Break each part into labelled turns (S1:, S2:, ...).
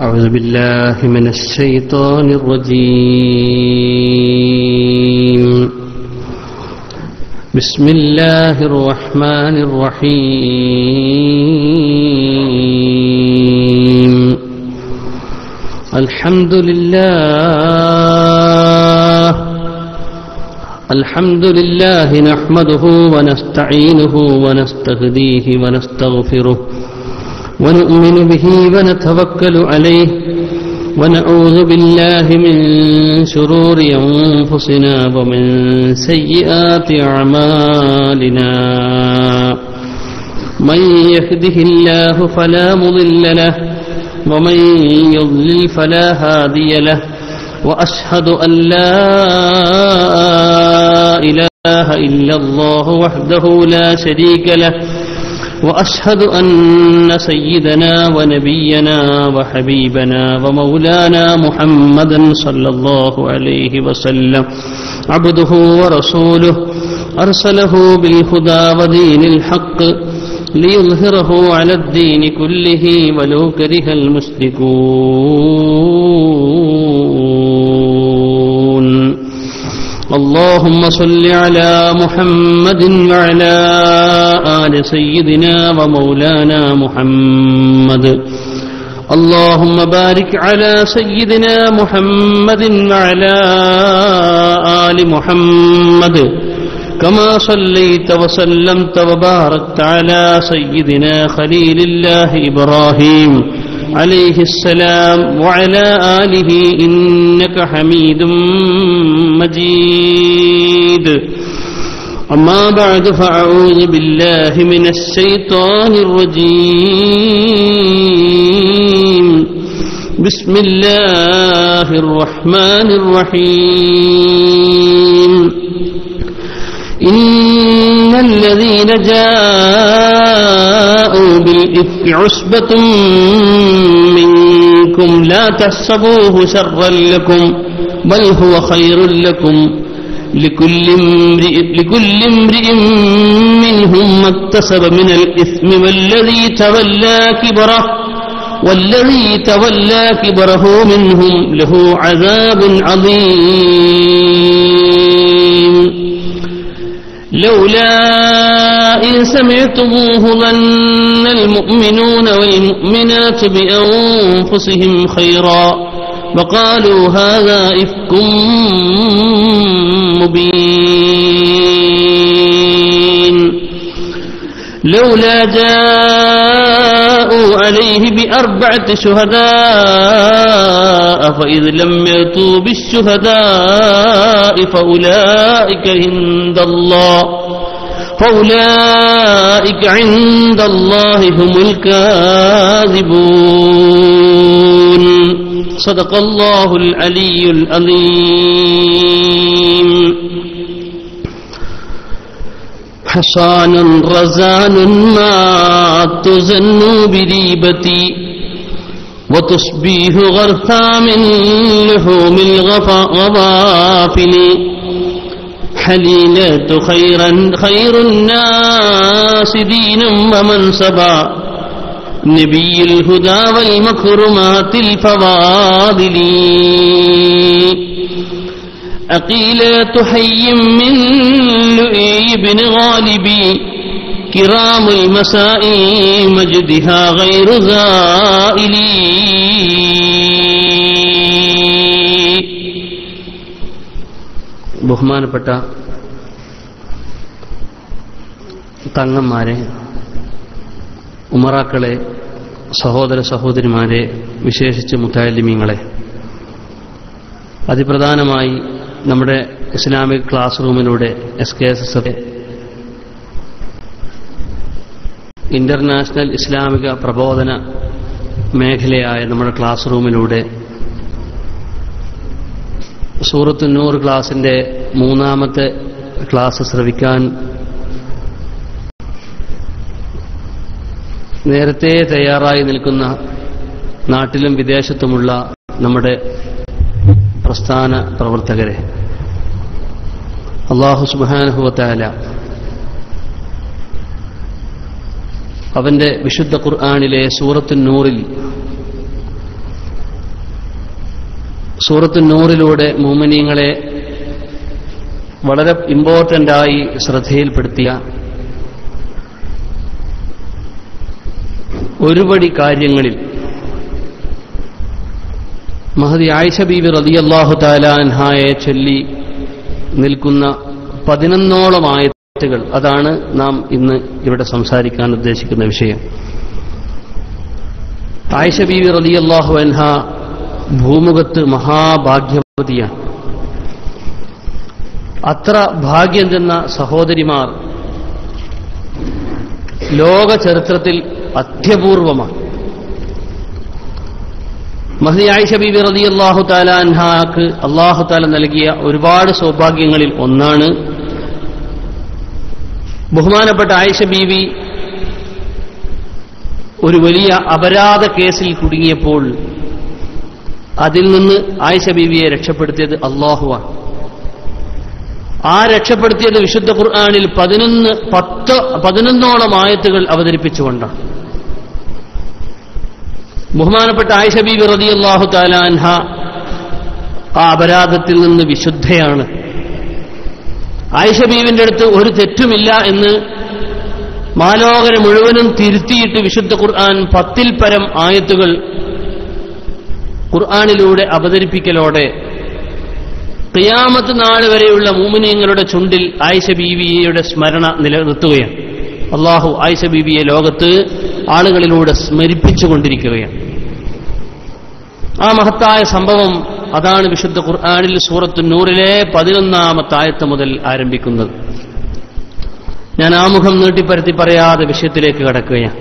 S1: أعوذ بالله من الشيطان الرجيم. بسم الله الرحمن الرحيم. الحمد لله. الحمد لله نحمده ونستعينه ونستهديه ونستغفره. ونؤمن به ونتوكل عليه ونعوذ بالله من شرور أنفسنا ومن سيئات أعمالنا. من يهده الله فلا مضل له ومن يضلل فلا هادي له. وأشهد أن لا إله إلا الله وحده لا شريك له. وأشهد أن سيدنا ونبينا وحبيبنا ومولانا محمدا صلى الله عليه وسلم عبده ورسوله أرسله بالهدى ودين الحق ليظهره على الدين كله ولو كره المشركون. اللهم صل على محمد وعلى آل سيدنا ومولانا محمد. اللهم بارك على سيدنا محمد وعلى آل محمد. كما صليت وسلمت وباركت على سيدنا خليل الله إبراهيم. عليه السلام وعلى آله إنك حميد مجيد. أما بعد فأعوذ بالله من الشيطان الرجيم. بسم الله الرحمن الرحيم. الذين جاءوا بالإفك عصبة منكم لا تحسبوه شرا لكم بل هو خير لكم. لكل امرئ, لكل امرئ منهم ما اكتسب من الإثم والذي تولى كبره والذي تولى كبره منهم له عذاب عظيم. لولا إن سمعتموه ظن المؤمنون والمؤمنات بأنفسهم خيرا وقالوا هذا إفك مبين. لولا جاءوا عليه بأربعة شهداء فإذ لم يأتوا بالشهداء فأولئك عند الله فأولئك عند الله هم الكاذبون. صدق الله العلي العظيم. حصان رزان ما تزن بريبتي وتصبيه غرثا من لحوم الغوافل حليلات خيرا خير الناس دينا ومنسبا نبي الهدى والمكرمات الفواضل أقيلات حي من لؤي بن غالبي كرام المساء مجدها غير زائلي ബഹുമാനപ്പെട്ട തങ്ങന്മാരെ ഉമറാക്കളെ സഹോദര സഹോദരിമാരെ വിശേഷിച്ച് മുത്താലിമീങ്ങളെ അതിപ്രധാനമായി നമ്മുടെ Islamic class റൂമിലൂടെ S K S S international ഇസ്ലാമിക പ്രബോധന മേഖലയായ നമ്മുടെ ക്ലാസ് റൂമിലൂടെ സൂറത്ത് നൂർ ക്ലാസിന്റെ മൂന്നാമത്തെ ക്ലാസ് ശ്രവിക്കാൻ നേരത്തെ തയ്യാറായി നിൽക്കുന്ന നാട്ടിലും വിദേശത്തുമുള്ള നമ്മുടെ പ്രസ്ഥാന പ്രവർത്തകരെ അള്ളാഹു സുബാനുഭവത്തായ അവന്റെ വിശുദ്ധ ഖുർആാനിലെ സൂറത്തു നൂറിൽ മൂമനീങ്ങളെ വളരെ ഇമ്പോർട്ടന്റ് ആയി ശ്രദ്ധയിൽപ്പെടുത്തിയ ഒരുപടി കാര്യങ്ങളിൽ മഹതി ആയിഷ ബീവി റളിയല്ലാഹു താലാൻഹായെ ചൊല്ലി നിൽക്കുന്ന പതിനൊന്നോളം ആയത്തുകൾ. അതാണ് നാം ഇന്ന് ഇവിടെ സംസാരിക്കാൻ ഉദ്ദേശിക്കുന്ന വിഷയം. ആയിഷ റലി അള്ളാഹു അൻഹ ഭൂമുഖത്ത് മഹാഭാഗ്യവതിയാണ്. അത്ര ഭാഗ്യം ചെന്ന സഹോദരിമാർ ലോക ചരിത്രത്തിൽ അത്യപൂർവമാണ്. മഹദി ആയിഷ റതി അള്ളാഹു താലാൻഹാക്ക് അള്ളാഹു താല നൽകിയ ഒരുപാട് സൗഭാഗ്യങ്ങളിൽ ഒന്നാണ്. ബഹുമാനപ്പെട്ട ആയിഷ ബീവി ഒരു വലിയ അപരാധ കേസിൽ കുടുങ്ങിയപ്പോൾ അതിൽ നിന്ന് ആയിഷ ബീവിയെ രക്ഷപ്പെടുത്തിയത് അള്ളാഹുവാണ് ആ രക്ഷപ്പെടുത്തിയത് വിശുദ്ധ ഖുർആാനിൽ പതിനൊന്ന് പത്ത് പതിനൊന്നോളം ആയത്തുകൾ അവതരിപ്പിച്ചുകൊണ്ടാണ്. ബഹുമാനപ്പെട്ട ആയിഷ ബി വിറതി അള്ളാഹു താലാൻഹ ആ അപരാധത്തിൽ നിന്ന് വിശുദ്ധയാണ്. ആയിഷ ബീവിന്റെ അടുത്ത് ഒരു തെറ്റുമില്ല എന്ന് മാലോകരെ മുഴുവനും തിരുത്തിയിട്ട് വിശുദ്ധ ഖുർആൻ പത്തിൽ പരം ആയത്തുകൾ ഖുർആാനിലൂടെ അവതരിപ്പിക്കലോടെ ക്രിയാമത്ത് നാൾ വരെയുള്ള മൂമിനിയങ്ങളുടെ ചുണ്ടിൽ ആയിഷ ബീവിയുടെ സ്മരണ നിലനിർത്തുകയാണ്. അള്ളാഹു ആയിഷ ബീവിയെ ലോകത്ത് ആളുകളിലൂടെ സ്മരിപ്പിച്ചുകൊണ്ടിരിക്കുകയാണ് ആ മഹത്തായ സംഭവം അതാണ് വിശുദ്ധ ഖുർആാനിൽ സൂറത്ത് നൂറിലെ പതിനൊന്നാമത്തെ ആയത്ത് മുതൽ ആരംഭിക്കുന്നത് ഞാൻ ആമുഖം നീട്ടിപ്പരത്തി പറയാതെ വിഷയത്തിലേക്ക് കടക്കുകയാണ്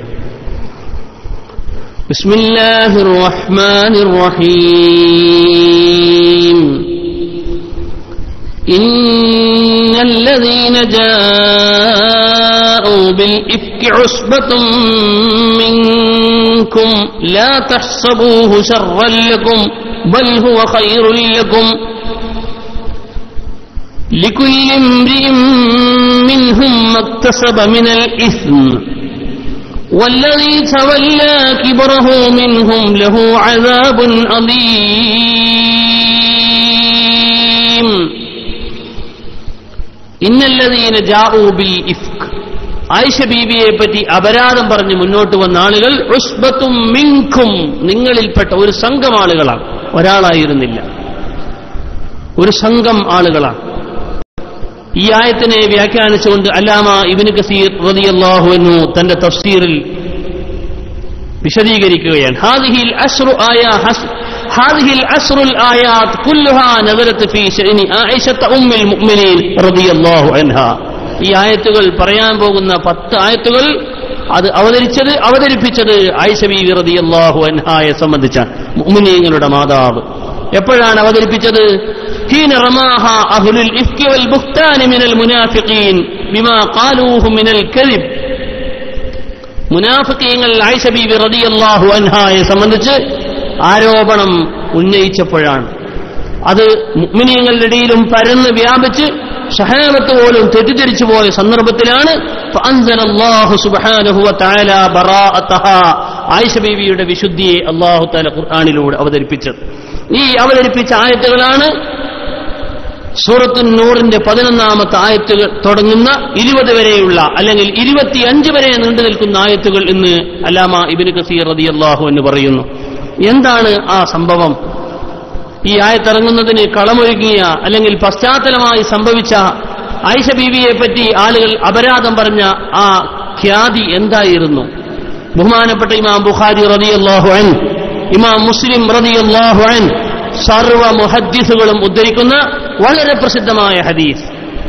S1: ബിസ്മില്ലാഹിർ റഹ്മാനിർ റഹീം إن الذين جاءوا بالإفك عصبة منكم لا تحسبوه شرا لكم بل هو خير لكم. لكل امرئ منهم ما اكتسب من الإثم والذي تولى كبره منهم له عذاب عظيم إن الذين جاءوا بالإفك ആയിഷ ബീബിയെ പറ്റി അപരാധം പറഞ്ഞ് മുന്നോട്ട് വന്ന ആളുകൾ ഉസ്ബത്തും മിങ്കും നിങ്ങളിൽപ്പെട്ട ഒരു സംഘം ആളുകളാണ് ഒരാളായിരുന്നില്ല ഒരു സംഘം ആളുകളാണ് ഈ ആയത്തിനെ വ്യാഖ്യാനിച്ചുകൊണ്ട് അല്ലാമ ഇബിന് കസീർ റളിയല്ലാഹു അൻഹു തന്റെ തഫ്സീറിൽ വിശദീകരിക്കുകയാണ് ഹാദിഹിൽ അശ്രു ആയ هذه العشر الآيات كلها نزلت في شأن عائشة أم المؤمنين رضي الله عنها ഈ ആയത്തുകൾ പറയാൻ പോകുന്ന പത്ത് ആയത്തുകൾ അത് അവതരിച്ചത് അവതരിപ്പിച്ചത് ആയിഷ വിറതി റളിയല്ലാഹു അൻഹായെ സംബന്ധിച്ച മുമിനീങ്ങളുടെ മാതാവ്. എപ്പോഴാണ് അവതരിപ്പിച്ചത്? റമാഹ അഹ്ലുൽ ഇഫ്കി വൽ ബുഹ്താനി മിനൽ മുനാഫിഖീൻ ബിമാ ഖാലൂഹു മിനൽ കദിബ്. മുനാഫിഖീങ്ങൾ ആയിഷ ബീവി റളിയല്ലാഹു അൻഹായെ സംബന്ധിച്ച് ആരോപണം ഉന്നയിച്ചപ്പോഴാണ്. അത് മുഗ്മിനീങ്ങളുടെ ഇടയിലും പരന്ന് വ്യാപിച്ച് ഷഹാബത്ത് പോലും തെറ്റിദ്ധരിച്ചു പോയ സന്ദർഭത്തിലാണ് ആയിഷ ബീവിയുടെ വിശുദ്ധിയെ അള്ളാഹു താല ഖുർആാനിലൂടെ അവതരിപ്പിച്ചത്. ഈ അവതരിപ്പിച്ച ആയത്തുകളാണ് സൂറത്തു നൂറിന്റെ പതിനൊന്നാമത്തെ ആയത്തുകൾ തുടങ്ങുന്ന ഇരുപത് വരെയുള്ള അല്ലെങ്കിൽ ഇരുപത്തിയഞ്ച് വരെ നീണ്ടു നിൽക്കുന്ന ആയത്തുകൾ എന്ന് അലാമ ഇബിന് കസീർ റതി അള്ളാഹു എന്ന് പറയുന്നു. എന്താണ് ആ സംഭവം? ഈ ആയത്തിറങ്ങുന്നതിന് കളമൊരുങ്ങിയ അല്ലെങ്കിൽ പശ്ചാത്തലമായി സംഭവിച്ച ആയിഷ ബീവിയെ പറ്റി ആളുകൾ അപരാധം പറഞ്ഞ ആ ഖ്യാതി എന്തായിരുന്നു? ബഹുമാനപ്പെട്ട ഇമാം ബുഖാരി റതിയല്ലാഹു അൻ ഇമാം മുസ്ലിം റതിയല്ലാഹു അൻ സർവ മുഹദ്ദീസുകളും ഉദ്ധരിക്കുന്ന വളരെ പ്രസിദ്ധമായ ഹദീസ്.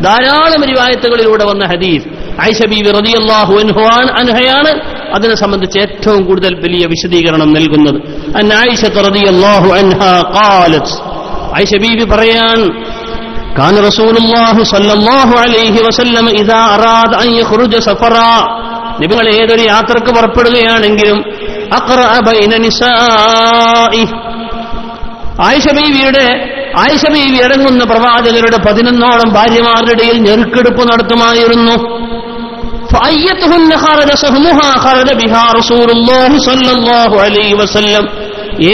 S1: ധാരാളം റിവായത്തുകളിലൂടെ വന്ന ഹദീസ്. ഐഷ ബീവി റതിയല്ലാഹു അൻഹുവാൻ അൻഹയാണ് അതിനെ സംബന്ധിച്ച് ഏറ്റവും കൂടുതൽ വലിയ വിശദീകരണം നൽകുന്നത് അൻ ആയിഷ റളിയല്ലാഹു അൻഹ ഖാലത്ത് ആയിഷ ബീവി പറയാൻ كان رسول الله صلى الله عليه وسلم إذا أراد أن يخرج سفرا നബികൾ ഏതൊരു യാത്രക്ക് പുറപ്പെടുകയാണെങ്കിലും അഖറഅ ബൈന നിസാഇ ആയിഷ ബീവിയുടെ ആയിഷ ബീവി അടങ്ങുന്ന പ്രവാചകരുടെ പതിനൊന്നോളം ഭാര്യമാരുടെ ഇടയിൽ ഞെരുക്കെടുപ്പ് നടത്തുമായിരുന്നു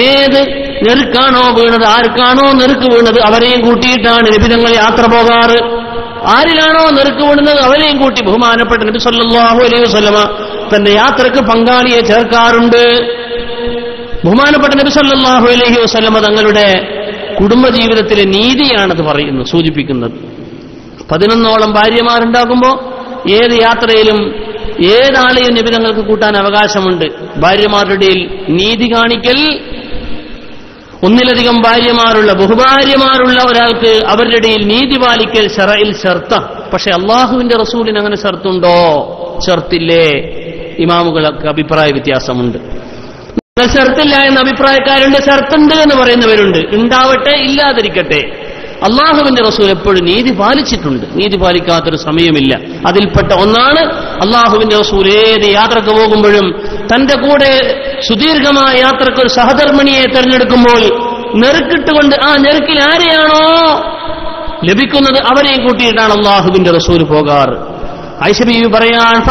S1: ഏത് നെരുക്കാണോ വീണത് ആർക്കാണോ നെരുക്ക് വീണത് അവരെയും കൂട്ടിയിട്ടാണ് നബിതങ്ങൾ യാത്ര പോകാറ്. ആരിലാണോ നെരുക്ക് വീണത് അവരെയും കൂട്ടി ബഹുമാനപ്പെട്ട നബി സല്ലാഹു അലൈഹി വസല്ലമ തന്റെ യാത്രയ്ക്ക് പങ്കാളിയെ ചേർക്കാറുണ്ട്. ബഹുമാനപ്പെട്ട നബി സല്ലാഹു അലൈഹി വസല്ലമ തങ്ങളുടെ കുടുംബജീവിതത്തിലെ നീതിയാണത് പറയുന്നത് സൂചിപ്പിക്കുന്നത്. പതിനൊന്നോളം ഭാര്യമാരുണ്ടാകുമ്പോൾ ഏത് യാത്രയിലും ഏതാളെയും നിബിധങ്ങൾക്ക് കൂട്ടാൻ അവകാശമുണ്ട്. ഭാര്യമാരുടെ ഇടയിൽ നീതി കാണിക്കൽ ഒന്നിലധികം ഭാര്യമാരുള്ള ബഹുഭാര്യമാരുള്ള ഒരാൾക്ക് അവരുടെ ഇടയിൽ നീതി പാലിക്കൽ ഷറയിൽ ഷർത്ത. പക്ഷെ അള്ളാഹുവിന്റെ റസൂലിന് അങ്ങനെ ഷർത്തുണ്ടോ? ഷർത്തില്ലേ? ഇമാമുകളൊക്കെ അഭിപ്രായ വ്യത്യാസമുണ്ട്. ഷർത്തില്ല എന്ന അഭിപ്രായക്കാരുണ്ട് ഷർത്തുണ്ട് എന്ന് പറയുന്നവരുണ്ട്. ഉണ്ടാവട്ടെ ഇല്ലാതിരിക്കട്ടെ. അള്ളാഹുവിന്റെ റസൂൽ എപ്പോഴും നീതി പാലിച്ചിട്ടുണ്ട്. നീതി പാലിക്കാത്തൊരു സമയമില്ല. അതിൽപ്പെട്ട ഒന്നാണ് അള്ളാഹുവിന്റെ റസൂൽ ഏത് യാത്രയ്ക്ക് പോകുമ്പോഴും തന്റെ കൂടെ സുദീർഘമായ യാത്രയ്ക്ക് ഒരു സഹധർമ്മിണിയെ തെരഞ്ഞെടുക്കുമ്പോൾ നെറുക്കിട്ടുകൊണ്ട് ആ നെറുക്കിൽ ആരെയാണോ? ലഭിക്കുന്നത് അവരെയും കൂട്ടിയിട്ടാണ് അള്ളാഹുവിന്റെ റസൂൽ പോകാറ്. ഐഷബീവി പറയാൻ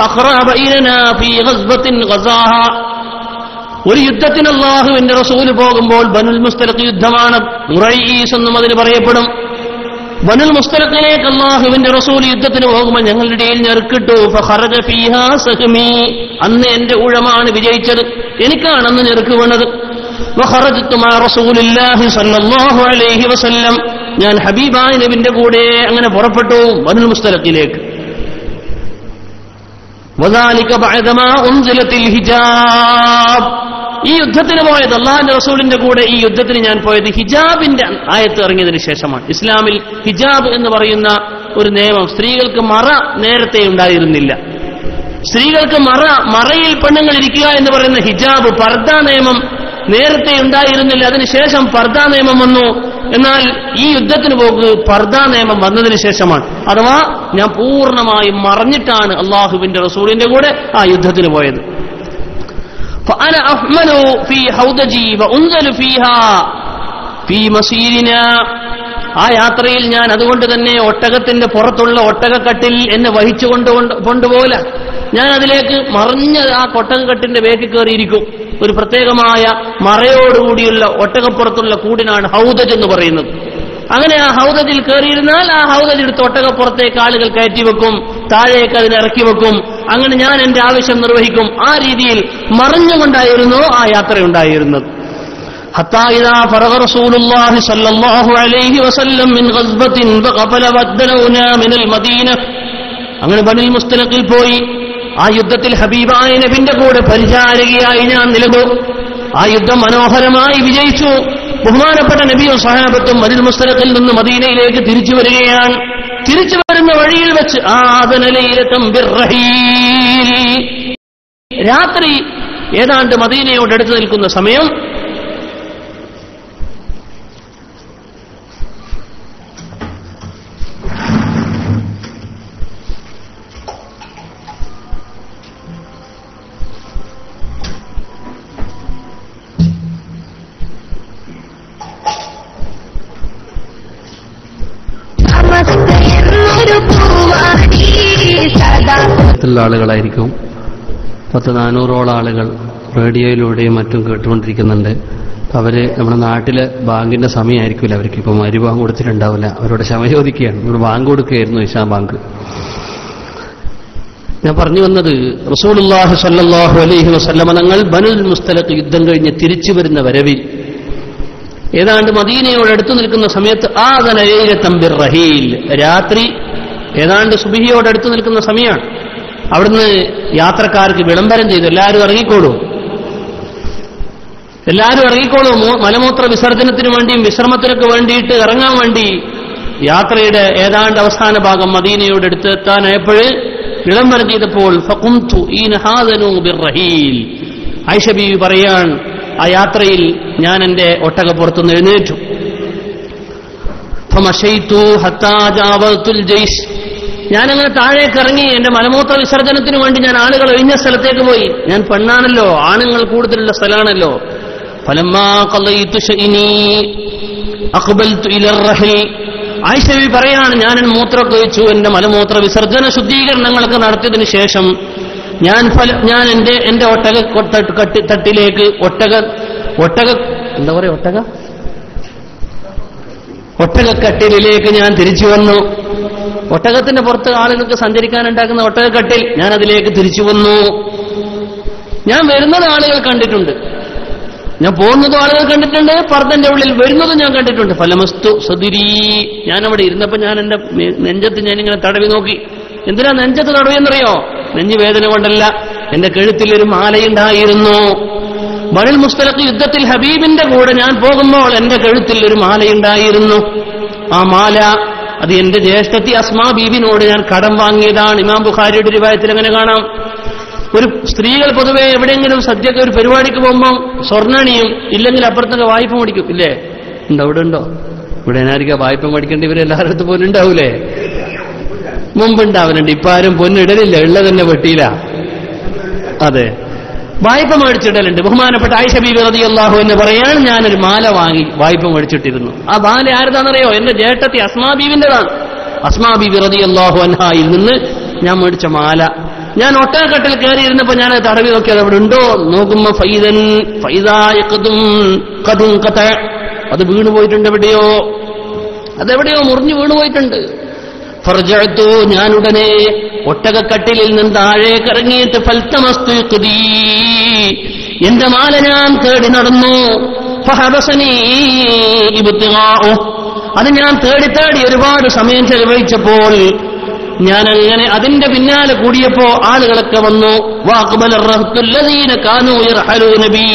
S1: ഒരു യുദ്ധത്തിന് അള്ളാഹുവിന്റെ റസൂൽ പോകുമ്പോൾ ബനുൽ മുസ്തലക്ക് യുദ്ധമാണ്. മുറൈസ് എന്നും അതിന് പറയപ്പെടും. ബനുൽ മുസ്തലക്കിലേക്ക് അള്ളാഹുവിന്റെ റസൂൽ യുദ്ധത്തിന് പോകുമ്പോൾ ഞങ്ങളുടെ ഇടയിൽ ഞെറുക്കിട്ടു അന്ന് എന്റെ ഊഴമാണ് വിജയിച്ചത്. എനിക്കാണ് അന്ന് ഞെറുക്ക് വീണത്. ഞാൻ ഹബീബായ നബിന്റെ കൂടെ അങ്ങനെ പുറപ്പെട്ടു ബനുൽ മുസ്തലഖിലേക്ക്. ഈ യുദ്ധത്തിന് പോയത് അള്ളാഹിന്റെ റസൂലിന്റെ കൂടെ ഈ യുദ്ധത്തിന് ഞാൻ പോയത് ഹിജാബിന്റെ ആയത്ത് ഇറങ്ങിയതിനു ശേഷമാണ്. ഇസ്ലാമിൽ ഹിജാബ് എന്ന് പറയുന്ന ഒരു നിയമം സ്ത്രീകൾക്ക് മറ നേരത്തെ ഉണ്ടായിരുന്നില്ല. സ്ത്രീകൾക്ക് മറ മറയിൽ പെണ്ണുങ്ങൾ ഇരിക്കുക എന്ന് പറയുന്ന ഹിജാബ് പർദ്ദ നിയമം നേരത്തെ ഉണ്ടായിരുന്നില്ല. അതിനുശേഷം പർദാ നിയമം വന്നു. എന്നാൽ ഈ യുദ്ധത്തിന് പോക്ക് പർദാ നിയമം വന്നതിന് ശേഷമാണ്. അഥവാ ഞാൻ പൂർണമായും മറഞ്ഞിട്ടാണ് അള്ളാഹുവിന്റെ റസൂലിന്റെ കൂടെ ആ യുദ്ധത്തിന് പോയത്. ആ യാത്രയിൽ ഞാൻ അതുകൊണ്ട് തന്നെ ഒട്ടകത്തിന്റെ പുറത്തുള്ള ഒട്ടകക്കട്ടിൽ എന്നെ വഹിച്ചു കൊണ്ട് കൊണ്ടുപോകില്ല ഞാൻ അതിലേക്ക് മറിഞ്ഞ ആ കൊട്ടകക്കട്ടിന്റെ വേക്ക് കയറിയിരിക്കും. ഒരു പ്രത്യേകമായ മറയോടുകൂടിയുള്ള ഒട്ടകപ്പുറത്തുള്ള കൂടിനാണ് ഹൗദജ് എന്ന് പറയുന്നത്. അങ്ങനെ ആ ഹൗദജിൽ കയറിയിരുന്നാൽ ആ ഹൗദജ് എടുത്ത് ഒട്ടകപ്പുറത്തേക്ക് ആളുകൾ കയറ്റി വെക്കും താഴേക്ക് അതിനെ ഇറക്കി വെക്കും. അങ്ങനെ ഞാൻ എന്റെ ആവശ്യം നിർവഹിക്കും. ആ രീതിയിൽ മറിഞ്ഞുകൊണ്ടായിരുന്നു ആ യാത്ര ഉണ്ടായിരുന്നത്. حتى إذا فرغ رسول الله صلى الله عليه وسلم من غزبة فقبل ودلونا من المدينة അങ്ങനെ ബനിൽ മുസ്തലക്കിൽ പോയി ആ യുദ്ധത്തിൽ ഹബീബായ നബിന്റെ കൂടെ പരിചാരകയായി ഞാൻ നിലകൊ ആ യുദ്ധം മനോഹരമായി വിജയിച്ചു ബഹുമാനപ്പെട്ട നബിയും സഹാബത്തും ബനിൽ മുസ്തലക്കിൽ നിന്ന് മദീനയിലേക്ക് തിരിച്ചു വരികയാണ് തിരിച്ചു വരുന്ന വഴിയിൽ വെച്ച് ആദനലയിലെത്തും രാത്രി ഏതാണ്ട് മദീനയോട് അടുത്ത് നിൽക്കുന്ന സമയം
S2: ആളുകളായിരിക്കും. പത്ത് നാനൂറോളം ആളുകൾ റേഡിയോയിലൂടെയും മറ്റും കേട്ടുകൊണ്ടിരിക്കുന്നുണ്ട്. അവർ നമ്മുടെ നാട്ടിലെ ബാങ്കിന്റെ സമയമായിരിക്കില്ല. അവർക്ക് ഇപ്പം അരി ബാങ്ക് കൊടുത്തിട്ടുണ്ടാവില്ല. അവരോട് ക്ഷമ ചോദിക്കുകയാണ്. ഇവിടെ ബാങ്ക് കൊടുക്കുകയായിരുന്നു ഇഷാ ബാങ്ക്.
S1: ഞാൻ പറഞ്ഞു വന്നത് റസൂലുള്ളാഹി സല്ലാഹു അലൈഹി വസല്ലമ തങ്ങൾ ബനുൽ മുസ്തലത്ത് യുദ്ധം കഴിഞ്ഞ് തിരിച്ചു വരുന്ന വരവിൽ. ഏതാണ്ട് മദീനയോട് അടുത്തു നിൽക്കുന്ന സമയത്ത് ആദനയിലെ തമ്പിർ റഹീൽ. രാത്രി ഏതാണ്ട് സുബിഹിയോട് അടുത്തു നിൽക്കുന്ന സമയമാണ്. അവിടുന്ന് യാത്രക്കാർക്ക് വിളംബരം ചെയ്തു എല്ലാവരും ഇറങ്ങിക്കോളൂ. എല്ലാവരും ഇറങ്ങിക്കോളൂ മലമൂത്ര വിസർജനത്തിന് വേണ്ടിയും വിശ്രമത്തിനൊക്കെ വേണ്ടിയിട്ട് ഇറങ്ങാൻ വേണ്ടി യാത്രയുടെ ഏതാണ്ട് അവസാന ഭാഗം മദീനയോട് എടുത്തെത്താനായപ്പോൾ വിളംബരം ചെയ്തപ്പോൾ ബീവി പറയാൻ ആ യാത്രയിൽ ഞാൻ എന്റെ ഒട്ടകപ്പുറത്തുനിന്ന് എഴുന്നേറ്റു. ഞാനങ്ങനെ താഴേക്ക് ഇറങ്ങി എന്റെ മലമൂത്ര വിസർജനത്തിന് വേണ്ടി ഞാൻ ആളുകൾ ഒഴിഞ്ഞ സ്ഥലത്തേക്ക് പോയി. ഞാൻ പെണ്ണാണല്ലോ ആണുങ്ങൾ കൂടുതലുള്ള സ്ഥലമാണല്ലോ. ആയിഷവി പറയാണ് ഞാൻ മൂത്രമൊക്കെ വെച്ചു എന്റെ മലമൂത്ര വിസർജന ശുദ്ധീകരണങ്ങളൊക്കെ നടത്തിയതിനു ശേഷം ഞാൻ ഫല ഞാൻ എന്റെ എന്റെ ഒട്ടക തട്ടിലേക്ക് ഒട്ടക ഒട്ടക എന്താ പറയാ ഒട്ടക? ഒട്ടകക്കട്ടിലേക്ക് ഞാൻ തിരിച്ചു വന്നു. ഒട്ടകത്തിന്റെ പുറത്ത് ആളുകൾക്ക് സഞ്ചരിക്കാനുണ്ടാക്കുന്ന ഒട്ടകക്കട്ടിൽ ഞാൻ അതിലേക്ക് തിരിച്ചു വന്നു. ഞാൻ വരുന്നത് ആളുകൾ കണ്ടിട്ടുണ്ട്. ഞാൻ പോകുന്നതും ആളുകൾ കണ്ടിട്ടുണ്ട്. പർദ്ദന്റെ ഉള്ളിൽ വരുന്നതും ഞാൻ കണ്ടിട്ടുണ്ട്. ഫലമസ്തു സദിരി ഞാൻ അവിടെ ഇരുന്നപ്പോ ഞാൻ എന്റെ നെഞ്ചത്ത് ഞാൻ ഇങ്ങനെ തടവി നോക്കി. എന്തിനാ നെഞ്ചത്ത് തടവി തടവിയെന്നറിയോ നെഞ്ചു വേദന കൊണ്ടല്ല. എന്റെ കഴുത്തിൽ ഒരു മാലയുണ്ടായിരുന്നു. ബണിൽ മുസ്തലക്ക് യുദ്ധത്തിൽ ഹബീബിന്റെ കൂടെ ഞാൻ പോകുമ്പോൾ എന്റെ കഴുത്തിൽ ഒരു മാലയുണ്ടായിരുന്നു. ആ മാല അത് എന്റെ ജ്യേഷ്ഠത്തി അസ്മാ ബീബിനോട് ഞാൻ കടം വാങ്ങിയതാണ്. ഇമാം ബുഖാരിയുടെ രൂപത്തിൽ അങ്ങനെ കാണാം? ഒരു സ്ത്രീകൾ പൊതുവെ എവിടെയെങ്കിലും സദ്യക്ക് ഒരു പരിപാടിക്ക് പോകുമ്പോൾ സ്വർണണിയും ഇല്ലെങ്കിൽ അപ്പുറത്തൊക്കെ വായ്പ മേടിക്കും. ഇല്ലേ? ഉണ്ടോ? അവിടെ ഉണ്ടോ? ഇവിടെ ആയിരിക്കും വായ്പ മേടിക്കേണ്ടി പോലും ഉണ്ടാവൂലേ മുമ്പുണ്ടാവലുണ്ട്. ഇപ്പൊ ആരും പൊന്നിടലില്ല. ഉള്ള തന്നെ വെട്ടിയില്ല അതെ. വായ്പ മേടിച്ചിടലുണ്ട്. ബഹുമാനപ്പെട്ട ആയിഷ ബീബി റതി അള്ളാഹു എന്ന് പറയാൻ ഞാനൊരു മാല വാങ്ങി വായ്പ മേടിച്ചിട്ടിരുന്നു. ആ മാല ആരുതാണെന്നറിയോ എന്റെ ജേട്ടത്തി അസ്മാ ബീബിന്റെതാണ് അസ്മാ അള്ളാഹു അൻഹായിൽ നിന്ന് ഞാൻ മേടിച്ച മാല. ഞാൻ ഒട്ടകക്കെട്ടിൽ കയറിയിരുന്നപ്പോ ഞാൻ തടവി നോക്കിയത് അവിടെ ഉണ്ടോ? നോക്കുമ്പോ കഥ അത് വീണുപോയിട്ടുണ്ട് എവിടെയോ? അതെവിടെയോ മുറിഞ്ഞു വീണു പോയിട്ടുണ്ട് ഞാനുടനെ ഒട്ടകക്കട്ടിലിൽ നിന്ന് താഴെ കറങ്ങിയിട്ട് ഫൽത്തമസ്തു കൃതി എന്റെ മാല ഞാൻ തേടി നടന്നു. അത് ഞാൻ തേടി തേടി ഒരുപാട് സമയം ചെലവഴിച്ചപ്പോൾ ഞാൻ അങ്ങനെ അതിന്റെ പിന്നാലെ കൂടിയപ്പോ ആളുകളൊക്കെ വന്നു. റഹ്തുല്ലദീന കാനൂ യർഹലൂന ബി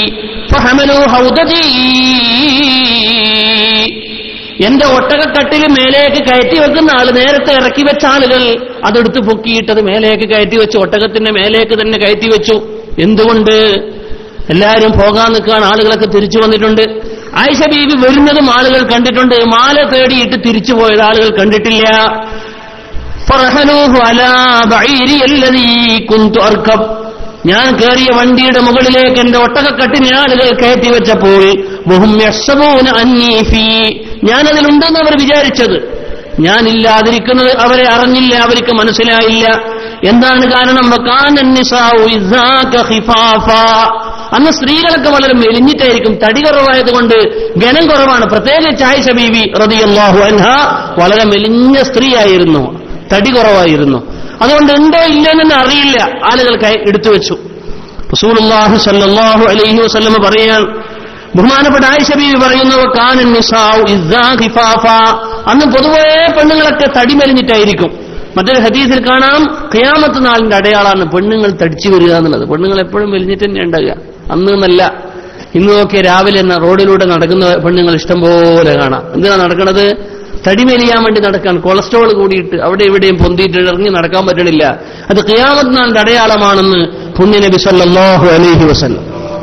S1: ഫഹമലൂ ഹൗദജീ എന്റെ ഒട്ടകത്തട്ടിൽ മേലേക്ക് കയറ്റി വെക്കുന്ന ആൾ നേരത്തെ ഇറക്കി വെച്ച ആളുകൾ അതെടുത്ത് പൊക്കിയിട്ടത് മേലേക്ക് കയറ്റി വെച്ചു ഒട്ടകത്തിന്റെ മേലേക്ക് തന്നെ കയറ്റി വെച്ചു. എന്തുകൊണ്ട്? എല്ലാവരും പോകാൻ നിൽക്കാൻ ആളുകളൊക്കെ തിരിച്ചു വന്നിട്ടുണ്ട്. ആയിഷ ബീവി വരുന്നതും ആളുകൾ കണ്ടിട്ടുണ്ട്. മാല തേടിയിട്ട് തിരിച്ചു പോയത് ആളുകൾ കണ്ടിട്ടില്ല. ഞാൻ കയറിയ വണ്ടിയുടെ മുകളിലേക്ക് എന്റെ ഒട്ടകക്കട്ടിനെ ആളുകൾ കയറ്റി വെച്ചപ്പോൾ ഞാനതിലുണ്ടെന്ന് അവർ വിചാരിച്ചത്. ഞാനില്ലാതിരിക്കുന്നത് അവരെ അറിഞ്ഞില്ല അവർക്ക് മനസ്സിലായില്ല. എന്താണ് കാരണം. അന്ന് സ്ത്രീകളൊക്കെ വളരെ മെലിഞ്ഞിട്ടായിരിക്കും തടി കുറവായതുകൊണ്ട് ഘനം കുറവാണ്. പ്രത്യേകിച്ച് ആയിഷ ബീവി റളിയല്ലാഹു അൻഹ വളരെ മെലിഞ്ഞ സ്ത്രീയായിരുന്നു തടി കുറവായിരുന്നു. അതുകൊണ്ട് ഉണ്ടോ ഇല്ലെന്ന് അറിയില്ല. ആളുകൾ കൈ- എടുത്തു വെച്ചു. റസൂലുള്ളാഹി സല്ലല്ലാഹു അലൈഹി വസല്ലം പറയാൻ ബഹുമാനപ്പെട്ട ആയിഷ ബീവി പറയുന്നു കാനിഫാഫ അന്ന് പൊതുവേ പെണ്ണുങ്ങളൊക്കെ തടിമെലിഞ്ഞിട്ടായിരിക്കും മറ്റൊരു ഹദീസിൽ കാണാം ഖിയാമത്ത് നാളിന്റെ അടയാളാണ് പെണ്ണുങ്ങൾ തടിച്ചു വരിക എന്നുള്ളത്. പെണ്ണുങ്ങൾ എപ്പോഴും മെലിഞ്ഞിട്ട് തന്നെ ഉണ്ടാകുക അന്ന് എന്നല്ല ഇന്ന് രാവിലെ എന്ന റോഡിലൂടെ നടക്കുന്ന പെണ്ണുങ്ങൾ ഇഷ്ടം പോലെ കാണാം. എന്തിനാ നടക്കണത്? തടി വലിയാൻ വേണ്ടി നടക്കാൻ കൊളസ്ട്രോൾ കൂടിയിട്ട് അവിടെ ഇവിടെയും പൊന്തിയിട്ട് ഇറങ്ങി നടക്കാൻ പറ്റണില്ല. അത് ഖിയാമത്ത് നാളിന്റെ അടയാളമാണെന്ന് പുണ്യ നബി സല്ലല്ലാഹു അലൈഹി വസല്ലം.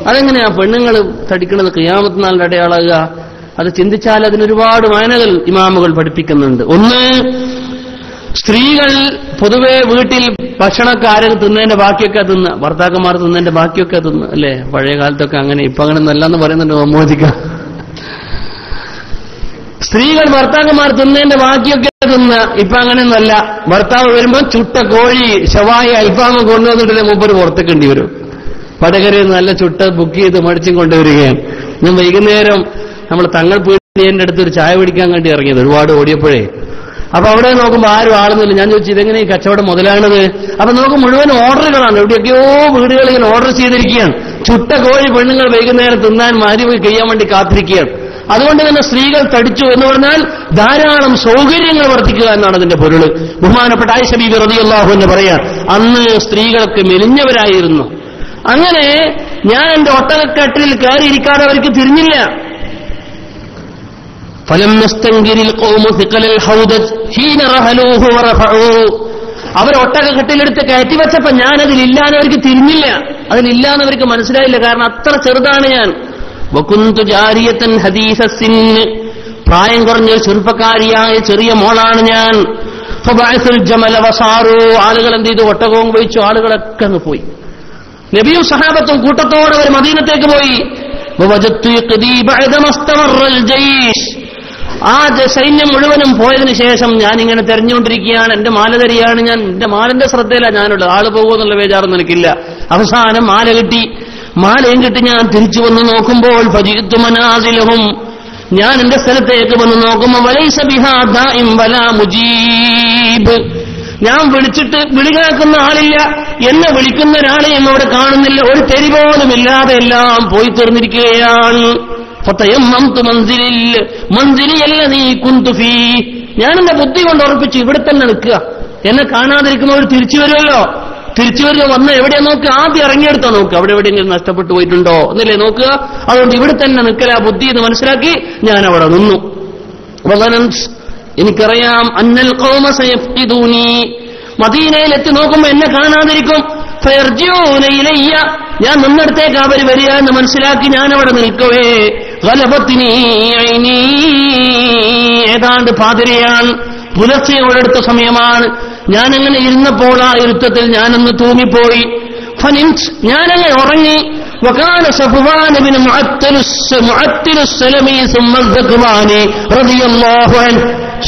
S1: അതെങ്ങനെയാ പെണ്ണുങ്ങൾ തടിക്കുന്നത് ഖിയാമത്ത് നാളിന്റെ അടയാളാകുക? അത് ചിന്തിച്ചാൽ അതിനൊരുപാട് വായനകൾ ഇമാമുകൾ പഠിപ്പിക്കുന്നുണ്ട്. ഒന്ന് സ്ത്രീകൾ പൊതുവെ വീട്ടിൽ ഭക്ഷണക്കാരൻ തിന്നതിന്റെ ബാക്കിയൊക്കെ തിന്ന് ഭർത്താക്കന്മാർ തിന്നതിന്റെ ബാക്കിയൊക്കെ തിന്ന് അല്ലേ? പഴയ കാലത്തൊക്കെ അങ്ങനെ ഇപ്പൊ അങ്ങനെ നല്ലെന്ന് പറയുന്നുണ്ട് മോദിക്ക സ്ത്രീകൾ ഭർത്താക്കന്മാർ തിന്നേന്റെ ബാക്കിയൊക്കെ തിന്ന. ഇപ്പൊ അങ്ങനെയൊന്നല്ല ഭർത്താവ് വരുമ്പോ ചുട്ട കോഴി ശവായി അൽഫാമ കൊണ്ടുവന്നിട്ട് മുമ്പ് പുറത്തേക്കേണ്ടി വരും. വടകരയിൽ നല്ല ചുട്ട ബുക്ക് ചെയ്ത് മടിച്ചും കൊണ്ടുവരികയാണ് ഞാൻ വൈകുന്നേരം നമ്മൾ തങ്ങൾ പീഡിയന്റെ അടുത്ത് ഒരു ചായ പിടിക്കാൻ വേണ്ടി ഇറങ്ങിയത്. ഒരുപാട് ഓടിയപ്പോഴേ. അപ്പൊ അവിടെ നോക്കുമ്പോൾ ആരും ആളുന്നില്ല ഞാൻ ചോദിച്ചു ഇതെങ്ങനെ ഈ കച്ചവടം മുതലാണത്? അപ്പൊ നമുക്ക് മുഴുവൻ ഓർഡറുകളാണ്. എവിടെയൊക്കെയോ വീടുകൾ ഇങ്ങനെ ഓർഡർ ചെയ്തിരിക്കുകയാണ്. ചുട്ട കോഴി പെണ്ണുങ്ങൾ വൈകുന്നേരം തിന്നാൻ മാരി കഴിയാൻ വേണ്ടി കാത്തിരിക്കുകയാണ്. അതുകൊണ്ട് തന്നെ സ്ത്രീകൾ തടിച്ചു എന്ന് പറഞ്ഞാൽ ധാരാളം സൗകര്യങ്ങൾ വർദ്ധിക്കുക എന്നാണ് അതിന്റെ പൊരുൾ. ബഹുമാനപ്പെട്ട ആയിഷ ബീബി റളിയല്ലാഹു എന്ന് പറയാ അന്ന് സ്ത്രീകൾക്ക് മെലിഞ്ഞവരായിരുന്നു. അങ്ങനെ ഞാൻ എന്റെ ഒട്ടകക്കട്ടിൽ കയറിയിരിക്കാതെ അവർക്ക് തിരിഞ്ഞില്ല. ഫലം നസ്തങ്കിരിൽ ഖൗമു സിഖലൽ ഹൗദജ് ഹീന റഹലൂഹു വറഫഊ. അവർ ഒട്ടകക്കെട്ടിലെടുത്ത് കയറ്റി വെച്ചപ്പോ ഞാൻ തിരിഞ്ഞില്ല. അതിലില്ലാന്നവർക്ക് മനസ്സിലായില്ല. കാരണം അത്ര ചെറുതാണ് ഞാൻ. വക്കുന്തു ജാരിയത്തൻ ഹദീസസിൻ പ്രായം കുറഞ്ഞ ചെറുപ്പക്കാരിയായ ചെറിയ മോളാണ് ഞാൻ. ജമല വസാറു. ആളുകൾ എന്ത് ചെയ്തു? ഒട്ടകവും ഉപയോഗിച്ചു ആളുകളൊക്കെ അങ്ങ് പോയി. നബിയും സഹാബത്തും കൂട്ടത്തോടെ ഒരു മദീനത്തേക്ക് പോയി. ആ സൈന്യം മുഴുവനും പോയതിനു ശേഷം ഞാൻ ഇങ്ങനെ തെരഞ്ഞുകൊണ്ടിരിക്കുകയാണ്. എന്റെ മാല തരികയാണ് ഞാൻ. എന്റെ മാലന്റെ ശ്രദ്ധയിലാണ് ഞാനുള്ളത്. ആൾ പോകുമെന്നുള്ള ബേജാറൊന്നും എനിക്കില്ല. അവസാനം മാല കിട്ടി. മാലയും കിട്ടി ഞാൻ തിരിച്ചു വന്ന് നോക്കുമ്പോൾ ഫജിത്തു മനാസിലഹും ഞാൻ എന്റെ സ്ഥലത്തേക്ക് വന്ന് നോക്കുമ്പോൾ മുജീബ്. ഞാൻ വിളിച്ചിട്ട് വിളി കേൾക്കുന്ന ആളില്ല എന്നെ വിളിക്കുന്ന ഒരാളെയും അവിടെ കാണുന്നില്ല ഒരു തെരി പോലും ഇല്ലാതെ എല്ലാം പോയി തീർന്നിരിക്കുകയാണ്. മൻസിലിൽ മൻസിലിയല്ല നീ കുന്തു ഫീ. ഞാൻ ബുദ്ധി കൊണ്ട് ഉറപ്പിച്ചു ഇവിടെ തന്നെ നിൽക്കുക. എന്നെ കാണാതിരിക്കുന്നവർ തിരിച്ചു വരുമല്ലോ. തിരിച്ചു വരുന്ന വന്ന് എവിടെയാ നോക്ക്? ആദ്യം ഇറങ്ങിയെടുത്താ നോക്ക്. അവിടെ എവിടെയെങ്കിലും നഷ്ടപ്പെട്ടു പോയിട്ടുണ്ടോ? എന്നല്ലേ നോക്കുക അതുകൊണ്ട് ഇവിടെ തന്നെ നിൽക്കലാ ബുദ്ധി എന്ന് മനസ്സിലാക്കി ഞാൻ അവിടെ നിന്നു. എനിക്കറിയാം. അന്നൽ മദീനയിൽ എത്തി നോക്കുമ്പോ എന്നെ കാണാതിരിക്കും. ഞാൻ നിന്നിടത്തേക്ക് അവർ വരിക എന്ന് മനസ്സിലാക്കി ഞാൻ അവിടെ നിൽക്കവേ. ഏതാണ്ട് പാതിരയാണ് പുലർച്ചെ ഒരിടത്ത സമയമാണ്. ഞാനങ്ങനെ ഇരുന്നപ്പോൾ ആ ഇരുത്തത്തിൽ ഞാനൊന്ന് തൂങ്ങിപ്പോയി ഫനിൻസ് ഞാനങ്ങനെ ഉറങ്ങി وكان صفوان بن معتل الس- معتل السلمي ثم الذكواني رضي الله عنه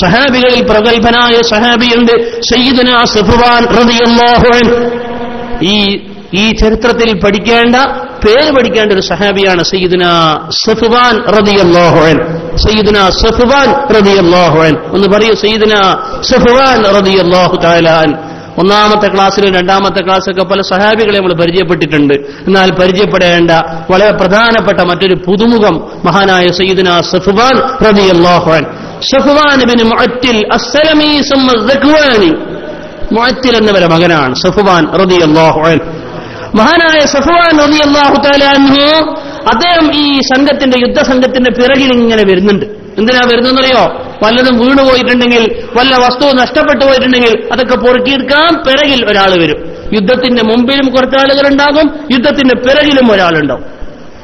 S1: സഹാബികളിൽ പ്രഗത്ഭനായ സഹാബിയുണ്ട് സയ്യിദുന സഫുവാൻ റളിയല്ലാഹു അൻഹു ഈ ഈ ചരിത്രത്തിൽ പഠിക്കേണ്ട പേര് പഠിക്കേണ്ട ഒരു സഹാബിയാണ് സയ്യിദുന സഫുവാൻ റളിയല്ലാഹു സയ്യിദിന സഫുവാൻ റളിയല്ലാഹു അൻഹു. ഒന്ന് പറയൂ സയ്യിദുന സഫുവാൻ റളിയല്ലാഹു താലാൻ ഒന്നാമത്തെ ക്ലാസ്സിലും രണ്ടാമത്തെ ക്ലാസ്സൊക്കെ പല സഹാബികളെ നമ്മൾ പരിചയപ്പെട്ടിട്ടുണ്ട്. എന്നാൽ പരിചയപ്പെടേണ്ട വളരെ പ്രധാനപ്പെട്ട മറ്റൊരു പുതുമുഖം മഹാനായ സയ്യിദുന സഫുവാൻ റബിയല്ലോഹൻ സഫുവാൻ എന്നവരെ മകനാണ് സഫുവാൻ റബിയല്ലോഹൻ മഹാനായ സഫുവാൻ റളിയല്ലാഹു തആല അൻഹു അദ്ദേഹം ഈ സംഘത്തിന്റെ യുദ്ധസംഘത്തിന്റെ പിറകിൽ ഇങ്ങനെ വരുന്നുണ്ട്. എന്തിനാ വരുന്നറിയോ വല്ലതും വീണുപോയിട്ടുണ്ടെങ്കിൽ വല്ല വസ്തു നഷ്ടപ്പെട്ടു പോയിട്ടുണ്ടെങ്കിൽ അതൊക്കെ പൊറുക്കിയെടുക്കാൻ പിറകിൽ ഒരാൾ വരും. യുദ്ധത്തിന്റെ മുമ്പിലും കുറച്ച് ആളുകൾ ഉണ്ടാകും യുദ്ധത്തിന്റെ പിറകിലും ഒരാളുണ്ടാവും.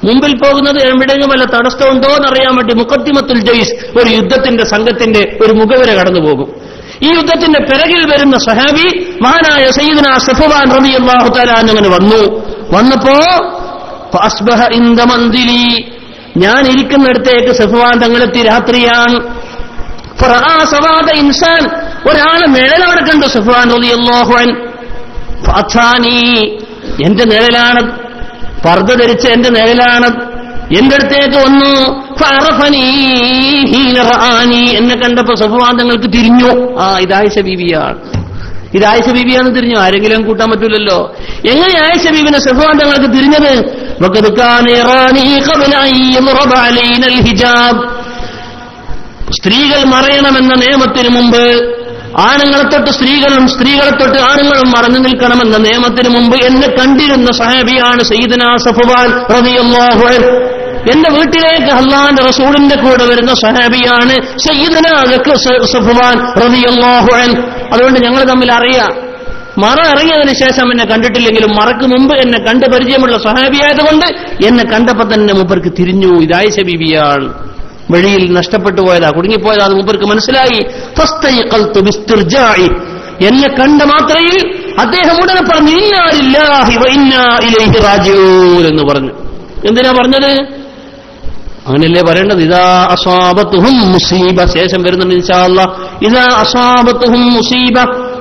S1: മുമ്പിൽ പോകുന്നത് എവിടെയെങ്കിലും വല്ല തടസ്സമുണ്ടോ എന്നറിയാൻ വേണ്ടി മുക്കത്തിമത്തുൽ ജയ്സ് ഒരു യുദ്ധത്തിന്റെ സംഘത്തിന്റെ ഒരു മുഖവര കടന്നു പോകും ഈ യുദ്ധത്തിന്റെ പിറകിൽ വരുന്ന സഹാബി മഹാനായ സയ്യിദിന സഫുവാൻ റബി അള്ളാഹു അങ്ങനെ വന്നു. വന്നപ്പോ അസ്ബഹ ഞാൻ ഇരിക്കുന്നിടത്തേക്ക് സഫുവാൻ തങ്ങളെത്തി രാത്രിയാണ്. ഇൻസാൻ. ഒരാളെ നിഴലവിടെ കണ്ടു സഫുവാൻ റബി ഫഅഥാനി എന്റെ നിഴലാണ്. പർദ്ദ ധരിച്ച എന്റെ നിഴലാണ്. എന്റെ അടുത്തേക്ക് വന്നു എന്നെ കണ്ടപ്പോ സഫുവാദങ്ങൾക്ക് തിരിഞ്ഞു. ആ ഇതായിശ ബീവിയാണ്. ഇത് ആയിഷ ബീവിയാണെന്ന് തിരിഞ്ഞു. ആരെങ്കിലും കൂട്ടാൻ പറ്റൂലല്ലോ. എങ്ങനെ ആയിഷ ബീവിനെ സഫുവാൻ തിരിഞ്ഞത്? സ്ത്രീകൾ മറയണമെന്ന നിയമത്തിന് മുമ്പ് ആണുങ്ങളെ തൊട്ട് സ്ത്രീകളും സ്ത്രീകളെ തൊട്ട് ആണുങ്ങളും മറഞ്ഞു നിൽക്കണമെന്ന നിയമത്തിന് മുമ്പ് എന്നെ കണ്ടിരുന്ന സഹാബിയാണ് സയ്യിദന സഫുവാൻ റബിയല്ലാഹു എന്റെ വീട്ടിലേക്ക് അള്ളാന്റെ റസൂലിന്റെ കൂടെ വരുന്ന സഹാബിയാണ് അതുകൊണ്ട് ഞങ്ങൾ തമ്മിൽ അറിയാം. മറ ഇറങ്ങിയതിന് ശേഷം എന്നെ കണ്ടിട്ടില്ലെങ്കിലും മറക്ക് മുമ്പ് എന്നെ കണ്ട് പരിചയമുള്ള സഹാബിയായതുകൊണ്ട് എന്നെ കണ്ടപ്പോ തന്നെ മൂപ്പർക്ക് തിരിഞ്ഞു. ഇതായിഷ ബീബിയാണ് വഴിയിൽ നഷ്ടപ്പെട്ടു പോയതാ കുടുങ്ങിപ്പോയതാ അത് മൂപ്പർക്ക് മനസ്സിലായി. എന്നെ കണ്ട മാത്രയിൽ അദ്ദേഹം ഉടനെ പറഞ്ഞു ഇന്നാലില്ലാഹി ഇന്നാ ഇലൈഹി റാജിഊൻ എന്ന് പറഞ്ഞു. എന്തിനാ പറഞ്ഞത്? അങ്ങനെയല്ലേ പറയേണ്ടത്? ഇതാ അസാബത്തുഹും മുസീബ. ശേഷം വരുന്നുണ്ട് ഇൻഷാല്ല ഇതാ അസാബത്തുഹും മുസീബ.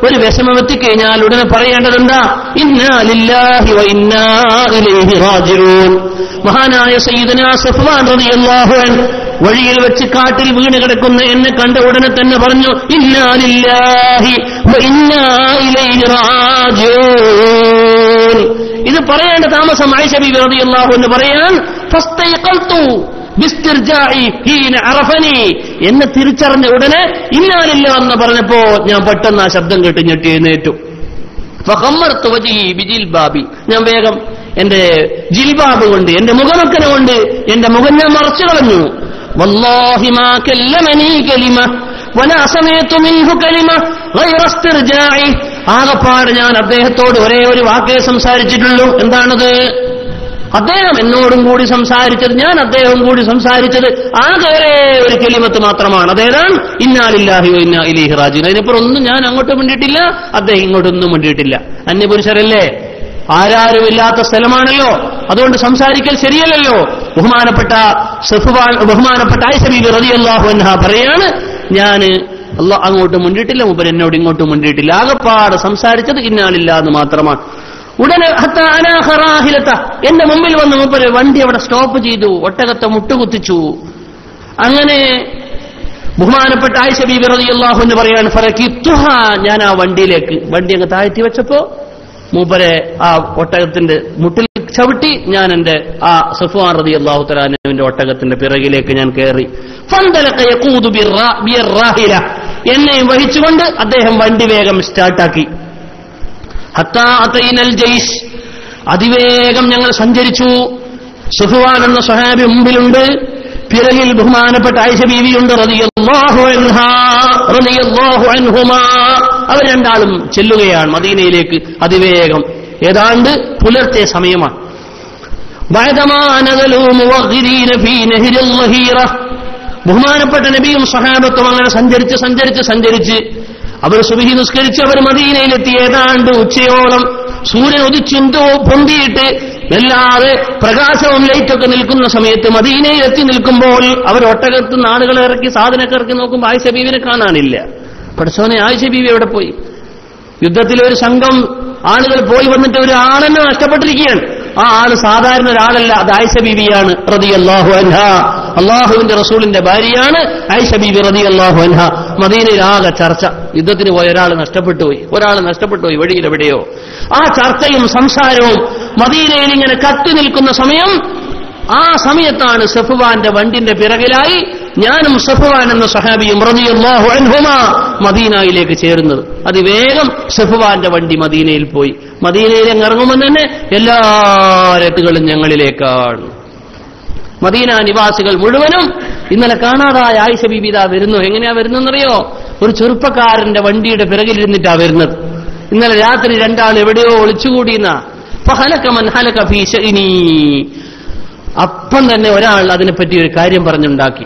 S1: ഒരു വിഷമം എത്തിക്കഴിഞ്ഞാൽ ഉടനെ പറയേണ്ടത് എന്താ? ഇന്നാ ലില്ലാഹി വ ഇന്നാ ഇലൈഹി റാജിഊൻ. മഹാനായ സയ്യിദന സഫ്വാൻ റളിയല്ലാഹു അൻഹു വഴിയിൽ വെച്ച് കാട്ടിൽ വീണ് കിടക്കുന്ന എന്നെ കണ്ട ഉടനെ തന്നെ പറഞ്ഞു ഇത് പറയേണ്ട താമസം ആയിഷബി റളിയല്ലാഹു എന്ന് പറയാൻ അറഫനി എന്നെ തിരിച്ചറിഞ്ഞ ഉടനെ ഇന്നാലില്ല എന്ന് പറഞ്ഞപ്പോ ഞാൻ പെട്ടെന്ന് ആ ശബ്ദം കേട്ട് ഞെട്ടി എഴുന്നേറ്റു. ബാബി. ഞാൻ വേഗം എന്റെ ജിൽബാബ് കൊണ്ട് എന്റെ മുഖമക്കനെ കൊണ്ട് എന്റെ മുഖം ഞാൻ മറച്ചു കളഞ്ഞു. ആകപ്പാട് ഞാൻ അദ്ദേഹത്തോട് ഒരേ ഒരു വാക്കേ സംസാരിച്ചിട്ടുള്ളൂ. എന്താണത്? അദ്ദേഹം എന്നോടും കൂടി സംസാരിച്ചത് ഞാൻ അദ്ദേഹം കൂടി സംസാരിച്ചത് ആകെ ഒരേ കെലിമത്ത് മാത്രമാണ്. അതേതാണ്? ഇന്നാലില്ലാഹിയോ ഇന്ന ഇലീഹ് റാജിഊൻ. അതിനപ്പുറം ഒന്നും ഞാൻ അങ്ങോട്ടും വേണ്ടിയിട്ടില്ല അദ്ദേഹം ഇങ്ങോട്ടൊന്നും വേണ്ടിയിട്ടില്ല അന്യപുരുഷരല്ലേ? ആരാരുമില്ലാത്ത സ്ഥലമാണല്ലോ. അതുകൊണ്ട് സംസാരിക്കൽ ശരിയല്ലല്ലോ. ബഹുമാനപ്പെട്ട ബഹുമാനപ്പെട്ട റതി റളിയല്ലാഹു എന്ന പറയാണ് ഞാൻ അല്ല അങ്ങോട്ടും മുണ്ടിയിട്ടില്ല മുപ്പൻ എന്നോട് ഇങ്ങോട്ട് മുണ്ടിയിട്ടില്ല. ആകെപ്പാട് സംസാരിച്ചത് ഇന്നാളില്ല എന്ന് മാത്രമാണ്. ഉടനെ ഹത്താ അനാഹറാഹിലത്ത എന്റെ മുമ്പിൽ വന്ന് മൂപ്പര് വണ്ടി അവിടെ സ്റ്റോപ്പ് ചെയ്തു. ഒട്ടകത്തെ മുട്ടുകുത്തിച്ചു. അങ്ങനെ ബഹുമാനപ്പെട്ട ആയിഷ ബീബി റളിയല്ലാഹു എന്ന് പറയാണ് ഫറക്കിത്തുഹ ഞാൻ ആ വണ്ടിയിലേക്ക്. വണ്ടി അങ്ങ് താഴ്ത്തി വെച്ചപ്പോ മൂപ്പരെ ആ ഒട്ടകത്തിന്റെ മുട്ടിൽ ചവിട്ടി ഞാൻ എന്റെ ആ സഫ്വാൻ റതി അള്ളാഹു തലാനുവിന്റെ ഒട്ടകത്തിന്റെ പിറകിലേക്ക് ഞാൻ കയറി. എന്നെയും വഹിച്ചുകൊണ്ട് അദ്ദേഹം വണ്ടി വേഗം സ്റ്റാർട്ടാക്കി. ജയ്സ്. അതിവേഗം ഞങ്ങൾ സഞ്ചരിച്ചു. സുഹുവാൻ എന്ന സ്വഹാബി മുമ്പിലുണ്ട്. പിറകിൽ ബഹുമാനപ്പെട്ട ആയിഷ ബീവിയുണ്ട്. അവർ രണ്ടാളും ചെല്ലുകയാണ് മദീനയിലേക്ക് അതിവേഗം. ഏതാണ്ട് പുലർത്തെ സമയമാണ്. ബഹുമാനപ്പെട്ട നബിയും സഹാബത്തും അങ്ങനെ സഞ്ചരിച്ച് സഞ്ചരിച്ച് സഞ്ചരിച്ച് അവർ സുബഹി നിസ്കരിച്ച് അവർ മദീനയിലെത്തി. ഏതാണ്ട് ഉച്ചയോളം സൂര്യൻ ഉദിച്ചെന്തോ പൊന്തിയിട്ട് എല്ലാതെ പ്രകാശവും ലൈറ്റൊക്കെ നിൽക്കുന്ന സമയത്ത് മദീനയിൽ എത്തി നിൽക്കുമ്പോൾ അവർ ഒട്ടകത്ത് നാടുകളെ ഇറക്കി സാധനമൊക്കെ ഇറക്കി നോക്കുമ്പോൾ ആയിഷ ബീവിനെ കാണാനില്ല. പഠിച്ചോനെ ആയിഷ ബീവി എവിടെ പോയി? യുദ്ധത്തിലെ ഒരു സംഘം ആളുകൾ പോയി വന്നിട്ട് ഒരു ആളെന്നെ നഷ്ടപ്പെട്ടിരിക്കുകയാണ്. ആ ആൾ സാധാരണ ഒരാളല്ല അത് ആയിഷ ബീവിയാണ്. പ്രതി അള്ളാഹു അൻഹ. അള്ളാഹുവിന്റെ റസൂലിന്റെ ഭാര്യയാണ് ആയിഷ ബീബി റതി അൻഹ. മദീനയിൽ ആകെ ചർച്ച. യുദ്ധത്തിന് പോയ ഒരാൾ നഷ്ടപ്പെട്ടു പോയി. ഒരാൾ നഷ്ടപ്പെട്ടു പോയി. വഴിയിൽ ആ ചർച്ചയും സംസാരവും മദീനയിൽ ഇങ്ങനെ കത്തി നിൽക്കുന്ന സമയം ആ സമയത്താണ് സഫുവാന്റെ വണ്ടിന്റെ പിറകിലായി ഞാനും സഫുവാൻ എന്ന സഹാബിയും റളിയല്ലാഹു അൻഹുമാ മദീനയിലേക്ക് ചേരുന്നത്. അതിവേഗം സഫുവാന്റെ വണ്ടി മദീനയിൽ പോയി. മദീനയിൽ ഇറങ്ങുമ്പോൾ തന്നെ എല്ലാ രത്തുകളും ഞങ്ങളിലേക്കാണ്. മദീന നിവാസികൾ മുഴുവനും ഇന്നലെ കാണാതായ ആയിഷ ബീബി ഇതാ വരുന്നു. എങ്ങനെയാ വരുന്നതെന്നറിയോ? ഒരു ചെറുപ്പക്കാരന്റെ വണ്ടിയുടെ പിറകിലിരുന്നിട്ടാ വരുന്നത്. ഇന്നലെ രാത്രി രണ്ടാൾ എവിടെയോ ഒളിച്ചുകൂടിയെന്ന. അപ്പം തന്നെ ഒരാൾ അതിനെപ്പറ്റി ഒരു കാര്യം പറഞ്ഞുണ്ടാക്കി.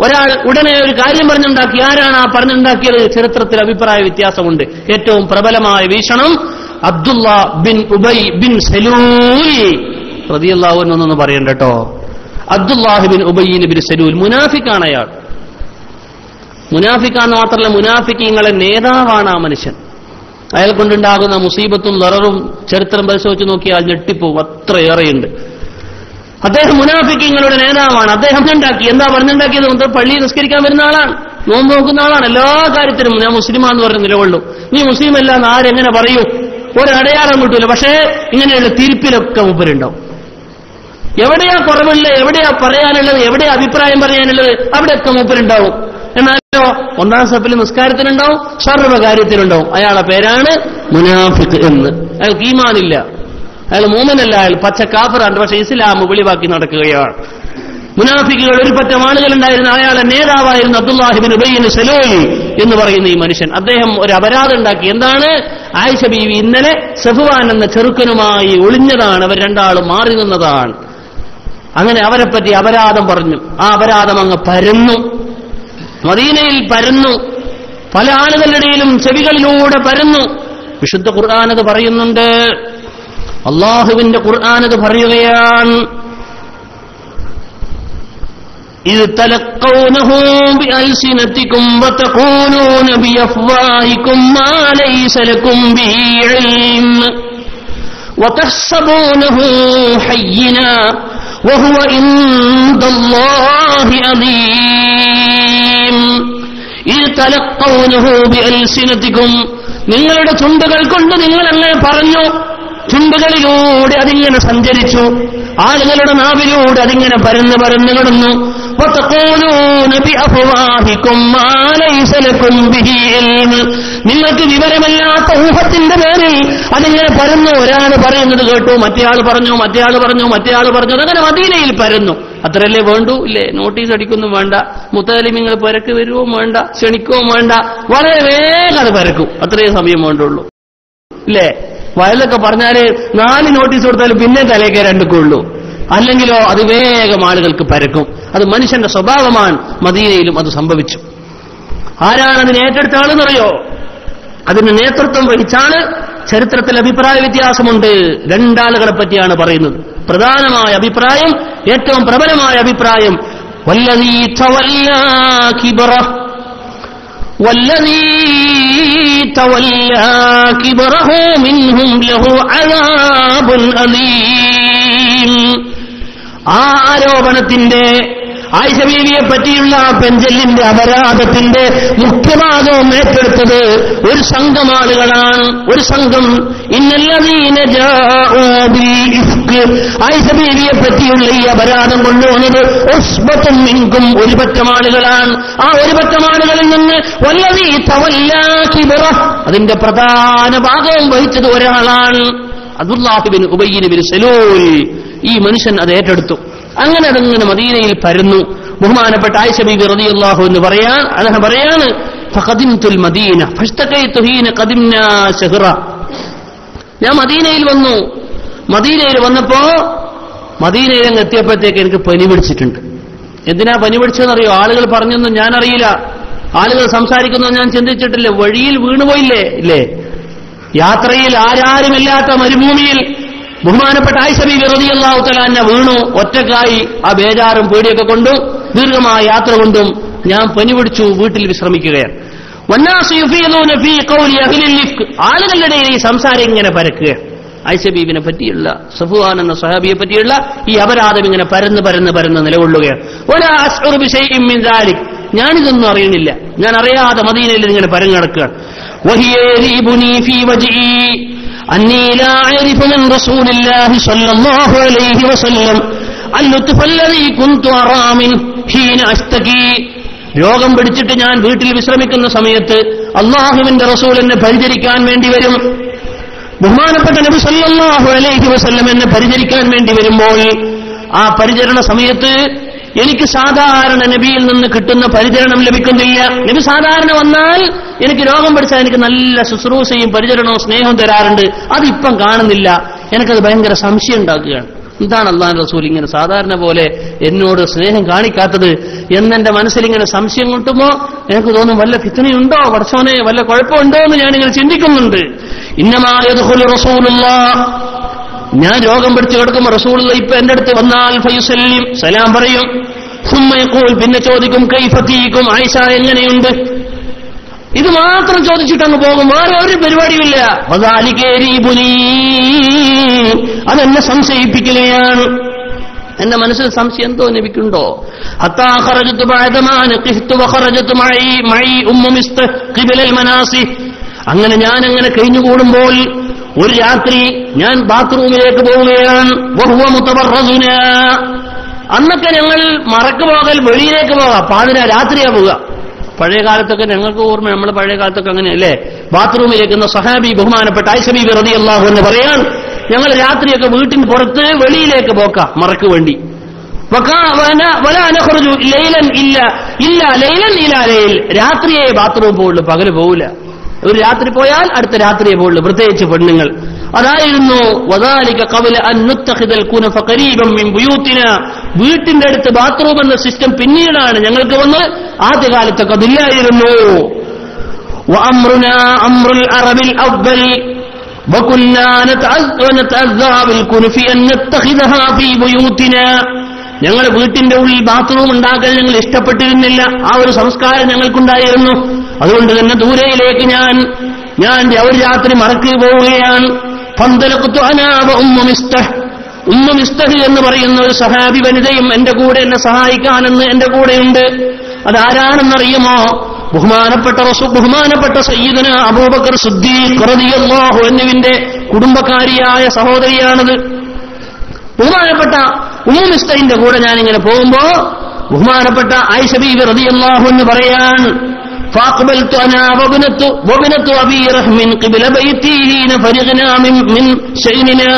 S1: ഒരാൾ ഉടനെ ഒരു കാര്യം പറഞ്ഞുണ്ടാക്കി. ആരാണ് ആ പറഞ്ഞുണ്ടാക്കിയത്? ചരിത്രത്തിൽ അഭിപ്രായ വ്യത്യാസമുണ്ട്. ഏറ്റവും പ്രബലമായ വീക്ഷണം Abdullah bin Ubayy bin Salul. റതിയല്ലാഹു എന്നൊന്നും പറയണ്ട കേട്ടോ അബ്ദുല്ലാഹിബിൻ ഉബൈൻ ബിൻ സലൂൽ മുനാഫിക്കാണ് അയാൾ. മുനാഫിക്കാന്ന് മാത്രമല്ല മുനാഫിക്കിങ്ങളെ നേതാവാണ് ആ മനുഷ്യൻ. അയാൾ കൊണ്ടുണ്ടാകുന്ന മുസീബത്തും ലററും ചരിത്രം പരിശോധിച്ച് നോക്കിയാൽ ഞെട്ടിപ്പോവും അത്രയേറെയുണ്ട്. അദ്ദേഹം മുനാഫിക്കിങ്ങളുടെ നേതാവാണ്. അദ്ദേഹം ഉണ്ടാക്കി. എന്താ പറഞ്ഞുണ്ടാക്കിയത്? പള്ളി നിസ്കരിക്കാൻ വരുന്ന ആളാണ്. നോമ്പ് നോക്കുന്ന ആളാണ്. എല്ലാ കാര്യത്തിലും ഞാൻ മുസ്ലിമാന്ന് പറഞ്ഞ് നിലകൊള്ളൂ. നീ മുസ്ലിം അല്ല എന്ന് ആരെങ്ങനെ പറയൂ? ഒരടയാളം കിട്ടൂല. പക്ഷേ ഇങ്ങനെയുള്ള തിരിപ്പിലൊക്കെ മുപ്പരുണ്ടാവും. എവിടെയാ കുറവുള്ളത്? എവിടെയാ പറയാനുള്ളത്? എവിടെയാ അഭിപ്രായം പറയാനുള്ളത്? അവിടെയൊക്കെ മൂപ്പരുണ്ടാവും. എന്നാലോ ഒന്നാം സഫിൽ നിസ്കാരത്തിനുണ്ടാവും സർവകാര്യത്തിനുണ്ടാവും അയാളെ പേരാണ് മുനാഫിഖ് എന്ന്. അയാൾ ഈമാനില്ല. അയാൾ മൂമനല്ല അയാൾ പച്ച കാഫറാണ്. പക്ഷെ ഇസ്ലാം മുകളിവാക്കി നടക്കുകയാണ്. മുനാഫിക്കുകൾ ഒരു പറ്റം ആളുകൾ ഉണ്ടായിരുന്ന അയാളെ നേതാവായിരുന്ന അബ്ദുല്ലാഹിബിൻ ഉബൈൻ സലോലി എന്ന് പറയുന്ന ഈ മനുഷ്യൻ. അദ്ദേഹം ഒരു അപരാധം ഉണ്ടാക്കി. എന്താണ്? ആയിഷ ബീവി ഇന്നലെ സഫുവാൻ എന്ന ചെറുക്കനുമായി ഒളിഞ്ഞതാണ്. അവർ രണ്ടാളും മാറി നിന്നതാണ്. അങ്ങനെ അവരെപ്പറ്റി അപരാധം പറഞ്ഞു ആ അപരാധം അങ്ങ് പരന്നു മദീനയിൽ പരന്നു പല ആളുകളുടെ ഇടയിലും ചെവികളിലൂടെ പരന്നു വിശുദ്ധ ഖുർആാനത് പറയുന്നുണ്ട് അള്ളാഹുവിന്റെ ഖുർആാനത് പറയുകയാണ് إذ تلقونه بألسنتكم وتقولون بأفواهكم ما ليس لكم به علم وتحسبونه حينا وهو عند الله عظيم إذ تلقونه بألسنتكم നിങ്ങളുടെ ചുണ്ടുകൾ കൊണ്ട് നിങ്ങൾ അങ്ങനെ പറഞ്ഞു ചുണ്ടുകളിലൂടെ അതിങ്ങനെ സഞ്ചരിച്ചു ആളുകളുടെ നാവിലൂടെ അതിങ്ങനെ പരന്ന് പരന്ന് കിടന്നു. നിങ്ങൾക്ക് വിവരമല്ലാത്ത ഊഹത്തിന്റെ പേരിൽ അതിങ്ങനെ പരന്നു. ഒരാൾ പറയുന്നത് കേട്ടു മറ്റേയാൾ പറഞ്ഞു മറ്റേയാൾ പറഞ്ഞു മറ്റേയാൾ പറഞ്ഞു. അതങ്ങനെ മദീനയിൽ പരന്നു. അത്രയല്ലേ വേണ്ടു? ഇല്ലേ? നോട്ടീസ് അടിക്കൊന്നും വേണ്ട. മുത്തലിമിങ്ങൾ പരക്ക് വരുവോ? വേണ്ട. ക്ഷണിക്കോ? വേണ്ട. വളരെ വേഗം അത് പരക്കും. അത്രയും സമയം വേണ്ടുള്ളൂ. ഇല്ലേ? വയലൊക്കെ പറഞ്ഞാൽ നാല് നോട്ടീസ് കൊടുത്താൽ പിന്നെ തലേക്ക് രണ്ടുക്കുള്ളൂ. അല്ലെങ്കിലോ അത് വേഗം ആളുകൾക്ക് പരക്കും. അത് മനുഷ്യന്റെ സ്വഭാവമാണ് മദീനയിലും അത് സംഭവിച്ചു. ആരാണ് അതിന് ഏറ്റെടുത്ത ആളെന്നറിയോ? അതിന് നേതൃത്വം വഹിച്ചാണ് ചരിത്രത്തിൽ അഭിപ്രായ വ്യത്യാസമുണ്ട്. രണ്ടാളുകളെ പറ്റിയാണ് പറയുന്നത്. പ്രധാനമായ അഭിപ്രായം ഏറ്റവും പ്രബലമായ അഭിപ്രായം വല്ലതീ تولى كبره منهم له عذاب أليم ആ ആരോപണത്തിന്റെ ആയിഷ പറ്റിയുള്ള പെഞ്ചലിന്റെ അപരാധത്തിന്റെ മുഖ്യഭാഗവും ഏറ്റെടുത്തത് ഒരു സംഘം ആളുകളാണ്. ഒരു സംഘം ആയിഷബീവിയെ പറ്റിയുള്ള ഈ അപരാധം കൊണ്ടുവന്നത് ഉസ്ബത്തും മിങ്കും ഒരുപറ്റം ആളുകളാണ്. ആ ഒരുപറ്റം ആളുകളിൽ നിന്ന് വല്ലതീ തവല്ലാക്കി വിറ അതിന്റെ പ്രധാന ഭാഗവും വഹിച്ചത് ഒരാളാണ്. അബ്ദുല്ലാഹിബിൻ ഉബയ്യിന് സലൂൽ. ഈ മനുഷ്യൻ അത് ഏറ്റെടുത്തു. അങ്ങനെ അതങ്ങനെ മദീനയിൽ പരന്നു. ബഹുമാനപ്പെട്ട ആയിഷ ബീബി റളിയല്ലാഹു എന്ന് പറയാൻ അദ്ദേഹം പറയാണ് മദീന ഞാൻ മദീനയിൽ വന്നു. മദീനയിൽ വന്നപ്പോ മദീനയിൽ അങ്ങ് എത്തിയപ്പോഴത്തേക്ക് എനിക്ക് പനി പിടിച്ചിട്ടുണ്ട്. എന്തിനാ പനി പിടിച്ചതെന്നറിയോ? ആളുകൾ പറഞ്ഞൊന്നും ഞാൻ അറിയില്ല ആളുകൾ സംസാരിക്കുന്നു ഞാൻ ചിന്തിച്ചിട്ടില്ല. വഴിയിൽ വീണുപോയില്ലേ? ഇല്ലേ? യാത്രയിൽ ആരാരുമില്ലാത്ത മരുഭൂമിയിൽ ബഹുമാനപ്പെട്ട ആയിഷബി വെറുതെയല്ലാഹു തലാന്ന വീണു ഒറ്റക്കായി ആ ബേജാറും പേടിയൊക്കെ കൊണ്ടും ദീർഘമായ യാത്ര കൊണ്ടും ഞാൻ പനി പിടിച്ചു വീട്ടിൽ വിശ്രമിക്കുകയാണ്. ആളുകളുടെ ഈ സംസാരം ഇങ്ങനെ പരക്കുക ഐഷബീബിനെ പറ്റിയുള്ള സഫുവാൻ എന്ന സഹാബിയെ പറ്റിയുള്ള ഈ അപരാധം ഇങ്ങനെ പരന്ന് പരന്ന് പരന്ന് നിലകൊള്ളുകയാണ്. ഞാനിതൊന്നും അറിയുന്നില്ല. ഞാൻ അറിയാതെ മദീനയിൽ ഇങ്ങനെ പരങ്ങടക്കുകയാണ് وهي يريبني في وجهي أني لا أعرف من رسول الله صلى الله عليه وسلم اللطف الذي كنت أرى منه حين أشتكي രോഗം പിടിച്ചിട്ട് ഞാൻ വീട്ടിൽ വിശ്രമിക്കുന്ന സമയത്ത് അള്ളാഹുവിന്റെ റസൂൽ എന്നെ പരിചരിക്കാൻ വേണ്ടി വരും ബഹുമാനപ്പെട്ട നബി സല്ലല്ലാഹു അലൈഹി വസല്ലം എന്നെ പരിചരിക്കാൻ വേണ്ടി വരുമ്പോൾ ആ പരിചരണ സമയത്ത് എനിക്ക് സാധാരണ നബിയിൽ നിന്ന് കിട്ടുന്ന പരിചരണം ലഭിക്കുന്നില്ല. നബി സാധാരണ വന്നാൽ എനിക്ക് രോഗം പിടിച്ചാൽ എനിക്ക് നല്ല ശുശ്രൂഷയും പരിചരണവും സ്നേഹവും തരാറുണ്ട്. അതിപ്പം കാണുന്നില്ല. എനിക്കത് ഭയങ്കര സംശയം ഉണ്ടാക്കുകയാണ്. എന്താണ് അള്ളാഹ് റസൂൽ ഇങ്ങനെ സാധാരണ പോലെ എന്നോട് സ്നേഹം കാണിക്കാത്തത്? എന്നെന്റെ മനസ്സിൽ ഇങ്ങനെ സംശയം കിട്ടുമോ? എനിക്ക് തോന്നും വല്ല ഫിത്തനയുണ്ടോ പടച്ചോനെ വല്ല കുഴപ്പമുണ്ടോ എന്ന് ഞാനിങ്ങനെ ചിന്തിക്കുന്നുണ്ട്. റസൂലുള്ള ഞാൻ രോഗം പിടിച്ചു കിടക്കുമ്പോൾ റസൂൾ ഇപ്പൊ എന്റെ അടുത്ത് വന്നാൽ ഫൈസല്യം സലാം പറയും. സുമ്മയക്കൂൾ പിന്നെ ചോദിക്കും കൈഫത്തീക്കും ആയിഷ എങ്ങനെയുണ്ട്? ഇത് മാത്രം ചോദിച്ചിട്ട് അങ്ങ് പോകും വേറെ ഒരു പരിപാടിയുമില്ല. അതെന്നെ സംശയിപ്പിക്കുകയാണ് എന്റെ മനസ്സിൽ സംശയം മനാസി അങ്ങനെ ഞാൻ അങ്ങനെ കഴിഞ്ഞുകൂടുമ്പോൾ ഒരു രാത്രി ഞാൻ ബാത്റൂമിലേക്ക് പോവുകയാണ്. അന്നൊക്കെ ഞങ്ങൾ മറക്ക് പോകൽ വെളിയിലേക്ക് പോകാം. പാതിര രാത്രിയാ പോവുക. പഴയ കാലത്തൊക്കെ ഞങ്ങൾക്ക് ഓർമ്മ നമ്മൾ പഴയ കാലത്തൊക്കെ അങ്ങനെയല്ലേ ബാത്റൂമിലേക്ക് സഹാബി ബഹുമാനപ്പെട്ട ഐസബി വെറുതെ അള്ളാഹു എന്ന് പറയാൻ ഞങ്ങൾ രാത്രിയൊക്കെ വീട്ടിന് പുറത്ത് വെളിയിലേക്ക് പോക്കാം മറക്ക് വേണ്ടി. രാത്രിയെ ബാത്റൂം പോകുള്ളൂ പകൽ പോകില്ല ഒരു രാത്രി പോയാൽ അടുത്ത രാത്രിയെ പോകുള്ളൂ പ്രത്യേകിച്ച് പെണ്ണുങ്ങൾ അതായിരുന്നു വദാലിക കവല അന്നുത്തഹിദൽ കുനഫ ഖരീബം മിൻ ബുയൂത്തിന വീട്ടിന്റെ അടുത്ത് ബാത്റൂം എന്ന സിസ്റ്റം പിന്നീടാണ് ഞങ്ങൾക്ക് വന്ന് ആദ്യകാലത്തൊക്കെ അതില്ലായിരുന്നു وأمرنا أمر العرب الأفضل وكنا نتعز- ونتأذى بالكنف أن نتخذها في بيوتنا ഞങ്ങൾ വീട്ടിന്റെ ഉള്ളിൽ ബാത്റൂം ഉണ്ടാക്കാൻ ഞങ്ങൾ ഇഷ്ടപ്പെട്ടിരുന്നില്ല. ആ ഒരു സംസ്കാരം ഞങ്ങൾക്കുണ്ടായിരുന്നു. അതുകൊണ്ട് തന്നെ ദൂരയിലേക്ക് ഞാൻ ഞാൻ ഒരു രാത്രി മറക്കി പോവുകയാണ്. ഉമ്മ മിസ്തഹ്. എന്ന് പറയുന്ന ഒരു സഹാബി വനിതയും എന്റെ കൂടെ എന്നെ സഹായിക്കാനെന്ന് എന്റെ കൂടെയുണ്ട്. അതാരാണെന്നറിയുമോ? ബഹുമാനപ്പെട്ട ബഹുമാനപ്പെട്ട സയ്യിദന അബൂബക്കർ സുദ്ദീഖ് റളിയല്ലാഹു എന്നിവിന്റെ കുടുംബക്കാരിയായ സഹോദരിയാണത്. ബഹുമാനപ്പെട്ട ഉമ്മു മിസ്തഹിന്റെ കൂടെ ഞാനിങ്ങനെ പോകുമ്പോ ബഹുമാനപ്പെട്ട ആയിഷ ബീബി റളിയല്ലാഹു എന്ന് പറയാൻ فأقبلت أنا وابنة وابنة أبي رحم قبل بيتي حين فرغنا من من شأننا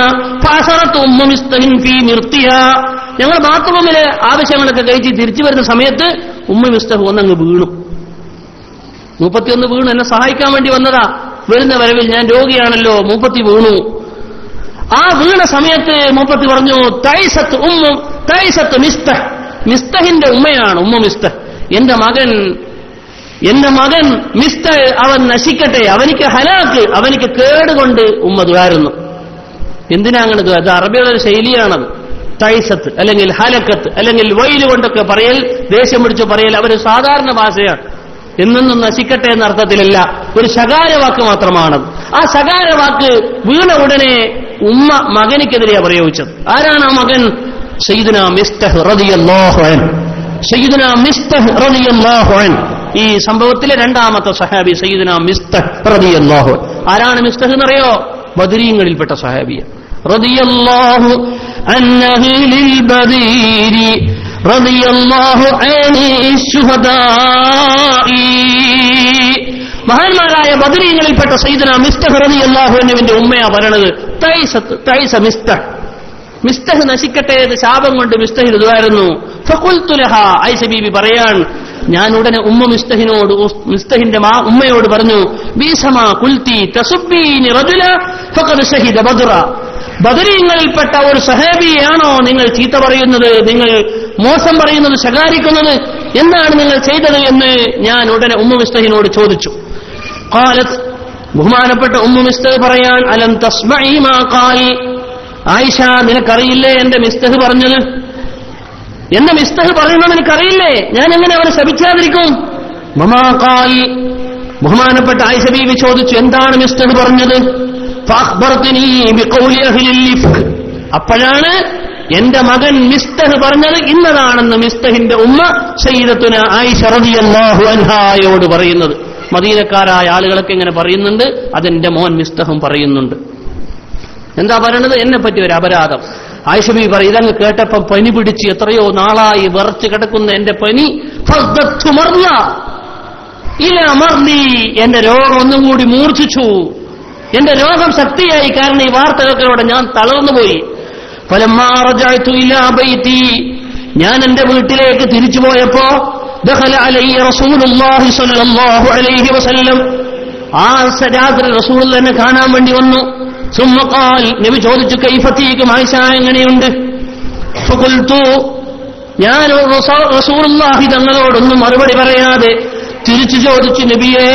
S1: فأثرت أم مستح في مرتها ഞങ്ങൾ ബാത്റൂമിലെ ആവശ്യങ്ങളൊക്കെ കഴിച്ച് തിരിച്ചു വരുന്ന സമയത്ത് ഉമ്മ മിസ്തഹ് വന്നങ്ങ് വീണു മൂപ്പത്തിയൊന്ന് വീണു എന്നെ സഹായിക്കാൻ വേണ്ടി വന്നതാ വരുന്ന വരവിൽ ഞാൻ രോഗിയാണല്ലോ മൂപ്പത്തി വീണു ആ വീണ സമയത്ത് മൂപ്പത്തി പറഞ്ഞു തൈസത്ത് ഉമ്മ തൈസത്ത് മിസ്തഹ്. മിസ്തഹിന്റെ ഉമ്മയാണ് ഉമ്മ മിസ്തഹ്. എന്റെ മകൻ എന്റെ മകൻ മിസ്തഹ് അവൻ നശിക്കട്ടെ അവനിക്ക് ഹലാക്ക് അവനിക്ക് കേടുകൊണ്ട് ഉമ്മ ദ്വാരുന്നു എന്തിനാ അങ്ങനെ അത് അറബിയുടെ ഒരു ശൈലിയാണത്. തൈസത്ത് അല്ലെങ്കിൽ ഹലക്കത്ത് അല്ലെങ്കിൽ വൈൽ കൊണ്ടൊക്കെ പറയൽ ദേഷ്യം പിടിച്ച് പറയൽ അവർ സാധാരണ ഭാഷയാണ്. എന്നൊന്നും നശിക്കട്ടെ എന്ന അർത്ഥത്തിലല്ല. ഒരു ശകാരവാക്ക് മാത്രമാണ്. ആ ശകാരവാക്ക് വീണ ഉടനെ ഉമ്മ മകനിക്കെതിരെയാ പ്രയോഗിച്ചത്. ആരാണ് ആ മകൻ? ഈ സംഭവത്തിലെ രണ്ടാമത്തെ സഹാബി സയ്യിദുന ആരാണ് മിസ്തഹ് എന്നറിയോ? ബദരീങ്ങളിൽപ്പെട്ട സഹാബിയ. ലിൽ മഹാന്മാരായ ബദരീങ്ങളിൽപ്പെട്ട സൈദന മിസ്തഹ് റളിയല്ലാഹു അൻഹുവിന്റെ ഉമ്മയാ പറയണത് തൈസ മിസ്തഹ് മിസ്തഹ് നശിക്കട്ടെ എന്ന് ശാപം കൊണ്ട് മിസ്തഹിന് ഇതുവായിരുന്നു ഫഖുൽതുലഹ ഐസ ബീബി പറയാൻ ഞാൻ ഉടനെ ഉമ്മ മിസ്തഹിനോട് മിസ്തഹിന്റെ മാ ഉമ്മയോട് പറഞ്ഞു ബീസമാ കുൽത്തി തസുബീനി റജുല ഫഖദ് ഷഹിദ ബദ്റ. ബദരീങ്ങളിൽപ്പെട്ട ഒരു സഹേബിയാണോ നിങ്ങൾ ചീത്ത പറയുന്നത് നിങ്ങൾ മോശം പറയുന്നത് ശകാരിക്കുന്നത്? എന്താണ് നിങ്ങൾ ചെയ്തത് എന്ന് ഞാൻ ഉടനെ ഉമ്മു മിസ്തഹിനോട് ചോദിച്ചു. കാലത്ത് ബഹുമാനപ്പെട്ട ഉമ്മു മിസ്തഹ് പറയാൻ അലം ഖാൽ ആയിഷ നിനക്കറിയില്ലേ എന്റെ മിസ്തഹ് പറഞ്ഞത്? എന്റെ മിസ്തഹ് പറയുന്നത് നിനക്കറിയില്ലേ? ഞാൻ എങ്ങനെ അവനെ ശപിച്ചാതിരിക്കും? മമാ ഖാൽ ബഹുമാനപ്പെട്ട ആയിഷ ബീവി ചോദിച്ചു എന്താണ് മിസ്തഹ് പറഞ്ഞത്? അപ്പോഴാണ് എന്റെ മകൻ മിസ്തഹ് പറഞ്ഞത് ഇന്നതാണെന്ന് മിസ്തഹിന്റെ ഉമ്മ സയ്യിദത്തുന ആയിഷ റളിയല്ലാഹു അൻഹായോട് പറയുന്നത്. മദീനക്കാരായ ആളുകളൊക്കെ ഇങ്ങനെ പറയുന്നുണ്ട് അതെന്റെ മോൻ മിസ്തഹും പറയുന്നുണ്ട്. എന്താ പറയണത്? എന്നെ പറ്റി ഒരു അപരാധം. ആയിഷബി പറയും ഇതങ്ങ് കേട്ടപ്പം പനി പിടിച്ച് എത്രയോ നാളായി വിറച്ച് കിടക്കുന്ന എന്റെ പനി. ഇല അമർന്നി എന്റെ രോഗം ഒന്നും കൂടി മൂർച്ഛിച്ചു. എന്റെ രോഗം ശക്തിയായി കാരണം ഈ വാർത്ത കേൾക്കലോടെ ഞാൻ തളർന്നുപോയി ഞാൻ എന്റെ വീട്ടിലേക്ക് തിരിച്ചു പോയപ്പോ രാത്രി റസൂൽ തന്നെ കാണാൻ വേണ്ടി വന്നു. സുമ്മക്കാൽ നബി ചോദിച്ചു കൈഫത്തീക്ക് ആയിഷ എങ്ങനെയുണ്ട്? ഞാൻ റസൂ- റസൂലുള്ളാഹി തങ്ങളോടൊന്നും മറുപടി പറയാതെ തിരിച്ചു ചോദിച്ചു നബിയേ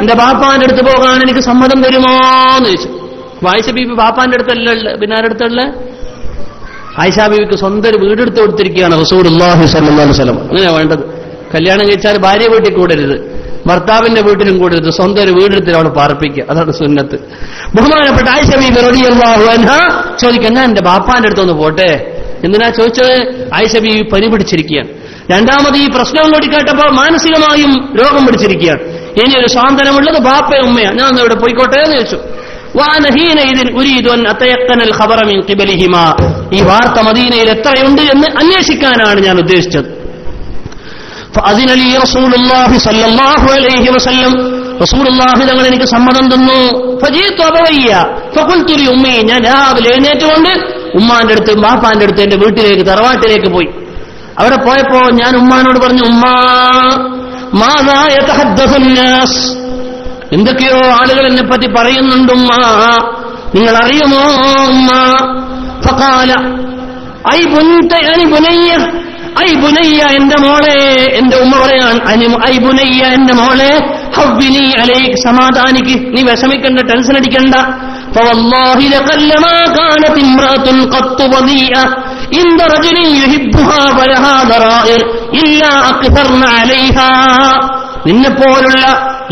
S1: എന്റെ ബാപ്പാന്റെ അടുത്ത് പോകാൻ എനിക്ക് സമ്മതം തരുമോ എന്ന് ചോദിച്ചു. വായിച്ച ബീബി ബാപ്പാന്റെ അടുത്തല്ല. പിന്നെ അടുത്തുള്ള? ആയിഷാ ബീവിക്ക് സ്വന്തം വീടെടുത്ത് കൊടുത്തിരിക്കുകയാണ് അലൈഹി വസല്ലം. അങ്ങനെയാ വേണ്ടത്. കല്യാണം കഴിച്ചാൽ ഭാര്യ വീട്ടിൽ കൂടരുത്. ഭർത്താവിന്റെ വീട്ടിലും കൂടരുത്. സ്വന്തം ഒരു വീടെടുത്ത് അവിടെ പാർപ്പിക്കുക. അതാണ് സുന്നത്ത്. ബഹുമാനപ്പെട്ട ആയിഷ ബീബി റളിയല്ലാഹു അൻഹ ചോദിക്കാൻ എന്റെ ബാപ്പാന്റെ അടുത്തൊന്ന് പോട്ടെ? എന്തിനാ ചോദിച്ചത്? ആയിഷ ബീവി പനി പിടിച്ചിരിക്കുകയാണ്. രണ്ടാമത് ഈ പ്രശ്നം കൂടി കേട്ടപ്പോൾ മാനസികമായും രോഗം പിടിച്ചിരിക്കുകയാണ്. ഇനി ഒരു സ്വാതന്ത്ര്യമുള്ളത് ബാപ്പ ഉമ്മയാ ഞാൻ ഒന്ന് ഇവിടെ പോയിക്കോട്ടെ എന്ന് ചോദിച്ചു. ഈ വാർത്ത മദീനയിൽ എത്രയുണ്ട് എന്ന് അന്വേഷിക്കാനാണ് ഞാൻ ഉദ്ദേശിച്ചത്. അതിനലി റസൂലുള്ളാഹി അലൈഹി വസല്ലം. റസൂലുള്ളാഹി എനിക്ക് സമ്മതം തന്നു. ഫജീത്തു അബവയ്യ. ഞാൻ രാവിലെ എഴുന്നേറ്റുകൊണ്ട് ഉമ്മാന്റെ അടുത്ത് ബാപ്പാന്റെ അടുത്ത് എന്റെ വീട്ടിലേക്ക് തറവാട്ടിലേക്ക് പോയി. അവിടെ പോയപ്പോ ഞാൻ ഉമ്മാനോട് പറഞ്ഞു ഉമ്മാ മാതാ യതഹദ്ദസു الناس എന്തൊക്കെയോ ആളുകൾ എന്നെ പറ്റി പറയുന്നുണ്ട് ഉമ്മ നിങ്ങൾ അറിയുമോ ഉമ്മ ഫഖാല ഐ ബുൻത അനി ബുനയ്യ ഐ ബുനയ്യ എന്റെ മോളെ എന്റെ ഉമ്മ പറയാൻ അനി ഐ ബുനയ്യ എന്റെ മോളെ ഹവ്വിനി അലൈക് സമാധാനിക്ക് നീ വിഷമിക്കണ്ട ടെൻഷൻ അടിക്കണ്ട فوالله لقلما كانت امرأة قط وضيئة عند رجل يحبها فلها ضرائر إلا أكثرن عليها നിന്നെപ്പോലുള്ള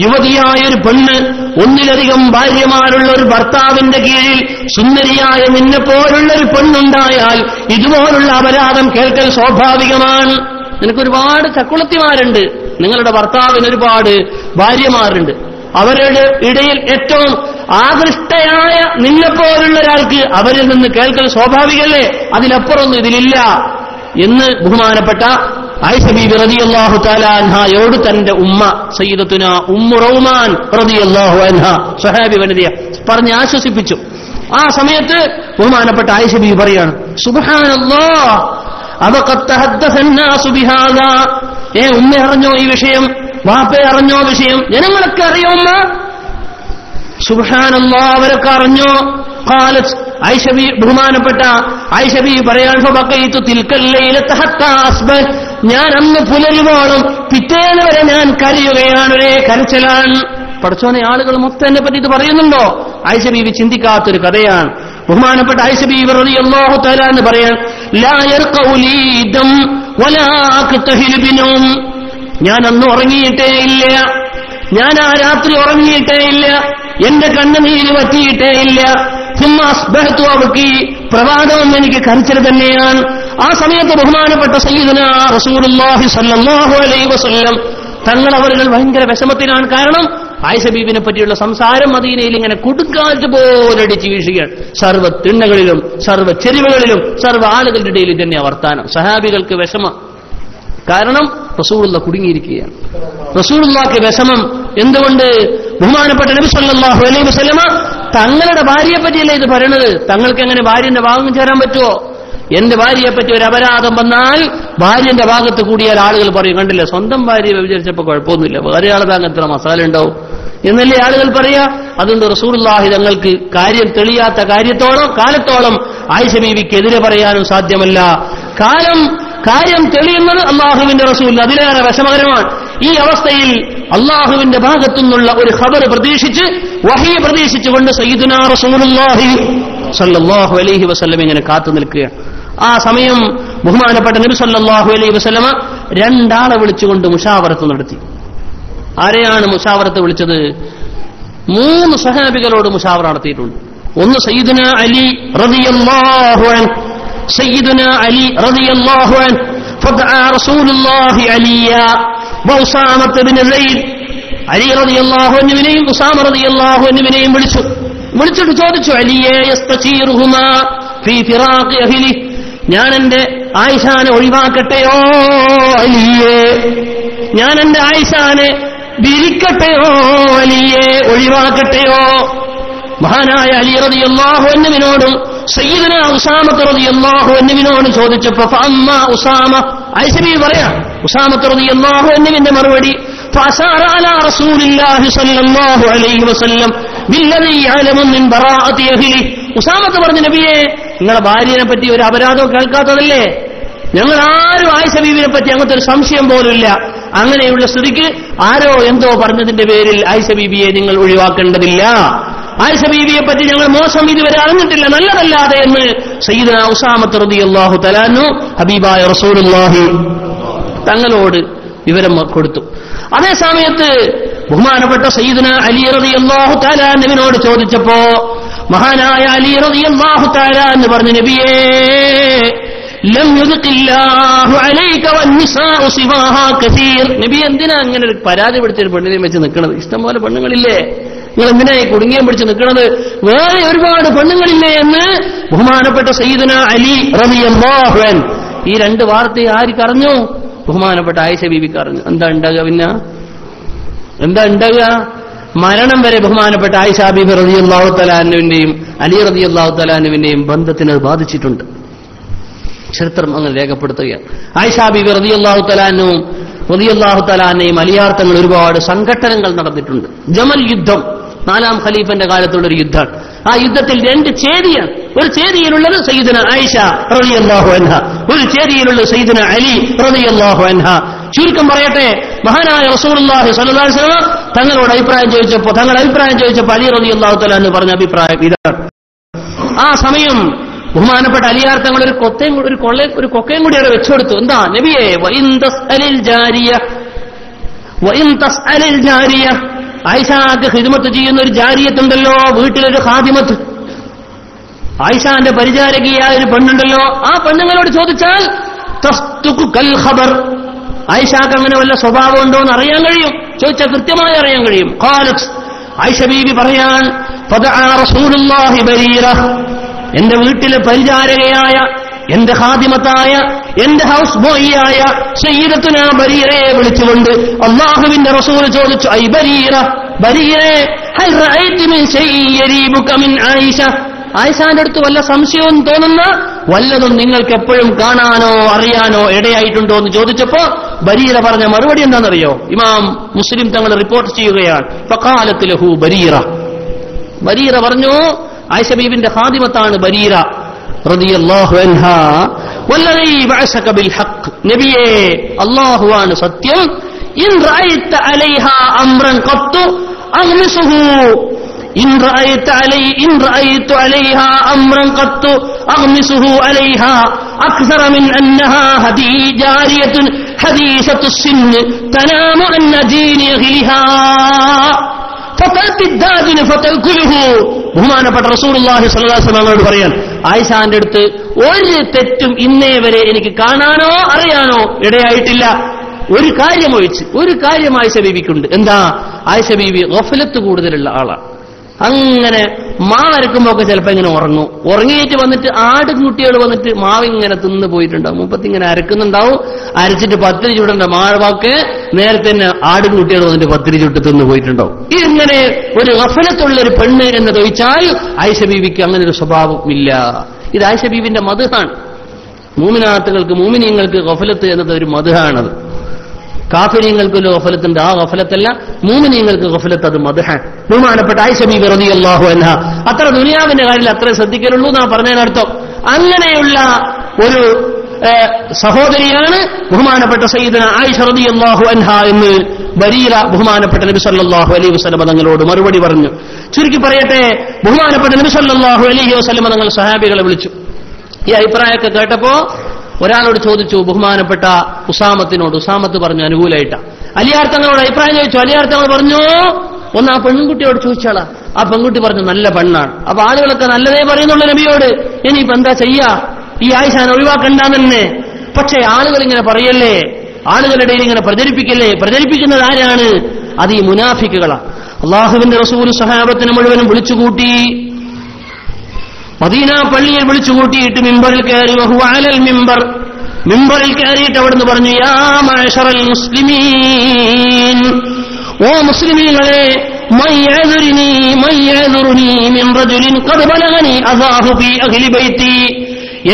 S1: യുവതിയായ ഒരു പെണ്ണ് ഒന്നിലധികം ഭാര്യമാരുള്ള ഒരു ഭർത്താവിന്റെ കീഴിൽ സുന്ദരിയായ നിന്നെപ്പോലുള്ള ഒരു പെണ്ണുണ്ടായാൽ ഇതുപോലുള്ള അപരാധം കേൾക്കൽ സ്വാഭാവികമാണ് നിനക്ക് ഒരുപാട് ചക്കുളത്തിമാരുണ്ട് നിങ്ങളുടെ ഭർത്താവിന് ഒരുപാട് ഭാര്യമാരുണ്ട് അവരുടെ ഇടയിൽ ഏറ്റവും ആകൃഷ്ടയായ നിന്നെപ്പോലുള്ള ഒരാൾക്ക് അവരിൽ നിന്ന് കേൾക്കൽ സ്വാഭാവികല്ലേ? അതിലപ്പുറമൊന്നും ഇതിലില്ല. എന്ന് ബഹുമാനപ്പെട്ട ഐസബീബ് റതിയല്ലാഹു താലാൻഹയോട് തന്റെ ഉമ്മ സയ്യിദത്തുന ഉമ്മു റൗമാൻ റതിയല്ലാഹു അൻഹ സഹാബി വനിതയ പറഞ്ഞ് ആശ്വസിപ്പിച്ചു. ആ സമയത്ത് ബഹുമാനപ്പെട്ട ആയിഷബി പറയാണ് സുബാനല്ലോ അവ കത്തഹദ്ദ ഏ ഉമ്മ അറിഞ്ഞോ ഈ വിഷയം? വാപ്പ അറിഞ്ഞോ വിഷയം? ജനങ്ങളൊക്കെ അറിയോ സുഹാനം അവരൊക്കെ അറിഞ്ഞോ? ഖാലത്ത് ഐഷബി ബഹുമാനപ്പെട്ട ഐഷബി പറയാൻ ഞാൻ അന്ന് പുലരുവാളും പിറ്റേന്ന് വരെ ഞാൻ കരയുകയാണ് ഒരേ കരച്ചലാൻ പഠിച്ചോനെ ആളുകൾ മൊത്തം എന്നെ പറ്റി ഇത് പറയുന്നുണ്ടോ? ആയിഷ ബീവി ചിന്തിക്കാത്തൊരു കഥയാണ്. ബഹുമാനപ്പെട്ട ആയിഷ ബീവി റളിയല്ലാഹു തആല എന്ന് പറയാൻ ലാ ദം വലാ ഞാൻ അന്ന് ഉറങ്ങിയിട്ടേ ഇല്ല. ഞാൻ ആ രാത്രി ഉറങ്ങിയിട്ടേ ഇല്ല. എന്റെ കണ്ണുനീര് പറ്റിയിട്ടേ ഇല്ല. അവക്ക് പ്രഭാതം എനിക്ക് കരച്ചിൽ തന്നെയാണ്. ആ സമയത്ത് ബഹുമാനപ്പെട്ട സയ്യിദന റസൂലുള്ളാഹി സല്ലല്ലാഹു അലൈഹി വസല്ലം തങ്ങളവരുകൾ ഭയങ്കര വിഷമത്തിലാണ്. കാരണം ആയിഷ ബീബിനെ പറ്റിയുള്ള സംസാരം മദീനയിൽ ഇങ്ങനെ കൊടുക്കാറ്റ് പോലടിച്ച് വീഴുകയാണ് സർവ തിണ്ണകളിലും സർവ ചെരുവുകളിലും സർവ ആളുകളുടെ ഇടയിൽ തന്നെ വർത്താനം. സഹാബികൾക്ക് വിഷമം. കാരണം റസൂറുള്ള കുടുങ്ങിയിരിക്കുകയാണ്. റസൂറുള്ളക്ക് വിഷമം എന്തുകൊണ്ട്? ബഹുമാനപ്പെട്ട നബി സല്ലാഹു അലൈ വസ്ലമ തങ്ങളുടെ ഭാര്യയെ പറ്റിയല്ലേ ഇത് പറയണത്? തങ്ങൾക്ക് എങ്ങനെ ഭാര്യന്റെ ഭാഗം ചേരാൻ പറ്റുമോ എന്റെ ഭാര്യയെ പറ്റി ഒരു അപരാധം വന്നാൽ ഭാര്യന്റെ ഭാഗത്ത് കൂടിയാൽ ആളുകൾ പറയും കണ്ടില്ല സ്വന്തം ഭാര്യയെ വിചാരിച്ചപ്പോ കുഴപ്പമൊന്നുമില്ല. വേറെ ആളെ താങ്കൾ എത്ര മസാല ഉണ്ടാവും. എന്നല്ലേ ആളുകൾ പറയാ? അതുകൊണ്ട് റസൂർലാഹി തങ്ങൾക്ക് കാര്യം തെളിയാത്ത കാര്യത്തോളം കാലത്തോളം ആയിഷ ബീവിക്കെതിരെ പറയാനും സാധ്യമല്ല. കാലം കാര്യം തെളിയുന്നത് അള്ളാഹുവിന്റെ റസൂൽ അതിലേറെ വിഷമകരമാണ്. ഈ അവസ്ഥയിൽ അള്ളാഹുവിന്റെ ഭാഗത്തുനിന്നുള്ള ഒരു ഖബർ പ്രതീക്ഷിച്ച് വഹി പ്രതീക്ഷിച്ചുകൊണ്ട് സയ്യിദുനാ റസൂലുള്ളാഹി സല്ലല്ലാഹു അലൈഹി വസ്ലം ഇങ്ങനെ കാത്തു നിൽക്കുകയാണ്. ആ സമയം ബഹുമാനപ്പെട്ട നബി സല്ലാഹു അലൈഹി വസ്ലമ രണ്ടാളെ വിളിച്ചുകൊണ്ട് മുഷാവറത്ത് നടത്തി. ആരെയാണ് മുഷാവറത്ത് വിളിച്ചത്? മൂന്ന് സഹാബികളോട് മുഷാവറ നടത്തിയിട്ടുണ്ട്. ഒന്ന് സയ്യിദുന അലി റബിയാഹു سيدنا علي رضي الله عنه فدعا رسول الله عليا وأسامة بن زيد അലി റളിയല്ലാഹു അൻഹുവിനെയും ഉസാമ റളിയല്ലാഹു അൻഹുവിനെയും വിളിച്ചു വിളിച്ചിട്ട് ചോദിച്ചു അലിയെ യസ്തചീറുഹുമാ ഫീ ഫിറാഖി അഹ്ലി ഞാൻ എന്റെ ആയിഷാനെ ഒഴിവാക്കട്ടെയോ അലിയെ ഞാൻ എന്റെ ആയിഷാനെ വിരിക്കട്ടെയോ അലിയെ ഒഴിവാക്കട്ടെയോ മഹാനായ അലി റളിയല്ലാഹു അൻഹുവിനോടും സയ്യിദന ഉസാമത്തുറതി അള്ളാഹു എന്നിവിനോട് ചോദിച്ചപ്പോ അമ്മ ഉസാമ. ഐസബി പറയാം ഉസാമത്തുറതി അള്ളാഹു എന്നിവിന്റെ മറുപടി ഉസാമത്ത് പറഞ്ഞു നബിയെ നിങ്ങളെ ഭാര്യനെ പറ്റി ഒരു അപരാധം കേൾക്കാത്തതല്ലേ? ഞങ്ങൾ ആരും ആയിഷ ബീവിനെ പറ്റി അങ്ങനത്തെ ഒരു സംശയം പോലുമില്ല അങ്ങനെയുള്ള സ്ഥിതിക്ക് ആരോ എന്തോ പറഞ്ഞതിന്റെ പേരിൽ ആയിഷ ബീബിയെ നിങ്ങൾ ഒഴിവാക്കേണ്ടതില്ല. ആയിഷ ബീവിയെ പറ്റി ഞങ്ങൾ മോശം ഇതുവരെ അറിഞ്ഞിട്ടില്ല. നല്ലതല്ലാതെ എന്ന് സയ്യിദന ഉസാമത്ത് റളിയല്ലാഹു തലാനു ഹബീബായ റസൂലുള്ളാഹി തങ്ങളോട് വിവരം കൊടുത്തു. അതേ സമയത്ത് ബഹുമാനപ്പെട്ട സയ്യിദന അലി റതി അള്ളാഹു തലാനുവിനോട് ചോദിച്ചപ്പോ മഹാനായ അലി റളിയല്ലാഹു തആല എന്ന് പറഞ്ഞു നബിയേ നബി എന്തിനാ അങ്ങനെ ഒരു പരാതി പിടിച്ചൊരു പെണ്ണിനെ വെച്ച് നിൽക്കുന്നത് ഇഷ്ടംപോലെ പെണ്ണുങ്ങളില്ലേ? നിങ്ങൾ എന്തിനായി കുടുങ്ങിയും പിടിച്ച് നിൽക്കുന്നത് വേറെ ഒരുപാട് പെണ്ണുങ്ങളില്ലേ എന്ന് ബഹുമാനപ്പെട്ട സയ്യിദന അലി റബി ഈ രണ്ട് വാർത്ത ആർക്ക് അറിഞ്ഞു ബഹുമാനപ്പെട്ട ആയിഷ ബീബിക്ക് അറിഞ്ഞു എന്താ ഉണ്ടാകുക പിന്നെ? എന്താ ഉണ്ടാകുക? മരണം വരെ ബഹുമാനപ്പെട്ട ആയിഷ ബീബി അള്ളാഹു തലാനുവിന്റെയും അലി റളിയല്ലാഹു തലാനുവിന്റെയും ബന്ധത്തിന് അത് ബാധിച്ചിട്ടുണ്ട്. ചരിത്രം അങ്ങനെ രേഖപ്പെടുത്തുകയാണ്. ആയിഷ ബീബി അള്ളാഹു തലാനും റളിയല്ലാഹു തലാനെയും അലിയാർത്ഥങ്ങൾ ഒരുപാട് സംഘട്ടനങ്ങൾ നടന്നിട്ടുണ്ട്. ജമൽ യുദ്ധം. നാലാം ഖലീഫന്റെ കാലത്തുള്ള ഒരു യുദ്ധമാണ് ആ യുദ്ധത്തിൽ രണ്ട് ചേരിയാണ് ഒരു ചേരിയിലുള്ളത് സയ്യിദന ആയിഷ റളിയല്ലാഹു അൻഹ ഒരു ചേരിയിലുള്ളത് സയ്യിദന അലി റളിയല്ലാഹു അൻഹ. ചുരുക്കം പറയട്ടെ മഹാനായ റസൂലുള്ളാഹി സ്വല്ലല്ലാഹു അലൈഹി വസല്ലം തങ്ങളോട് അഭിപ്രായം ചോദിച്ചപ്പോൾ തങ്ങളുടെ അഭിപ്രായം ചോദിച്ചപ്പോൾ അലി റളിയല്ലാഹു തആല എന്ന് പറഞ്ഞ അഭിപ്രായം ഇതാണ്. ആ സമയം ബഹുമാനപ്പെട്ട അലിയാർ തങ്ങൾ ഒരു കൊത്തയും കൂടി- ഒരു കൊള്ള ഒരു കൊക്കയും കൂടി അവിടെ വെച്ചുകൊടുത്തു എന്താ? നബിയെ വൈന്ദ തസ്അലിൽ ജാരിയ വൈന്ദ തസ്അലിൽ ജാരിയ ആയിഷാക്ക് ഹിദ്മത്ത് ചെയ്യുന്ന ഒരു ജാരിയത്തുണ്ടല്ലോ വീട്ടിലൊരു ഹാദിമത്ത് ആയിഷാന്റെ പരിചാരകിയായ ഒരു പെണ്ണുണ്ടല്ലോ ആ പെണ്ണുങ്ങളോട് ചോദിച്ചാൽ ഖബർ. ആയിഷാക്ക് അങ്ങനെ വല്ല സ്വഭാവം ഉണ്ടോ എന്ന് അറിയാൻ കഴിയും. ചോദിച്ചാൽ കൃത്യമായി അറിയാൻ കഴിയും. ആയിഷ ബീബി പറയാൻ എന്റെ വീട്ടിലെ പരിചാരകയായ എന്റെ ഹാദിമത്തായ എന്റെ ഹൗസ് ബോയിയായ സയ്യിദത്തുന ബരീറയെ വിളിച്ചുകൊണ്ട് അള്ളാഹുവിന്റെ റസൂൽ ചോദിച്ചു ഐ ബരീറ ആയിഷ? ആയിഷാന്റെ അടുത്ത് വല്ല സംശയവും തോന്നുന്ന വല്ലതും നിങ്ങൾക്ക് എപ്പോഴും കാണാനോ അറിയാനോ ഇടയായിട്ടുണ്ടോ എന്ന് ചോദിച്ചപ്പോ ബരീറ പറഞ്ഞ മറുപടി എന്താണെന്നറിയോ? ഇമാം മുസ്ലിം തങ്ങൾ റിപ്പോർട്ട് ചെയ്യുകയാണ് ഫഖാലത്ത് ലഹു ബരീറ. ബരീറ പറഞ്ഞു ആയിഷ ബീബിന്റെ ഹാദിമത്താണ് ബരീറ. رضي الله عنها والذي بعثك بالحق. نبيه الله وان ستيم إن رأيت عليها أمرا قط أغمسه. إن رأيت علي إن رأيت عليها أمرا قط أغمسه عليها. أكثر من أنها هدي جارية حديثة السن تنام عن دين غلها ബഹുമാനപ്പെട്ട അലൈഹി വസല്ലമയോട് പറയാൻ ആയിഷാന്റെ അടുത്ത് ഒരു തെറ്റും ഇന്നേ വരെ എനിക്ക് കാണാനോ അറിയാനോ ഇടയായിട്ടില്ല. ഒരു കാര്യം ഒഴിച്ച് ഒരു കാര്യം ആയിഷ ബീവിക്കുണ്ട്. എന്താ? ആയിഷ ബീവി ഗഫലത്ത് കൂടുതലുള്ള ആളാണ് അങ്ങനെ മാവ് അരക്കുമ്പോ ഒക്കെ ചിലപ്പോ ഇങ്ങനെ ഉറങ്ങും. ഉറങ്ങിയിട്ട് വന്നിട്ട് ആട് കുട്ടികൾ വന്നിട്ട് മാവ് ഇങ്ങനെ തിന്ന് പോയിട്ടുണ്ടാവും. മുപ്പത്തി ഇങ്ങനെ അരക്കുന്നുണ്ടാവും. അരച്ചിട്ട് പത്തിരി ചുടേണ്ട മാഴവാക്ക് നേരത്തെ തന്നെ ആടുകുട്ടികൾ വന്നിട്ട് പത്തിരി ചുട്ട് തിന്ന് പോയിട്ടുണ്ടാവും. ഇങ്ങനെ ഒരു ഗഫലത്തുള്ള ഒരു പെണ്ണ് എന്ന് ചോദിച്ചാൽ ആയിഷ ബീവിക്ക് അങ്ങനെ ഒരു സ്വഭാവം ഇല്ല ഇത് ആയിഷ ബീവിന്റെ മധുഹാണ് മൂമിനാത്തുകൾക്ക് മൂമിനിയങ്ങൾക്ക് ഗഫലത്ത് എന്നത് ഒരു മധുഹാണത് കാഫിര്യങ്ങൾക്ക് ഒരു ഗഫലത്തുണ്ട് ആ ഗഫലത്തല്ല മൂമിനീങ്ങൾക്ക് ഗഫലത്ത് അത് മധുഹ ബഹുമാനപ്പെട്ട ആയിഷ ബീബി അള്ളാഹു അൻഹ അത്ര ദുനിയാവിന്റെ കാര്യത്തിൽ അത്ര ശ്രദ്ധിക്കലുള്ളൂ എന്നാ പറഞ്ഞതിനർത്ഥം അങ്ങനെയുള്ള ഒരു സഹോദരിയാണ് ബഹുമാനപ്പെട്ട സയ്യിദന ആയിഷ അള്ളാഹു അൻഹ എന്ന് ബരീറ ബഹുമാനപ്പെട്ട നബി സല്ലല്ലാഹു അലൈഹി വസ്ലമ തങ്ങളോട് മറുപടി പറഞ്ഞു. ചുരുക്കി പറയട്ടെ ബഹുമാനപ്പെട്ട നബി സല്ലല്ലാഹു അലൈഹി വസ്ലമ തങ്ങൾ സഹാബികളെ വിളിച്ചു. ഈ അഭിപ്രായമൊക്കെ കേട്ടപ്പോ ഒരാളോട് ചോദിച്ചു ബഹുമാനപ്പെട്ട ഉസാമത്തിനോട് ഉസാമത്ത് പറഞ്ഞു അനുകൂലമായിട്ടാ അലിയാർ തങ്ങളോട് അഭിപ്രായം ചോദിച്ചു അലിയാർ തങ്ങൾ പറഞ്ഞു ഒന്ന് ആ പെൺകുട്ടിയോട് ചോദിച്ചാളാ. ആ പെൺകുട്ടി പറഞ്ഞു നല്ല പെണ്ണാണ്. അപ്പൊ ആളുകളൊക്കെ നല്ലതേ പറയുന്നുള്ള നബിയോട്. ഇനിയിപ്പോ എന്താ ചെയ്യാ? ഈ ആയിഷാൻ ഒഴിവാക്കണ്ടെന്നെ പക്ഷേ ആളുകൾ ഇങ്ങനെ പറയല്ലേ? ആളുകളുടെ ഇങ്ങനെ പ്രചരിപ്പിക്കല്ലേ? പ്രചരിപ്പിക്കുന്നത് ആരാണ്? അത് ഈ മുനാഫിക്കുകളാണ് അള്ളാഹുവിന്റെ റസൂൽ സഹാബത്തിനെ മുഴുവനും വിളിച്ചുകൂട്ടി. മദീന പള്ളിയിൽ വിളിച്ചു കൂട്ടിയിട്ട് മിമ്പറിൽ കയറി വഹുവ അലൽ മിമ്പർ. മിമ്പറിൽ കയറിയിട്ട് അവിടുന്ന് പറഞ്ഞു യാ മഅശറൽ മുസ്ലിമീൻ. ഓ മുസ്ലിമീങ്ങളെ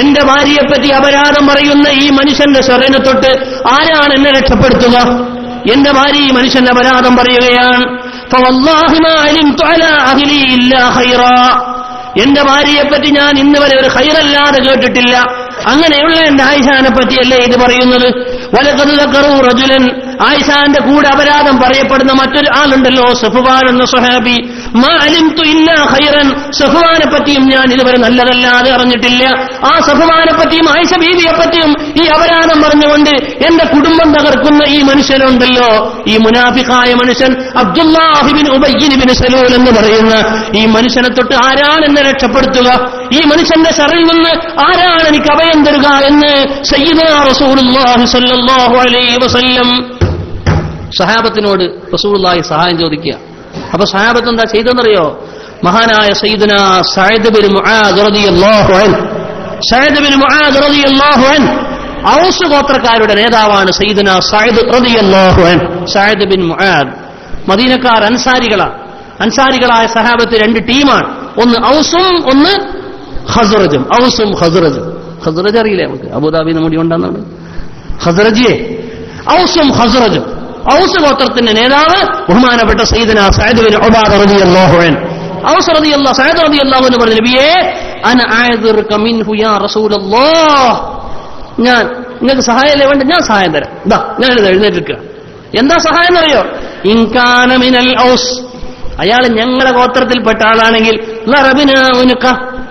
S1: എന്റെ ഭാര്യയെപ്പറ്റി അപരാധം പറയുന്ന ഈ മനുഷ്യന്റെ ശരണ തൊട്ട് ആരാണ് എന്നെ രക്ഷപ്പെടുത്തുക? എന്റെ ഭാര്യ ഈ മനുഷ്യന്റെ അപരാധം പറയുകയാണ്. എന്റെ ഭാര്യയെപ്പറ്റി ഞാൻ ഇന്ന് വരെ ഒരു ഹൈറല്ലാതെ കേട്ടിട്ടില്ല. അങ്ങനെയുള്ള എന്റെ ആയിഷാനെ പറ്റിയല്ലേ ഇത് പറയുന്നത്? വലക്കറുതക്കറു റജുലൻ. ആയിഷാന്റെ കൂടെ അപരാധം പറയപ്പെടുന്ന മറ്റൊരു ആളുണ്ടല്ലോ സഫുബാൻ എന്ന സഹാബി സഫുവാനെ പറ്റിയും ഞാൻ ഇതുവരെ നല്ലതല്ലാതെ അറിഞ്ഞിട്ടില്ല. ആ സഫുവാനെ പറ്റിയും ആയിഷ ബീവിയെ പറ്റിയും ഈ അപരാധം പറഞ്ഞുകൊണ്ട് എന്റെ കുടുംബം തകർക്കുന്ന ഈ മനുഷ്യനുണ്ടല്ലോ. ഈ മുനാഫിക്കായ മനുഷ്യൻ അബ്ദുല്ലാഹിബിൻ ഉബയ്യിബിൻ സലൂൽ എന്ന് പറയുന്ന ഈ മനുഷ്യനെ തൊട്ട് ആരാണ് എന്നെ രക്ഷപ്പെടുത്തുക? ഈ മനുഷ്യന്റെ ശറിൽ നിന്ന് ആരാണ് എനിക്ക് അഭയം തരുക എന്ന് സഹാബത്തിനോട് റസൂലുള്ളാഹി സഹായം ചോദിക്കുക. അപ്പൊ സഹാബത്ത് എന്താ ചെയ്തെന്നറിയോ മഹാനായ സയ്യിദുന സഅദ് ബിൻ മുആദ് റളിയല്ലാഹു അൻഹു. സഅദ് ബിൻ മുആദ് റളിയല്ലാഹു അൻഹു. ഔസ് ഗോത്രക്കാരുടെ നേതാവാണ് സയ്യിദുന സയ്യിദ് റളിയല്ലാഹു അൻഹു. Saad bin Muadh. മദീനക്കാർ അൻസാരികളാണ് അൻസാരികളായ സഹാബത്ത് രണ്ട് ടീമാണ്. ഒന്ന് ഔസും ഒന്ന് ഖസ്റജും. ഔസും ഖസ്റജും. ഹസറജ് അറിയില്ലേ നമുക്ക്? അബുദാബി നമ്മുടെ ഉണ്ടെന്നാണ് ഖസ്റജിയെ. ഔസും ഖസ്റജും. ഔസ് ഗോത്രത്തിന്റെ നേതാവ് ബഹുമാനപ്പെട്ട സൈദന ഞാൻ നിങ്ങൾക്ക് സഹായമല്ലേ വേണ്ട ഞാൻ സഹായം തരാം. ഇതാ ഞാൻ ഇത് എഴുന്നേറ്റിരിക്കുക. എന്താ സഹായം എന്നറിയോ? ഇൻകാന മിനൽ ഔസ്. അയാൾ ഞങ്ങളുടെ ഗോത്രത്തിൽപ്പെട്ട ആളാണെങ്കിൽ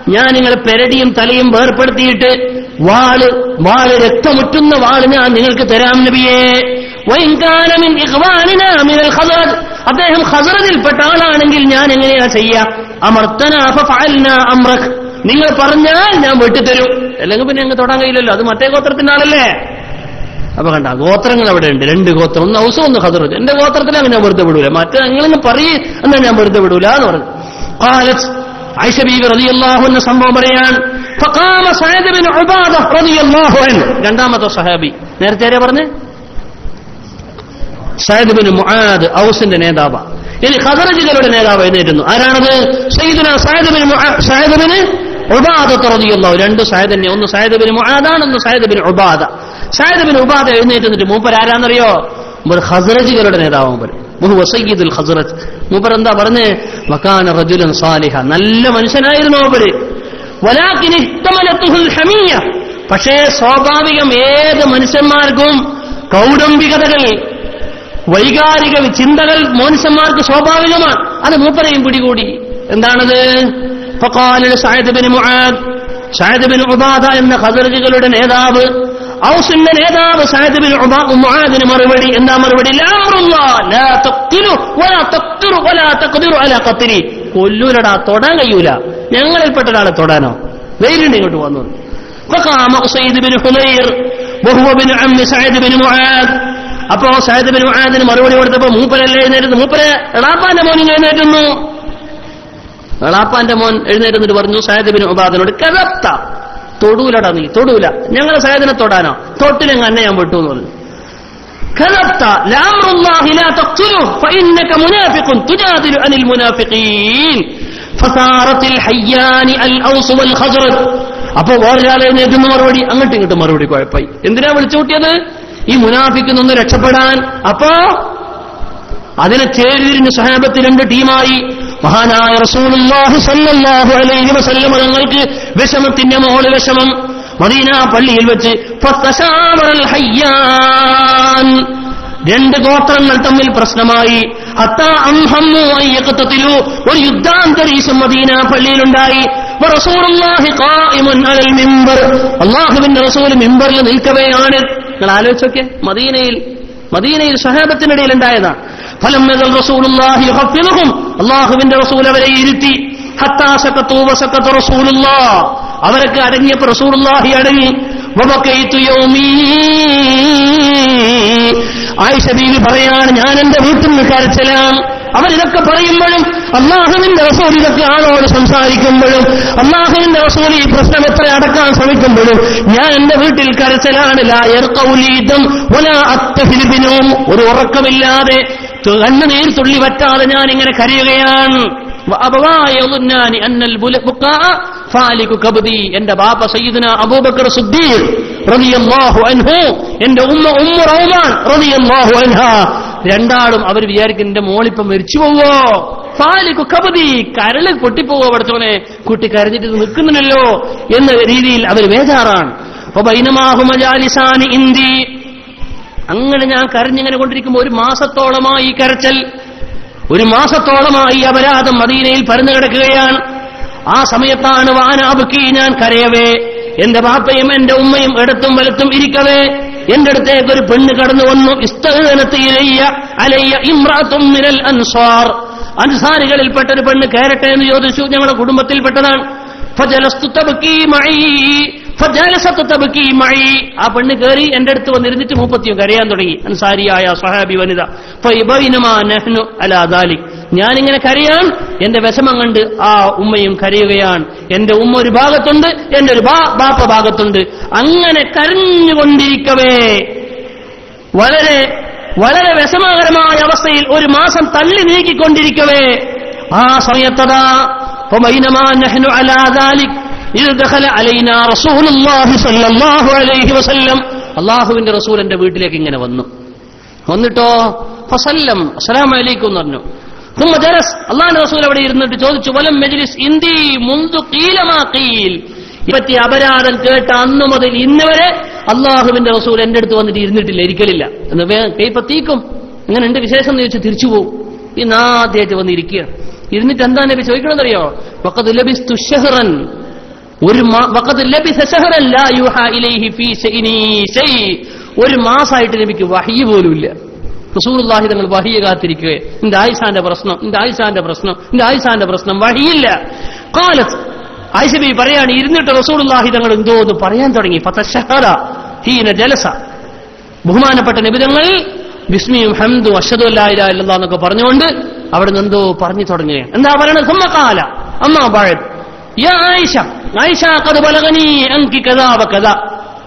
S1: ഞാൻ നിങ്ങളെ പെരടിയും തലയും വേർപ്പെടുത്തിയിട്ട് വാൾ വാൾ രക്തമുറ്റുന്ന വാൾ ഞാൻ നിങ്ങൾക്ക് തരാം നബിയേ. അദ്ദേഹം ഹസറതിൽപ്പെട്ട ആളാണെങ്കിൽ ഞാൻ എങ്ങനെയാ ചെയ്യാ? അമർത്തന ഫഅൽന അംറക് നിങ്ങൾ പറഞ്ഞാൽ ഞാൻ വെട്ടിത്തരും. അല്ലെങ്കിൽ പിന്നെ അങ്ങ് തൊടാൻ കഴിയില്ലല്ലോ. അത് മറ്റേ ഗോത്രത്തിന്റെ ആളല്ലേ? അപ്പൊ കണ്ട ഗോത്രങ്ങൾ അവിടെ ഉണ്ട്. രണ്ട് ഗോത്രം. ഒന്ന് ഔസം ഒന്ന് ഹസറു എന്റെ ഗോത്രത്തിൽ അങ്ങനെ ഞാൻ വെറുതെ വിടൂല. മറ്റേ നിങ്ങളിന്ന് പറയേ എന്നാ ഞാൻ വെറുതെ വിടൂല എന്ന് പറഞ്ഞു. ആയിഷബീബ് റതിയല്ലാഹു എന്ന സംഭവം പറയാണ് രണ്ടാമത്തെ സഹാബി. നേരത്തെ ആരാ പറഞ്ഞ്? സയദ് ബിൻ മുആദ് ഔസിന്റെ നേതാവ്. ഇനി ഖദറജുകളുടെ നേതാവ് എഴുന്നേറ്റുന്നു ആരാണത്? സയ്യിദുന Saad bin Saad bin Ubadah റളിയല്ലാഹു. രണ്ട് സയദന്നെ ഒന്ന് സയദ് ബിൻ മുആദാണ് ഒന്ന് Saad bin Ubadah. Saad bin Ubadah എഴുന്നേറ്റ് നിന്നിട്ട് മൂപ്പർ ആരാന്നറിയോ ഖസറജുകളുടെ നേതാവ് മൂപ്പര്. വഹുവ ഹസറത്ത് മൂപ്പർ എന്താ പറഞ്ഞ്? വക്കാന റജുലൻ സാലിഹ. നല്ല മനുഷ്യനായിരുന്നു മൂപ്പര് ഹമീയ. പക്ഷേ സ്വാഭാവികം ഏത് മനുഷ്യന്മാർക്കും കൗടംബികതകൾ വൈകാരിക ചിന്തകൾ മനുഷ്യന്മാർക്ക് സ്വാഭാവികമാണ്. അത് മൂപ്പരെയും പിടികൂടി. എന്താണത്? Saad bin Muadh Saad bin Ubadah എന്ന ഖദർജികളുടെ നേതാവ് ഔസിന്റെ നേതാവ് സാഹിബിൻ മുഹാദിന് മറുപടി. എന്താ മറുപടി? കൊല്ലൂലടാ തൊടാൻ കഴിയൂല. ഞങ്ങളിൽപ്പെട്ട ഒരാളെ തൊടാനോ? വെയിലുണ്ട് ഇങ്ങോട്ട് വന്നു. അപ്പോ സാഹിബ് ബിൻ മുഹാദിന് മറുപടി കൊടുത്തപ്പോ മൂപ്പരല്ലേ മൂപ്പരെ എളാപ്പാന്റെ മോൻ എഴുന്നേറ്റുന്നു. എളാപ്പാന്റെ മോൻ എഴുന്നേറ്റുന്നിട്ട് പറഞ്ഞു സാഹിബ് ബിൻ മുബാദിനോട് കഥത്ത. തൊടൂലടാ നീ തൊടൂല. ഞങ്ങളെ സഹോദരനെ തൊടാനോ? തൊട്ടിലെങ്ങ അന്നെ ഞാൻ വിട്ടു പറഞ്ഞു. അപ്പൊ വേറൊരാളെ എഴുതുന്ന മറുപടി അങ്ങോട്ടും ഇങ്ങോട്ടും മറുപടി കുഴപ്പമായി. എന്തിനാ വിളിച്ചു കൂട്ടിയത്? ഈ മുനാഫിക്കുന്നൊന്ന് രക്ഷപ്പെടാൻ. അപ്പോ അതിനെ ചേരിതിരിഞ്ഞ് സഹാബത്ത് രണ്ട് ടീമായി മഹാനായ റസൂലുള്ളാഹി സല്ലല്ലാഹു അലൈഹി വസല്ലം തങ്ങൾക്ക് വിഷമത്തിന്റെ മോൾ വിഷമം. മദീന പള്ളിയിൽ വെച്ച് രണ്ട് ഗോത്രങ്ങൾ തമ്മിൽ പ്രശ്നമായി. അത്താ അംഹമ്മു അയ്യക്കത്തത്തിലു ഒരു യുദ്ധാന്തരീക്ഷം മദീന പള്ളിയിലുണ്ടായി. അള്ളാഹുവിന്റെ റസൂൽ മിമ്പറിൽ നിൽക്കവെയാണ്. നിങ്ങൾ ആലോചിച്ചൊക്കെ? മദീനയിൽ മദീനയിൽ സഹാബത്തിനിടയിൽ ഉണ്ടായതാണ് ഫലം അള്ളാഹുവിന്റെ റസൂൽ അവരെ ഇരുത്തി. അവരൊക്കെ അടങ്ങിയപ്പോ റസൂലുള്ളാഹി അടങ്ങി. ആയിഷ ബീവി പറയാണ് ഞാൻ എന്റെ വീട്ടിൽ നിന്ന് കരച്ചിലാണ് അവരിതൊക്കെ പറയുമ്പോഴും അള്ളാഹുവിന്റെ റസൂൽ ഇതൊക്കെ ആളോട് സംസാരിക്കുമ്പോഴും അള്ളാഹുവിന്റെ റസൂൽ ഈ പ്രശ്നം എത്ര അടക്കാൻ ശ്രമിക്കുമ്പോഴും ഞാൻ എന്റെ വീട്ടിൽ കരച്ചലാണ് ലായർക്കൗലീതും ഒരു ഉറക്കമില്ലാതെ കണ്ണുനീർ തുള്ളി വറ്റാതെ ഞാൻ ഇങ്ങനെ കരയുകയാണ് എന്റെ ബാപ്പ സയ്യിദിന അബൂബക്കർ സുദ്ദീഖ് റബിയല്ലാഹു അൻഹു. എന്റെ ഉമ്മ ഉമ്മ റഹ്മാൻ റബിയല്ലാഹു അൻഹ. രണ്ടാളും അവർ വിചാരിക്കും എന്റെ മോളിപ്പം മരിച്ചു പോവോ? ഫാലിക്കു കുക്കപതി കരൾ പൊട്ടിപ്പോവോ പഠിച്ചോനെ കുട്ടി കരഞ്ഞിട്ട് നിൽക്കുന്നുണ്ടല്ലോ എന്ന രീതിയിൽ അവർ വേജാറാണ് അപ്പൊ അങ്ങനെ ഞാൻ കരഞ്ഞിങ്ങനെ കൊണ്ടിരിക്കുമ്പോ ഒരു മാസത്തോളമായി കരച്ചൽ. ഒരു മാസത്തോളമായി അപരാധം മദീനയിൽ പരന്നു കിടക്കുകയാണ്. ആ സമയത്താണ് വാനാബുക്കി ഞാൻ കരയവേ. എന്റെ പാപ്പയും എന്റെ ഉമ്മയും എടുത്തും വലത്തും ഇരിക്കവേ. എന്റെ അടുത്തേക്ക് ഒരു പെണ്ണ് കടന്നു വന്നു. ഇസ്തനത്തിയിലയ്യ അലയ്യ ഇമ്രാത്തും മിനൽ അൻസാർ. അൻസാരികളിൽപ്പെട്ട ഒരു പെണ്ണ് കയറട്ടെ എന്ന് ചോദിച്ചു. ഞങ്ങളുടെ കുടുംബത്തിൽപ്പെട്ടതാണ്. ആ പെണ്ണ് കയറി എന്റെ അടുത്ത് വന്നിരുന്നിട്ട് മൂപ്പത്തിയും കരയാൻ തുടങ്ങി. അൻസാരിയായ സ്വഹാബി വനിത. ഞാനിങ്ങനെ കരയാൻ എന്റെ വിഷമം കണ്ട് ആ ഉമ്മയും കരയുകയാണ്. എന്റെ ഉമ്മ ഒരു ഭാഗത്തുണ്ട് എന്റെ ഒരു ബാപ്പ ഭാഗത്തുണ്ട്. അങ്ങനെ കരഞ്ഞുകൊണ്ടിരിക്കവേ. വളരെ വളരെ വിഷമകരമായ അവസ്ഥയിൽ ഒരു മാസം തള്ളി നീക്കിക്കൊണ്ടിരിക്കവേ. ആ സമയത്തതാഹുവിന്റെ റസൂൽ എന്റെ വീട്ടിലേക്ക് ഇങ്ങനെ വന്നു. വന്നിട്ടോ ഫസല്ലം അസ്സലാമലൈക്കും പറഞ്ഞു. അള്ളാഹ് റസൂൽ അവിടെ ഇരുന്നിട്ട് ചോദിച്ചു വലം മെജിലിസ് ഇന്തി മുന്തു കീലമാക്കീൽ ഇപ്പറ്റി അപരാധം കേട്ട അന്ന് മുതൽ ഇന്നുവരെ അള്ളാഹുവിന്റെ റസൂൽ എന്റെ അടുത്ത് വന്നിട്ട് ഇരുന്നിട്ടില്ല ഇരിക്കലില്ല. എന്ന് കൈപ്പത്തീക്കും അങ്ങനെ എന്റെ വിശേഷം എന്ന് ചോദിച്ചു തിരിച്ചു പോകും ഇന്ന് ആദ്യമായിട്ട് വന്നിരിക്കുക ഇരുന്നിട്ട് എന്താ നബി ചോദിക്കണമെന്നറിയോ വക്കത് ലബിസ് ഷെഹ്റൻ ഒരു ഒരു മാസമായിട്ട് നബിക്ക് വഹി പോലുമില്ല. റസൂലുള്ളാഹി തങ്ങൾ വഹിയെ കാത്തിരിക്കുകയെ. എന്റെ ആയിഷാന്റെ പ്രശ്നം എന്റെ ആയിഷാന്റെ പ്രശ്നം എന്റെ ആയിഷാന്റെ പ്രശ്നം വഹിയില്ല. കാലത്ത് ആയിഷബി പറയാണ് ഇരുന്നിട്ട് റസൂലുള്ളാഹി തങ്ങൾ എന്തോ എന്ന് പറയാൻ തുടങ്ങി. ഹീന ജലസ. ബഹുമാനപ്പെട്ട നിബിതങ്ങൾ ബിസ്മിയും ഹംദു അഷദു അല്ലാ എന്നൊക്കെ പറഞ്ഞുകൊണ്ട് അവിടെ നിന്ന് എന്തോ പറഞ്ഞു തുടങ്ങുകയാണ് എന്താ പറയണത്? സുമ്മക്കാല അമ്മാ പാഴത്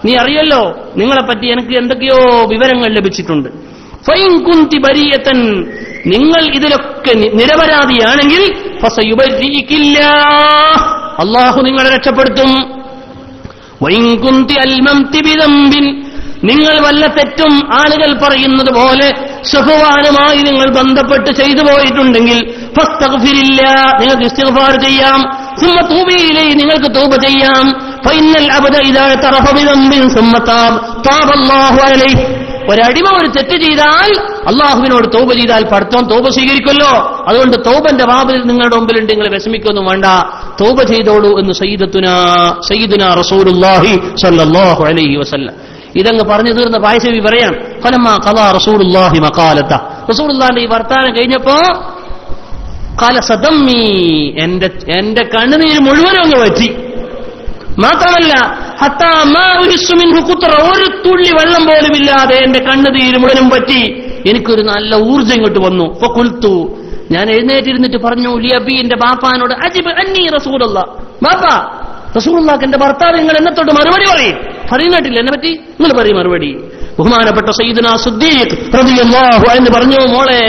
S1: നീ അറിയല്ലോ നിങ്ങളെപ്പറ്റി എനിക്ക് എന്തൊക്കെയോ വിവരങ്ങൾ ലഭിച്ചിട്ടുണ്ട്. നിങ്ങൾ ഇതിലൊക്കെ നിരപരാധിയാണെങ്കിൽ അള്ളാഹു നിങ്ങളെ രക്ഷപ്പെടുത്തും. നിങ്ങൾ വല്ല തെറ്റും ആളുകൾ പറയുന്നത് പോലെ സുഖവാനുമായി നിങ്ങൾ ബന്ധപ്പെട്ട് ചെയ്തു പോയിട്ടുണ്ടെങ്കിൽ നിങ്ങൾക്ക് ഇസ്തിഗ്ഫാർ ചെയ്യാം. സുമ്മ തൂബിയിലേ നിങ്ങൾക്ക് തൂബ ചെയ്യാം. ഫൈനൽ അബദ ഇദാ തറഫ ഒരടിമ ഒരു തെറ്റ് ചെയ്താൽ അള്ളാഹുവിനോട് തോപ ചെയ്താൽ പഠിത്തം തോപ സ്വീകരിക്കുമല്ലോ. അതുകൊണ്ട് തോപന്റെ വാബിൽ നിങ്ങളുടെ മുമ്പിലുണ്ട്. നിങ്ങൾ വിഷമിക്കൊന്നും വേണ്ട. തോപ ചെയ്തോളൂ എന്ന് അലൈഹി ഇതങ്ങ് പറഞ്ഞു തീർന്ന പായസവി പറയാം. റസൂലുള്ളാഹിന്റെ ഈ വർത്താനം കഴിഞ്ഞപ്പോ കല സദമ്മി എന്റെ എന്റെ കണ്ണുനീര് മുഴുവനും അങ്ങ് പറ്റി മാത്രമല്ല ഒരു തുള്ളി വെള്ളം പോലും ഇല്ലാതെ എന്റെ കണ്ണു തീരുമുടനും പറ്റി എനിക്കൊരു നല്ല ഊർജം ഇങ്ങോട്ട് വന്നു. ഇപ്പൊ കുൽത്തു ഞാൻ എഴുന്നേറ്റിരുന്നിട്ട് പറഞ്ഞു ലിയബിന്റെ ബാപ്പാനോട് അജിബ് അന്നി റസൂലുള്ള ബാപ്പ റസൂലുള്ളാക്ക് എന്റെ ഭർത്താവ് നിങ്ങൾ എന്നെ തൊട്ട് മറുപടി പറയും? പറയുന്നിട്ടില്ല എന്നെ പറ്റി? നിങ്ങൾ പറയും മറുപടി. ബഹുമാനപ്പെട്ട സയ്യിദുന സുദ്ദീഖ് റളിയല്ലാഹു അൻഹു പറഞ്ഞു മോളെ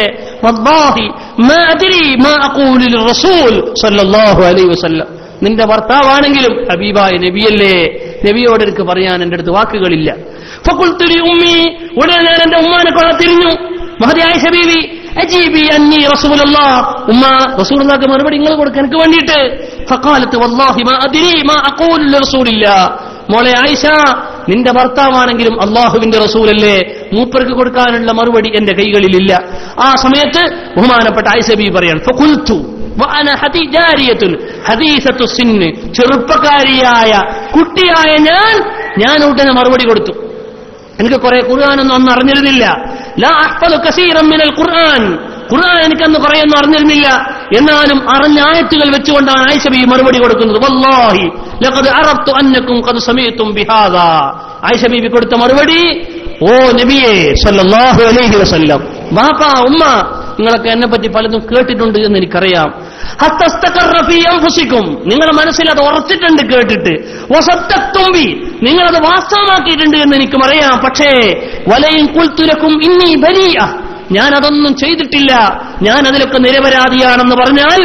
S1: വല്ലാഹി മാ അദ്രി മാ അഖൂലു ലിറസൂൽ സല്ലല്ലാഹു അലൈഹി വസല്ലം. നിന്റെ ഭർത്താവാണെങ്കിലും ഹബീബായ നബിയല്ലേ? നബിയോട് എനിക്ക് പറയാൻ എന്റെ അടുത്ത് വാക്കുകളില്ല. ഫഖുൽതു ഉമ്മി ഉടനെ ഞാൻ എന്റെ ഉമ്മാനെ കൊള്ള തിരിഞ്ഞു. മഹതിയായ ഷബീബി അജീബി അന്നി റസൂലല്ലാ ഉമ്മ റസൂലുള്ളാഹിക്ക് മറുപടി നിങ്ങൾ കൊടുക്കാൻ എനിക്ക് വേണ്ടിയിട്ട്. ഫഖാലത്ത് വല്ലാഹി മാ അദ്രി മാ അഖൂലു ലിറസൂലില്ല മോളെ ആയിഷ നിന്റെ ഭർത്താവാണെങ്കിലും അള്ളാഹുവിന്റെ റസൂലല്ലേ? മൂപ്പർക്ക് കൊടുക്കാനുള്ള മറുപടി എന്റെ കൈകളിലില്ല. ആ സമയത്ത് ബഹുമാനപ്പെട്ട ആയിഷ ബി പറയാൻ ചെറുപ്പക്കാരിയായ കുട്ടിയായ ഞാൻ ഞാൻ ഉടനെ മറുപടി കൊടുത്തു. എനിക്ക് കുറെ ഖുർആാനൊന്നും അന്ന് അറിഞ്ഞിരുന്നില്ല. ഖുർആൻ. ഖുർആൻ എനിക്കന്ന് പറയുന്നു അറിഞ്ഞിരുന്നില്ല. എന്നാലും അറിഞ്ഞ ആയത്തുകൾ വെച്ചുകൊണ്ടാണ് ആയിഷബി മറുപടി കൊടുക്കുന്നത്. വല്ലാഹി ലഖദ് അറബ്തു അന്നക്കും ഖദ് സമീതും ബിഹാദാ. ആയിഷ ബി കൊടുത്ത മറുപടി ഓ നബിയെ സല്ലല്ലാഹു അലൈഹി വസല്ലം. ബാപ്പ ഉമ്മ നിങ്ങളൊക്കെ എന്നെ പറ്റി പലതും കേട്ടിട്ടുണ്ട് എന്ന് എനിക്കറിയാം. അൻഫുസിക്കും. നിങ്ങളുടെ മനസ്സിൽ അത് ഉറച്ചിട്ടുണ്ട് കേട്ടിട്ട്. വസത്തത്തുമ്പി നിങ്ങളത് വാസ്തവമാക്കിയിട്ടുണ്ട് എന്ന് എനിക്കും അറിയാം. പക്ഷേ വലയും കുൽത്തുരക്കും ഇന്നീ ബലിയ ഞാൻ അതൊന്നും ചെയ്തിട്ടില്ല. ഞാൻ അതിലൊക്കെ നിരപരാധിയാണെന്ന് പറഞ്ഞാൽ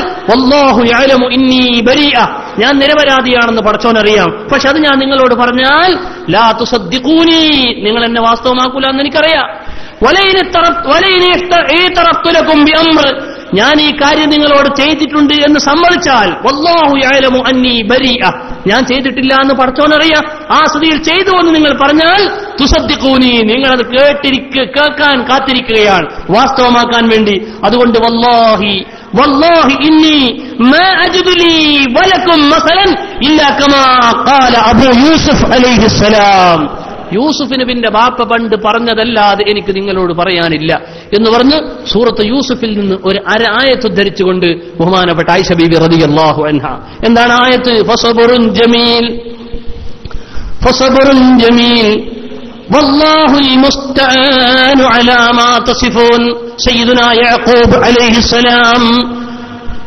S1: ഞാൻ നിരപരാധിയാണെന്ന് പഠിച്ചോനറിയാം പക്ഷെ അത് ഞാൻ നിങ്ങളോട് പറഞ്ഞാൽ ലാ തുസദ്ദിഖൂനി. നിങ്ങൾ എന്നെ വാസ്തവമാക്കൂല എന്ന് എനിക്കറിയാം ഞാൻ ഈ കാര്യം നിങ്ങളോട് ചെയ്തിട്ടുണ്ട് എന്ന് സമ്മതിച്ചാൽ വല്ലാഹു ഞാൻ ചെയ്തിട്ടില്ല എന്ന് പടച്ചോനറിയാം. ആ സ്ഥിതിയിൽ ചെയ്തു എന്ന് നിങ്ങൾ പറഞ്ഞാൽ തുസദ്ധിക്കൂനി നിങ്ങളത് കേട്ടിരിക്ക കേൾക്കാൻ കാത്തിരിക്കുകയാണ്. വാസ്തവമാക്കാൻ വേണ്ടി. അതുകൊണ്ട് വല്ലാഹി വല്ലാഹി ഇന്നി മാ അജ്ദുലി വലക്കും മസലൻ ഇല്ലാ കമാ ഖാല അബൂ യൂസുഫ് അലൈഹിസ്സലാം. യൂസുഫ് നബിന്റെ ബാപ്പ പണ്ട് പറഞ്ഞതല്ലാതെ എനിക്ക് നിങ്ങളോട് പറയാനില്ല എന്ന് പറഞ്ഞ് സൂറത്ത് യൂസുഫിൽ നിന്ന് ഒരു അര ആയത്ത് ധരിച്ചുകൊണ്ട് ബഹുമാനപ്പെട്ട ആയിഷ ബീബി റതി അള്ളാഹു അൻഹ. എന്താണ് ആയത്ത്? ഫസബറുൻ ജമീൽ. ജമീൽ.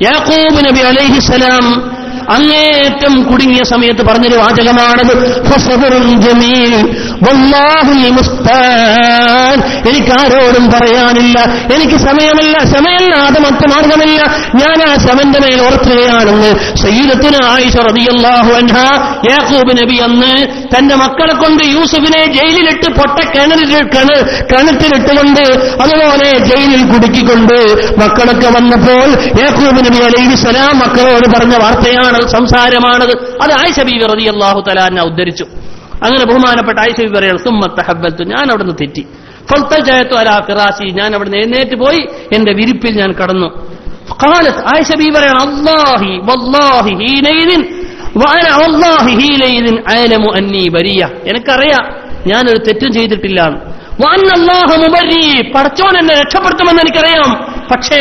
S1: യാക്കൂബ് നബി അലൈഹിസലാം അങ്ങേറ്റം കുടുങ്ങിയ സമയത്ത് പറഞ്ഞൊരു വാചകമാണത്. എനിക്കാരോടും പറയാനില്ല. എനിക്ക് സമയമില്ല. സമയമില്ലാതെ മറ്റു മാർഗമില്ല. ഞാൻ ആ ശവന്റെ മേൽ ഓർക്കുകയാണെന്ന് ശരീരത്തിന് ആയിഷ റളിയല്ലാഹു അൻഹ യാക്കൂബ് നബി അന്ന് തന്റെ മക്കളെ കൊണ്ട് യൂസുഫിനെ ജയിലിലിട്ട് പൊട്ട കിണറിൽ കിണ കിണറ്റിലിട്ടുകൊണ്ട് അതുപോലെ ജയിലിൽ കുടുക്കിക്കൊണ്ട് മക്കളൊക്കെ വന്നപ്പോൾ യാക്കൂബ് നബി അലൈഹി സലാം മക്കളോട് പറഞ്ഞ വാർത്തയാണ് സംസാരമാണത് അത് ആയിഷ ബീവി റളിയല്ലാഹു തലാനെ ഉദ്ധരിച്ചു അങ്ങനെ ബഹുമാനപ്പെട്ട ആയിഷ ബീവി പറയാണ് സുമ്മത്ത ഹബ്ബൽത്തു ഞാൻ അവിടുന്ന് തെറ്റി ഫൽത്തജയത്തു അലാ ഫിറാശി ഞാൻ അവിടുന്ന് എഴുന്നേറ്റ് പോയി എന്റെ വിരിപ്പിൽ ഞാൻ കടന്നു قالت ആയിഷ ബീവി പറയാണ് അല്ലാഹി വല്ലാഹി ഹീനൈദിൻ വഅന വല്ലാഹി ഹീനൈദിൻ അഅലമു അന്നി ബരിയ എനിക്കറിയാം ഞാനൊരു തെറ്റും ചെയ്തിട്ടില്ല അല്ലാഹു മുബരി പടച്ചോൻ എന്നെ രക്ഷപ്പെടുത്തുമെന്ന് എനിക്കറിയാം പക്ഷേ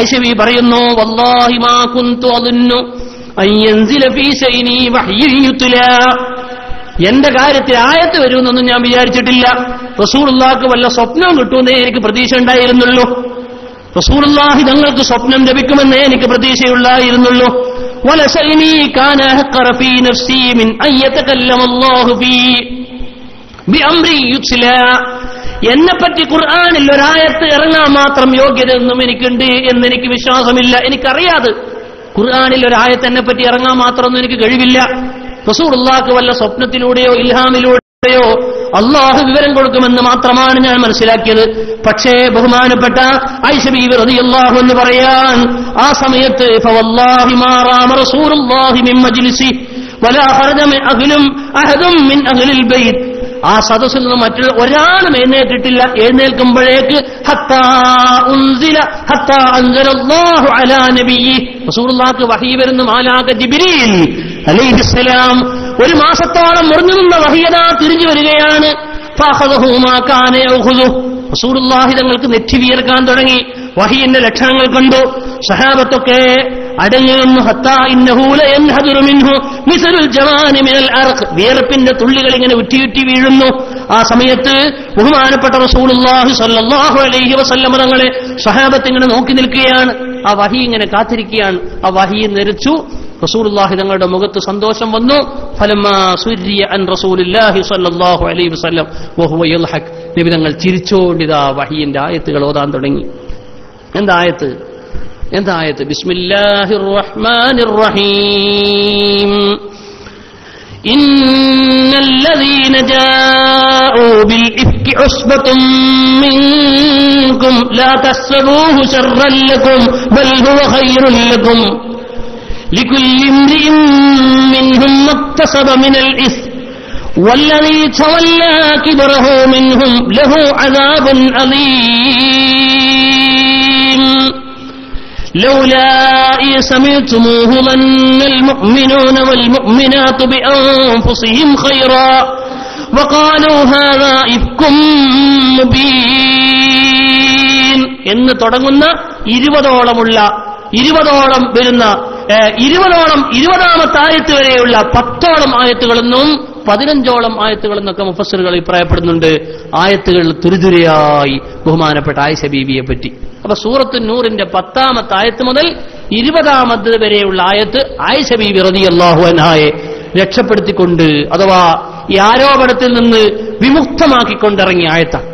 S1: ഐഷവി പറയുന്നു വല്ലാഹി മാ കുന്തു അദുന്നു എന്റെ കാര്യത്തിൽ ആയത്ത് വരുമെന്നൊന്നും ഞാൻ വിചാരിച്ചിട്ടില്ല. റസൂറുല്ലാക്ക് വല്ല സ്വപ്നം കിട്ടുമെന്നേ എനിക്ക് പ്രതീക്ഷ ഉണ്ടായിരുന്നുള്ളൂ. റസൂറുല്ലാഹി ഞങ്ങൾക്ക് സ്വപ്നം ലഭിക്കുമെന്നേ എനിക്ക് പ്രതീക്ഷയുള്ളായിരുന്നുള്ളൂ. എന്നെപ്പറ്റി ഖുർആാനിൽ ഒരായത്ത് ഇറങ്ങാൻ മാത്രം യോഗ്യതയൊന്നും എനിക്കുണ്ട് എന്നെനിക്ക് വിശ്വാസമില്ല. എനിക്കറിയാതെ ഖുർആാനിൽ ഒരായത്തെന്നെ പറ്റി ഇറങ്ങാൻ മാത്രമൊന്നും എനിക്ക് കഴിവില്ല. റസൂലുള്ളാഹ്ക്ക് വല്ല സ്വപ്നത്തിലൂടെയോ ഇൽഹാമിലൂടെയോ അള്ളാഹു വിവരം കൊടുക്കുമെന്ന് മാത്രമാണ് ഞാൻ മനസ്സിലാക്കിയത്. പക്ഷേ ബഹുമാനപ്പെട്ട ഐഷബീബ് എന്ന് പറയാൻ ആ സമയത്ത് വലാ മിൻ അഹ്ലും അഹദും മിൻ അഹ്ലിൽ ബൈത്ത്. ആ സദസ്സിൽ നിന്ന് മറ്റുള്ള ഒരാളും എഴുന്നേറ്റിട്ടില്ല. എഴുന്നേൽക്കുമ്പോഴേക്ക് റസൂലുള്ളാഹിക്ക് വഹി വരുന്ന മാലാക ജിബ്രീൽ അലൈഹിസ്സലാം ഒരു മാസത്തോളം മുറിഞ്ഞു നിന്ന വഹിയതാ തിരിഞ്ഞു വരികയാണ്. റസൂലുള്ളാഹി തങ്ങൾക്ക് നെറ്റി വിയർക്കാൻ തുടങ്ങി. വഹിയന്റെ ലക്ഷണങ്ങൾ കണ്ടു. സഹാബത്തൊക്കെ അർഖ്. വിയർപ്പിന്റെ തുള്ളികൾ ഇങ്ങനെ ഉറ്റിയുറ്റി വീഴുന്നു. ആ സമയത്ത് ബഹുമാനപ്പെട്ട റസൂലുള്ളാഹി സ്വല്ലല്ലാഹു അലൈഹി വസല്ലം തങ്ങളെ സഹാബത്ത് ഇങ്ങനെ നോക്കി നിൽക്കുകയാണ്. ആ വഹി ഇങ്ങനെ കാത്തിരിക്കുകയാണ്. ആ വഹി നിരച്ചു. റസൂലുള്ളാഹി തങ്ങളുടെ മുഖത്ത് സന്തോഷം വന്നു. അൻ റസൂലുള്ളാഹി സ്വല്ലല്ലാഹു അലൈഹി വസല്ലം വഹുവ യൽഹഖ്. നബി തങ്ങൾ ആയത്തുകൾ ഓതാൻ തുടങ്ങി. എന്താ ആയത്ത് എന്താ ആയത്ത് ബിസ്മില്ലാഹിർ റഹ്മാനിർ റഹീം إن الذين جاءوا بالإفك عصبة منكم لا تحسبوه شرا لكم بل هو خير لكم لكل امرئ منهم ما اكتسب من الإثم والذي تولى كبره منهم له عذاب عظيم لولا إذ سمعتموه ظن المؤمنون والمؤمنات بأنفسهم خيرا وقالوا هذا إفك مبين എന്ന് തുടങ്ങുന്ന ഇരുപതോളമുള്ള ഇരുപതോളം വരുന്ന ഏഹ്, ഇരുപതോളം ഇരുപതാമത്തെ ആയത്ത് വരെയുള്ള പത്തോളം ആയത്തുകളെന്നും പതിനഞ്ചോളം ആയത്തുകൾ എന്നൊക്കെ മുഫസറുകൾ അഭിപ്രായപ്പെടുന്നുണ്ട്. ആയത്തുകൾ തുരിതുരയായി. ബഹുമാനപ്പെട്ട ആയിഷ ബീബിയെ പറ്റി. അപ്പൊ സൂറത്ത് നൂറിന്റെ പത്താമത്തെ ആയത്ത് മുതൽ ഇരുപതാമത് വരെയുള്ള ആയത്ത് ആയിഷ ബീബി റതി അള്ളാഹു അനായെ രക്ഷപ്പെടുത്തിക്കൊണ്ട് അഥവാ ഈ ആരോപണത്തിൽ നിന്ന് വിമുക്തമാക്കിക്കൊണ്ടിറങ്ങിയ ആയത്താണ്.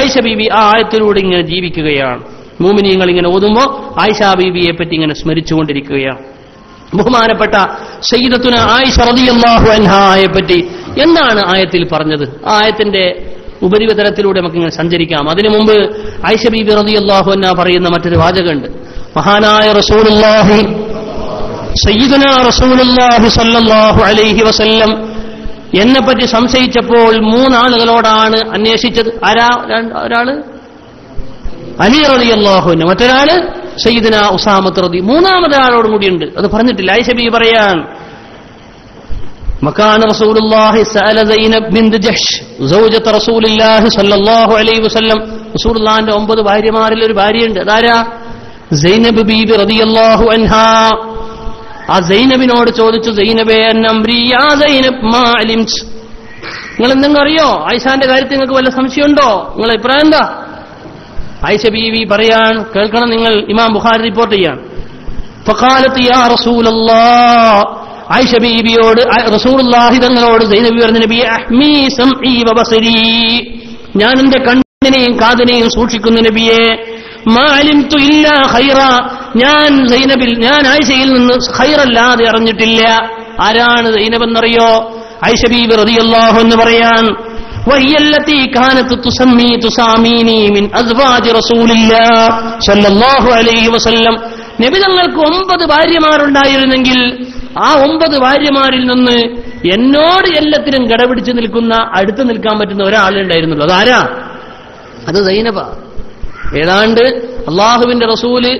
S1: ആയിഷ ബീബി ആ ആയത്തിലൂടെ ഇങ്ങനെ ജീവിക്കുകയാണ്. മൂമിനിയങ്ങൾ ഇങ്ങനെ ഓതുമ്പോൾ ആയിഷ ബീബിയെ പറ്റി ഇങ്ങനെ സ്മരിച്ചുകൊണ്ടിരിക്കുകയാണ്. ബഹുമാനപ്പെട്ട സയ്യിദത്തുന ആയിഷ റളിയല്ലാഹു അൻഹായെ പറ്റി എന്താണ് ആയത്തിൽ പറഞ്ഞത്? ആയത്തിന്റെ ഉപരിവതലത്തിലൂടെ നമുക്ക് ഇങ്ങനെ സഞ്ചരിക്കാം. അതിനു മുമ്പ് ആയിഷ ബീബി റളിയല്ലാഹു അൻഹ പറയുന്ന മറ്റൊരു വാചകമുണ്ട്. മഹാനായ റസൂലുള്ളാഹി സയ്യിദുന റസൂലുള്ളാഹി സ്വല്ലല്ലാഹു അലൈഹി വസല്ലം എന്നെ പറ്റി സംശയിച്ചപ്പോൾ മൂന്നാളുകളോടാണ് അന്വേഷിച്ചത്. ആരാ? ഒരാൾ? അലി റളിയല്ലാഹു അള്ളാഹുവിന് മറ്റൊരാൾ? സയ്യിദിന ഉസാമത്ത് റതി മൂന്നാമതൊരാളോടും കൂടിയുണ്ട് അത് പറഞ്ഞിട്ടില്ല ഐഷബി പറയാൻ مكان رسول الله سأل زينب بنت جحش زوجة رسول الله صلى الله عليه وسلم رسول الله ന്റെ ഒമ്പത് ഭാര്യമാരിൽ ഒരു ഭാര്യയുണ്ട് അതാരാ സൈനബ് ബീബി റളിയല്ലാഹു അൻഹാ ആ സൈനബിനോട് ചോദിച്ചു സൈനബേ അന്നംരി യാ സൈനബ് മാ അലിംത് നിങ്ങൾ എന്തെങ്കിലും അറിയോ ആയിഷാന്റെ കാര്യത്തിൽ നിങ്ങൾക്ക് വല്ല സംശയമുണ്ടോ നിങ്ങളെ അഭിപ്രായം എന്താ ആയിഷ ബീവി പറയാണ് കേൾക്കണം നിങ്ങൾ ഇമാം ബുഖാരി റിപ്പോർട്ട് ചെയ്യാണ് ആയിഷ ബീബിയോട് റസൂർഹി തങ്ങളോട് ഞാൻ എന്റെ കണ്ണിനെയും കാതിനെയും സൂക്ഷിക്കുന്ന നബിയെ ഞാൻ സൈനബിൽ ഞാൻ ആയിഷയിൽ നിന്ന് ഹൈറല്ലാതെ അറിഞ്ഞിട്ടില്ല. ആരാണ് സൈനബ് എന്നറിയോ ആയിഷ റതിയല്ലാഹു എന്ന് പറയാൻ وهي التي كانت تسمي تساميني من أزواج رسول الله صلى الله عليه وسلم നബി തങ്ങൾക്ക് ഒമ്പത് ഭാര്യമാരുണ്ടായിരുന്നെങ്കിൽ ആ ഒമ്പത് ഭാര്യമാരിൽ നിന്ന് എന്നോട് എല്ലാത്തിനും കടപിടിച്ച് നിൽക്കുന്ന അടുത്ത് നിൽക്കാൻ പറ്റുന്ന ഒരാളെ ഉണ്ടായിരുന്നുള്ളൂ അതാരാ അത് സൈനബ ഏതാണ്ട് അള്ളാഹുവിന്റെ റസൂല്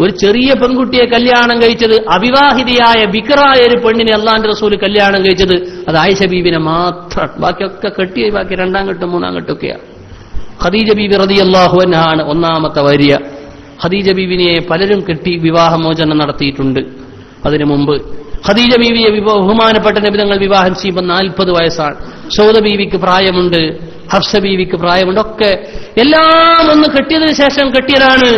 S1: ഒരു ചെറിയ പെൺകുട്ടിയെ കല്യാണം കഴിച്ചത് അവിവാഹിതയായ വിക്രായ ഒരു പെണ്ണിനെ അള്ളാന്റെ റസൂൽ കല്യാണം കഴിച്ചത്. അത് ആയിഷ ബീബിനെ മാത്രം ബാക്കിയൊക്കെ കെട്ടി ബാക്കി രണ്ടാം കെട്ടും മൂന്നാം ഘട്ടമൊക്കെയാണ് ഖദീജ ബീബി റതി അള്ളാഹുവനാണ് ഒന്നാമത്തെ ഭാര്യ. ഖദീജ ബീബിനെ പലരും കെട്ടി വിവാഹമോചനം നടത്തിയിട്ടുണ്ട്. അതിനു മുമ്പ് ഖദീജ ബീവിയെ ബഹുമാനപ്പെട്ട നബിതങ്ങൾ വിവാഹം ചെയ്യുമ്പോൾ നാൽപ്പത് വയസ്സാണ്. സൗദ ബീവിക്ക് പ്രായമുണ്ട് ഹർഷ ബീവിക്ക് പ്രായമുണ്ട്. ഒക്കെ എല്ലാം ഒന്ന് കെട്ടിയതിനു ശേഷം കെട്ടിയതാണ്.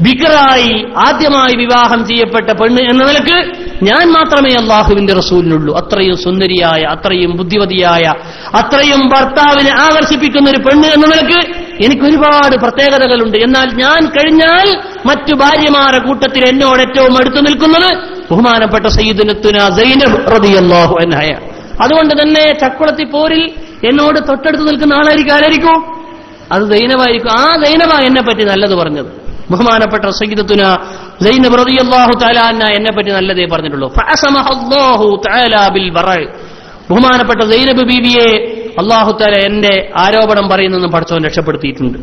S1: ബിക്കറായി ആദ്യമായി വിവാഹം ചെയ്യപ്പെട്ട പെണ്ണ് എന്ന നിലയ്ക്ക് ഞാൻ മാത്രമേ അള്ളാഹുവിന്റെ റസൂലിനുള്ളൂ. അത്രയും സുന്ദരിയായ അത്രയും ബുദ്ധിമതിയായ അത്രയും ഭർത്താവിനെ ആകർഷിപ്പിക്കുന്ന ഒരു പെണ്ണ് എന്ന നിലയ്ക്ക് എനിക്ക് ഒരുപാട് പ്രത്യേകതകളുണ്ട്. എന്നാൽ ഞാൻ കഴിഞ്ഞാൽ മറ്റു ഭാര്യമാരുടെ കൂട്ടത്തിൽ എന്നോട് ഏറ്റവും അടുത്തു നിൽക്കുന്നത് ബഹുമാനപ്പെട്ട സയ്യിദുനത്തുന സൈനബ് അതുകൊണ്ട് തന്നെ ചക്കുളത്തി പോരിൽ എന്നോട് തൊട്ടടുത്ത് നിൽക്കുന്ന ആളായിരിക്കും ആരായിരിക്കും? അത് ദൈനവായിരിക്കും ആ ദൈനവ എന്നെ പറ്റി നല്ലത് പറഞ്ഞത്. ബഹുമാനപ്പെട്ട സയ്യിദത്തുന റളിയല്ലാഹു എന്നെ പറ്റി നല്ലതേ പറഞ്ഞിട്ടുള്ളൂ. തആല ബിൽ ബഹുമാനപ്പെട്ട സൈനബ് ബീവിയെ അള്ളാഹു താല എന്റെ ആരോപണം പറയുന്നെന്ന് പഠിച്ചവൻ രക്ഷപ്പെടുത്തിയിട്ടുണ്ട്.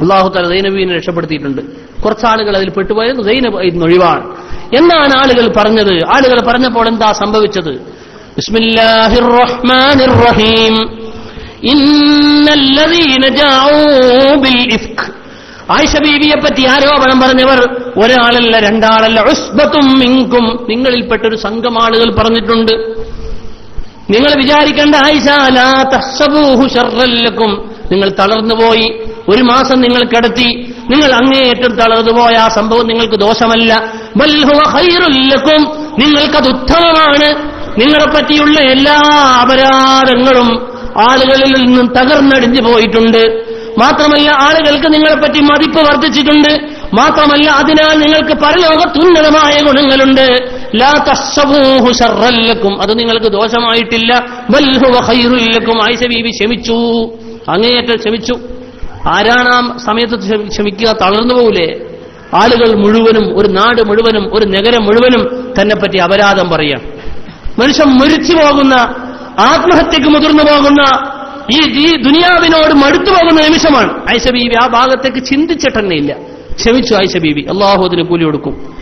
S1: അള്ളാഹു താല സൈനബീനെ രക്ഷപ്പെടുത്തിയിട്ടുണ്ട്. കുറച്ചാളുകൾ അതിൽ പെട്ടുപോയത് സൈനബ് ഇതിന് ഒഴിവാണ് എന്നാണ് ആളുകൾ പറഞ്ഞത്. ആളുകൾ പറഞ്ഞപ്പോൾ എന്താ സംഭവിച്ചത്? ബിസ്മില്ലാഹിർ റഹ്മാനിർ റഹീം ഇന്നല്ലദീന ബിൽ ആയിഷ ബീവിയെ പറ്റി ആരോപണം പറഞ്ഞവർ ഒരാളല്ല രണ്ടാളല്ല ഉസ്ബത്തും മിങ്കും. നിങ്ങളിൽപ്പെട്ടൊരു സംഘം ആളുകൾ പറഞ്ഞിട്ടുണ്ട്. നിങ്ങൾ വിചാരിക്കേണ്ട ആയിഷ ലാ തഹ്സബൂഹു ശർറൻ ലക്കും. നിങ്ങൾ തളർന്നുപോയി ഒരു മാസം നിങ്ങൾ കിടത്തി. നിങ്ങൾ അങ്ങേയറ്റം തളർന്നുപോയ ആ സംഭവം നിങ്ങൾക്ക് ദോഷമല്ല. ബൽ ഹുവ ഖൈറുൽ ലക്കും. നിങ്ങൾക്കത് ഉത്തമമാണ്. നിങ്ങളെ പറ്റിയുള്ള എല്ലാ അപരാധങ്ങളും ആളുകളിൽ നിന്നും തകർന്നടിഞ്ഞു പോയിട്ടുണ്ട്. മാത്രമല്ല ആളുകൾക്ക് നിങ്ങളെപ്പറ്റി മതിപ്പ് വർദ്ധിച്ചിട്ടുണ്ട്. മാത്രമല്ല അതിനാൽ നിങ്ങൾക്ക് പരലോകത്തുന്നതമായ ഗുണങ്ങളുണ്ട്. ലാ തസ്സബൂഹു ശർറല്ലക്കും അത് നിങ്ങൾക്ക് ദോഷമായിട്ടില്ല. വൽഹുവഹൈറുല്ലക്കും ആയിഷ ബീവി ക്ഷമിച്ചു. അങ്ങേയറ്റം ക്ഷമിച്ചു. ആരാണ് ആ സമയത്ത് ക്ഷമിക്കുക? തളർന്നു പോകൂലേ. ആളുകൾ മുഴുവനും ഒരു നാട് മുഴുവനും ഒരു നഗരം മുഴുവനും തന്നെപ്പറ്റി അപരാധം പറയാം. മനുഷ്യൻ മരിച്ചു പോകുന്ന ആത്മഹത്യക്ക് മുതിർന്നു പോകുന്ന ഈ ദുനിയാവിനോട് മടുത്തു പോകുന്ന നിമിഷമാണ്. ഐഷ ബീവി ആ ഭാഗത്തേക്ക് ചിന്തിച്ചിട്ടെന്നെ ഇല്ല ക്ഷമിച്ചു ഐഷ ബീവി. അള്ളാഹു അതിന് കൂലി കൊടുക്കും.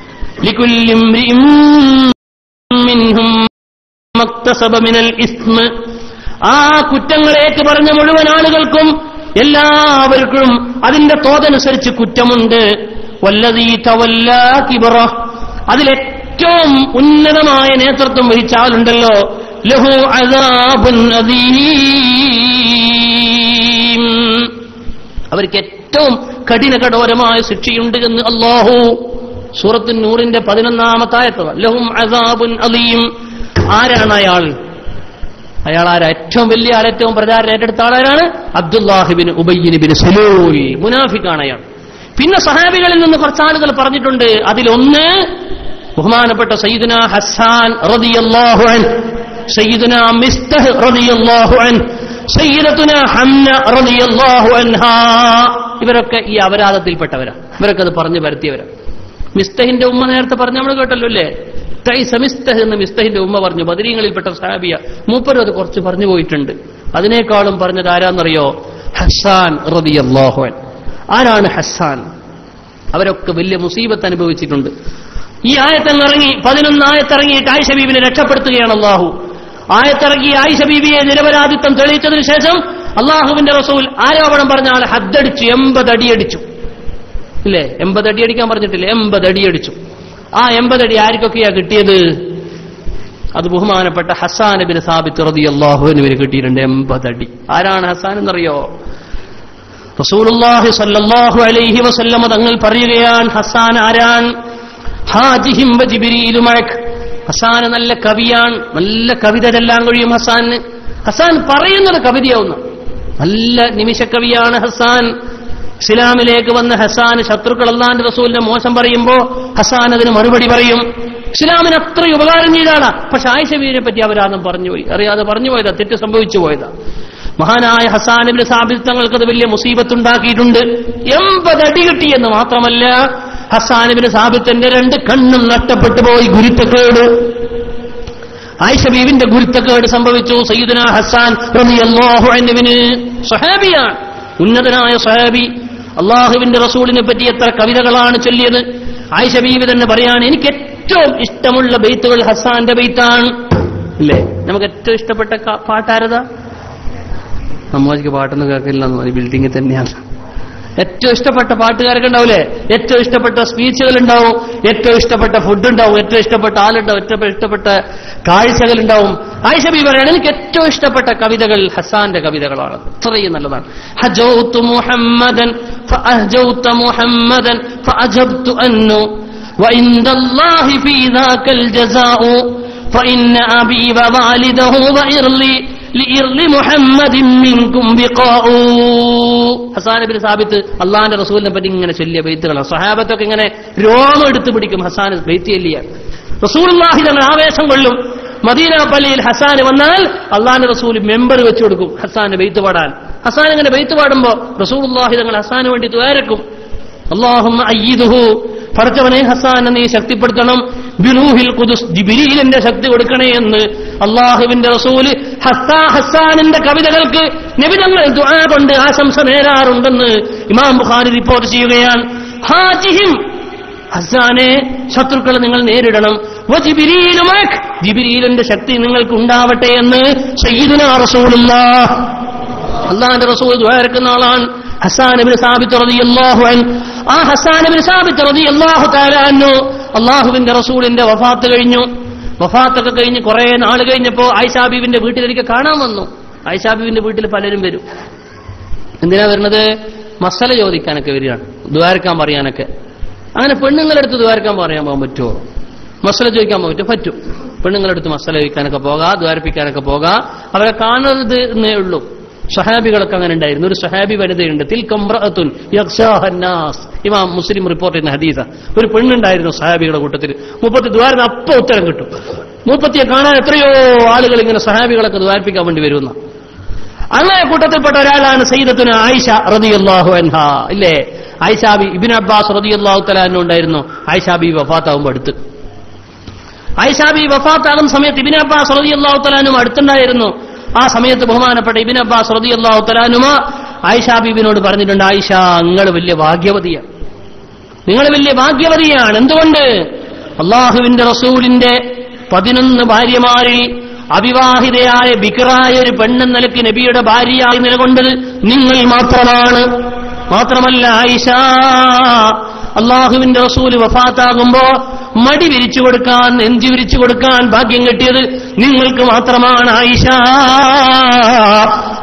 S1: ആ കുറ്റങ്ങളേക്ക് പറഞ്ഞ മുഴുവൻ ആളുകൾക്കും എല്ലാവർക്കും അതിന്റെ തോതനുസരിച്ച് കുറ്റമുണ്ട്. വല്ലതീ തവല്ല കിബറ. അതിലേറ്റവും ഉന്നതമായ നേതൃത്വം വഹിച്ച ആളുണ്ടല്ലോ. ലഹു അദാബുൻ അദീം. അവർക്ക് ഏറ്റവും കഠിന കഠോരമായ ശിക്ഷയുണ്ട് എന്ന് അള്ളാഹു സൂറത്തു നൂറിന്റെ പതിനൊന്നാമത്തായത്തവ ലഹും അസാബുൻ അലീം. ആരാണ് അയാൾ? അയാൾ ആരാ? ഏറ്റവും വലിയ ആൾ ഏറ്റവും പ്രചാരം ഏറ്റെടുത്ത ആളാരാണ് അബ്ദുല്ലാഹിബിൻ ഉബയ്യനിബിൻ സുലൂൽ മുനാഫിക്കാണ് അയാൾ. പിന്നെ സഹാബികളിൽ നിന്ന് കുറച്ച് ആളുകൾ പറഞ്ഞിട്ടുണ്ട്. അതിലൊന്ന് ബഹുമാനപ്പെട്ട സയ്യിദുന ഹസ്സാൻ റളിയല്ലാഹു അൻഹു. സയ്യിദുന മിസ്തഹ് റളിയല്ലാഹു ഇവരൊക്കെ ഈ അപരാധത്തിൽപ്പെട്ടവരാ. ഇവരൊക്കെ അത് പറഞ്ഞു വരുത്തിയവരാണ് മിസ്തഹിന്റെ ഉമ്മ നേരത്തെ പറഞ്ഞ നമ്മൾ കേട്ടല്ലോ അല്ലേ? തൈസ മിസ്തഹ് എന്ന് മിസ്തഹിന്റെ ഉമ്മ പറഞ്ഞു. ബദരീങ്ങളിൽപ്പെട്ട സാബിയ മൂപ്പരും അത് കുറച്ച് പറഞ്ഞു പോയിട്ടുണ്ട്. അതിനേക്കാളും പറഞ്ഞത് ആരാന്നറിയോ? ഹസാൻ റളിയല്ലാഹു അൻഹു. ആരാണ് ഹസാൻ അവരൊക്കെ വലിയ മുസീബത്ത് അനുഭവിച്ചിട്ടുണ്ട്. ഈ ആയത്തങ്ങിറങ്ങി പതിനൊന്ന് ആയത്തിറങ്ങിയിട്ട് ആയിഷ ബീബിനെ രക്ഷപ്പെടുത്തുകയാണ് അള്ളാഹു ആയത്തിറങ്ങി ആയിഷ ബീബിയെ നിരപരാധിത്വം തെളിയിച്ചതിനു ശേഷം അള്ളാഹുവിന്റെ റസൂൽ ആരോപണം പറഞ്ഞ ആൾ ഹദ്ദടിച്ചു എൺപത് അടിയടിച്ചു ഇല്ലേ? എൺപത് അടി അടിക്കാൻ പറഞ്ഞിട്ടില്ല? എൺപത് അടി അടിച്ചു. ആ എൺപത് അടി ആർക്കൊക്കെയാ കിട്ടിയത്? അത് ബഹുമാനപ്പെട്ട ഹസാൻ ബിൻ സാബിത്ത് റതി അള്ളാഹുവിന് കിട്ടിയിട്ടുണ്ട് എൺപത് അടി. ആരാണ് ഹസാൻ എന്നറിയോ? റസൂലുള്ളാഹി സല്ലല്ലാഹു അലൈഹി വസല്ലമ തങ്ങൾ പറയുകയാണ് ഹസാൻ ആരാൻ? ഹാജിഹിം വ ഹസാൻ നല്ല കവിയാണ്. നല്ല കവിത ചെല്ലാൻ കഴിയും ഹസാന്. ഹസാൻ പറയുന്നത് കവിതയാവുന്നു. നല്ല നിമിഷക്കവിയാണ് ഹസാൻ. ഇസ്ലാമിലേക്ക് വന്ന ഹസാൻ ശത്രുക്കൾ അള്ളാന്റെ റസൂലിനെ മോശം പറയുമ്പോ ഹസാൻ അതിന് മറുപടി പറയും. ഇസ്ലാമിന് അത്ര ഉപകാരം ചെയ്താണ് പക്ഷെ ആയിഷബീനെ പറ്റി അവരാദം പറഞ്ഞുപോയി അറിയാതെ പറഞ്ഞു പോയതാ. തെറ്റ് സംഭവിച്ചു പോയതാ. മഹാനായ തങ്ങൾക്ക് അത് വലിയ മുസീബത്തുണ്ടാക്കിയിട്ടുണ്ട് എൺപത് അടി കിട്ടിയെന്ന് മാത്രമല്ല ഹസാനിബിന് സാബിത്തിന്റെ രണ്ട് കണ്ണും നഷ്ടപ്പെട്ടു പോയി ഗുരുത്തക്കേട്. ആയിഷബീവിന്റെ ഗുരുത്തക്കേട് സംഭവിച്ചു സയ്യിദന ഹസാൻ റളിയല്ലാഹു അൻഹുവിന്. സ്വഹാബിയാണ്. ഉന്നതനായ സ്വഹാബി. അള്ളാഹുവിന്റെ റസൂലിനെ പറ്റി എത്ര കവിതകളാണ് ചൊല്ലിയത്. ആയിഷ ബീവി തന്നെ പറയാണ് എനിക്ക് ഏറ്റവും ഇഷ്ടമുള്ള ബെയ്ത്തുകൾ ഹസാന്റെ ബെയ്ത്താണ്. ഇല്ലേ? നമുക്ക് ഏറ്റവും ഇഷ്ടപ്പെട്ട പാട്ടാരതാ? നമ്മൾക്ക് പാട്ടൊന്നും കേൾക്കില്ല ബിൽഡിംഗിൽ തന്നെയാണ്. ഏറ്റവും ഇഷ്ടപ്പെട്ട പാട്ടുകാരൊക്കെ ഉണ്ടാവില്ലേ ഏറ്റവും ഇഷ്ടപ്പെട്ട സ്പീച്ചുകൾ ഉണ്ടാവും ഏറ്റവും ഇഷ്ടപ്പെട്ട ഫുഡ് ഉണ്ടാവും ഏറ്റവും ഇഷ്ടപ്പെട്ട ആളുണ്ടാവും ഏറ്റവും ഇഷ്ടപ്പെട്ട കാഴ്ചകൾ ഉണ്ടാവും ആയിഷ ബി പറയാണ് എനിക്ക് ഏറ്റവും ഇഷ്ടപ്പെട്ട കവിതകൾ ഹസാന്റെ കവിതകളാണ് അത്രയും നല്ലതാണ് ഹജൗതു മുഹമ്മദൻ فأهجوت محمدا فأجبت أنه وعند الله في ذاك الجزاء فإن أبي ووالده وإرلي സാബിത്ത് അള്ളാന്റെ റസൂലിനെ പറ്റി ഇങ്ങനെ ചൊല്ലിയ ബെയ്ത്തുകളാണ് സഹാബത്തൊക്കെ ഇങ്ങനെ രോമം എടുത്തു പിടിക്കും ഹസാൻ ബെയ്ത്ത് ചൊല്ലിയ. റസൂൽ ആവേശം കൊള്ളും. മദീന പള്ളിയിൽ ഹസാന് വന്നാൽ അള്ളാന്റെ റസൂൽ മെമ്പർ വെച്ചു കൊടുക്കും ഹസാന് ബെയ്ത്ത് പാടാൻ. ഹസാൻ ഇങ്ങനെ ബെയ്ത്ത് പാടുമ്പോ റസൂൽ തങ്ങൾ ഹസാന് വേണ്ടി ദ്വാരക്കും. അള്ളാഹും പടച്ചവനെ ഹസാൻ നീ ശക്തിപ്പെടുത്തണം. ബിനൂഹിൽ കുദുസ് ജിബിരിയിലിന്റെ ശക്തി കൊടുക്കണേ എന്ന് അള്ളാഹുവിന്റെ റസൂൽ ഹസ്സാ ഹസാനിന്റെ കവിതകൾക്ക് നിബിതങ്ങൾ ദുആ കൊണ്ട് ആശംസ നേരാറുണ്ടെന്ന് ഇമാം ബുഖാരി റിപ്പോർട്ട് ചെയ്യുകയാണ്. ഹാജിഹിം ഹസാനെ ശത്രുക്കളെ നിങ്ങൾ നേരിടണം. ജിബിരിയിലിന്റെ. ശക്തി നിങ്ങൾക്ക് ഉണ്ടാവട്ടെ എന്ന് സയ്യിദുനാ റസൂലുള്ളാഹ്. അള്ളാന്റെ റസൂൽ ദ്വാരക്കുന്ന ആളാണ്. ആ അള്ളാഹുവിന്റെ റസൂലിന്റെ വഫാത്ത് കഴിഞ്ഞു. വഫാത്തൊക്കെ കഴിഞ്ഞ് കുറെ നാൾ കഴിഞ്ഞപ്പോ ആയിഷാബീബിന്റെ വീട്ടിലേക്ക് കാണാൻ വന്നു. ആയിഷാബീബിന്റെ വീട്ടിൽ പലരും വരും. എന്തിനാ വരുന്നത്? മസല ചോദിക്കാനൊക്കെ വരികയാണ്. ദ്വാരക്കാൻ പറയാനൊക്കെ. അങ്ങനെ പെണ്ണുങ്ങളുടെ അടുത്ത് ദ്വാരക്കാൻ പറയാൻ പോകാൻ പറ്റുമോ? മസല ചോദിക്കാൻ പറ്റും. പറ്റും. പെണ്ണുങ്ങളെടുത്ത് മസല ചോദിക്കാനൊക്കെ പോകാം ദ്വാരപ്പിക്കാനൊക്കെ പോകാം. അവരെ കാണരുത് എന്നേ ഉള്ളൂ. സഹാബികളൊക്കെ അങ്ങനെ ഉണ്ടായിരുന്നു. ഒരു സഹാബി വനിതയുണ്ട്. തിൽക്കംറഅത്തുൻ യഖ്ഷാഹന്നാസ് ഇമാം മുസ്ലിം റിപ്പോർട്ട് ചെയ്യുന്ന ഹദീസ. ഒരു പെണ്ണുണ്ടായിരുന്നു സഹാബികളുടെ കൂട്ടത്തിൽ. മുപ്പത്തി ദ്വാരം അപ്പൊ ഉത്തരം കിട്ടും. മുപ്പത്തിയെ കാണാൻ എത്രയോ ആളുകൾ ഇങ്ങനെ സഹാബികളൊക്കെ ദ്വാരിപ്പിക്കാൻ വേണ്ടി വരുന്ന. അങ്ങനെ കൂട്ടത്തിൽപ്പെട്ട ഒരാളാണ് സയ്യിദത്തുന ആയിഷ റളിയല്ലാഹു അൻഹ. ഇല്ലേ? ആയിഷാബി ഇബിൻ അബ്ബാസ് റളിയല്ലാഹു തലാനും ഉണ്ടായിരുന്നു. ആയിഷാബി വഫാത്താവുമ്പോൾ അടുത്ത്. ആയിഷാബി വഫാത്താകുന്ന സമയത്ത് ഇബിൻ അബ്ബാസ് റളിയല്ലാഹു തലാനും അടുത്തുണ്ടായിരുന്നു. ആ സമയത്ത് ബഹുമാനപ്പെട്ട ഇബിൻ അബ്ബാസ് റളിയല്ലാഹു തലാനുമ ആയിഷാ ബീബിനോട് പറഞ്ഞിട്ടുണ്ട് ആയിഷ നിങ്ങൾ വലിയ ഭാഗ്യവതിയാണ്. നിങ്ങൾ വലിയ ഭാഗ്യവതിയാണ്. എന്തുകൊണ്ട്? അള്ളാഹുവിന്റെ റസൂലിന്റെ പതിനൊന്ന് ഭാര്യമാരിൽ അവിവാഹിതയായ ബിക്കറായ ഒരു പെണ്ണെന്ന നിലയ്ക്ക് നബിയുടെ ഭാര്യയായി നിലകൊണ്ടത് നിങ്ങൾ മാത്രമാണ്. മാത്രമല്ല ആയിഷ അള്ളാഹുവിന്റെ റസൂൽ വഫാത്താകുമ്പോ മടി വിരിച്ചു കൊടുക്കാൻ നെഞ്ചു വിരിച്ചു കൊടുക്കാൻ ഭാഗ്യം കിട്ടിയത് നിങ്ങൾക്ക് മാത്രമാണ് ആയിഷ.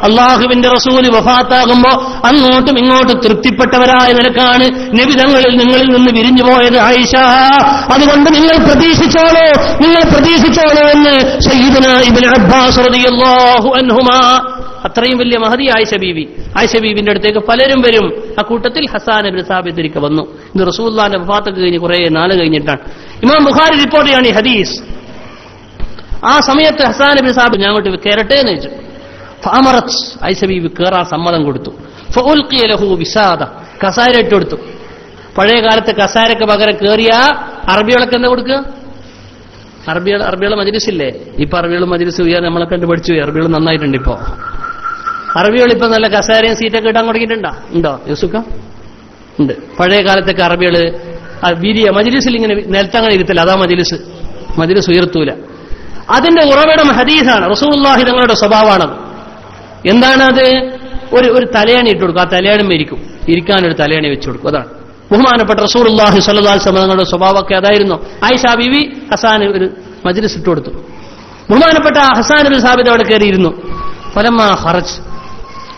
S1: അള്ളാഹുവിന്റെ റസൂൽ വഫാത്താകുമ്പോ അങ്ങോട്ടും ഇങ്ങോട്ടും തൃപ്തിപ്പെട്ടവരായ നിലക്കാണ് നിബിധങ്ങളിൽ നിങ്ങളിൽ നിന്ന് വിരിഞ്ഞു പോയത് ആയിഷ. അതുകൊണ്ട് നിങ്ങൾ പ്രതീക്ഷിച്ചോളൂ നിങ്ങൾ പ്രതീക്ഷിച്ചോളൂ എന്ന് സയ്യിദുന ഇബിൻ അബ്ബാസ് റളിയല്ലാഹു അൻഹുമാ അത്രയും വലിയ മഹതി ആയിഷ ബീവി. ആയിഷ ബീവിന്റെ അടുത്തേക്ക് പലരും വരും. ആ കൂട്ടത്തിൽ ഹസാൻ അബിൻ സാബിത്തിരിക്ക വന്നു. ഇത് റസൂല്ലാന്റെ വഫാത്തൊക്കെ കഴിഞ്ഞ് കുറെ നാല് കഴിഞ്ഞിട്ടാണ്. ഇമാം ബുഖാരി റിപ്പോർട്ട് ചെയ്യാണ് ഈ ഹദീസ്. ആ സമയത്ത് ഹസാൻ അബിൻ സാബിദ് ഞാൻ അങ്ങോട്ട് കയറട്ടെ എന്ന് വെച്ചു ഫാമറത്ത്. ആയിഷ ബീവി കയറാൻ സമ്മതം കൊടുത്തു. വിസാദ. കസാര ഇട്ട് കൊടുത്തു. പഴയ കാലത്ത് കസാരക്ക് പകരം കയറിയ അറബികളൊക്കെ എന്താ കൊടുക്കുക? അറബികൾ അറബികൾ മജിലിസില്ലേ? ഇപ്പൊ അറബികൾ മജിലിസ് ഉയർ നമ്മളെ കണ്ട് പഠിച്ചു അറബികൾ നന്നായിട്ടുണ്ട് ഇപ്പോ. അറബികൾ ഇപ്പൊ നല്ല കസാരയും സീറ്റൊക്കെ ഇടാൻ തുടങ്ങിയിട്ടുണ്ടോ? ഉണ്ടോ? യൂസുക്ക? ഉണ്ട്. പഴയ കാലത്തൊക്കെ അറബികൾ വിരിയ മജിലിസിൽ ഇങ്ങനെ നിലത്തങ്ങനെ ഇരുത്തില്ല അതാ മജിലിസ്. മജിലിസ് ഉയർത്തൂല. അതിന്റെ ഉറവിടം ഹദീസാണ്. റസൂള്ളാഹി തങ്ങളുടെ സ്വഭാവമാണത് അത്. ഒരു ഒരു തലയണി ഇട്ട് കൊടുക്കും. ആ തലയണി മരിക്കും ഇരിക്കാനൊരു തലയണി വെച്ചു കൊടുക്കും. അതാണ്. ബഹുമാനപ്പെട്ട റസൂലുള്ളാഹി സ്വല്ലല്ലാഹു അലൈഹി വസല്ലം തങ്ങളുടെ സ്വഭാവമൊക്കെ അതായിരുന്നു. ആയിഷ ബിവി ഹസാൻ ഒരു മജ്ലിസ് ഇട്ട് കൊടുത്തു. ബഹുമാനപ്പെട്ട ഹസാൻ ഒരു സാബിത് അവിടെ കയറിയിരുന്നു. ഫലമാ ഹറജ്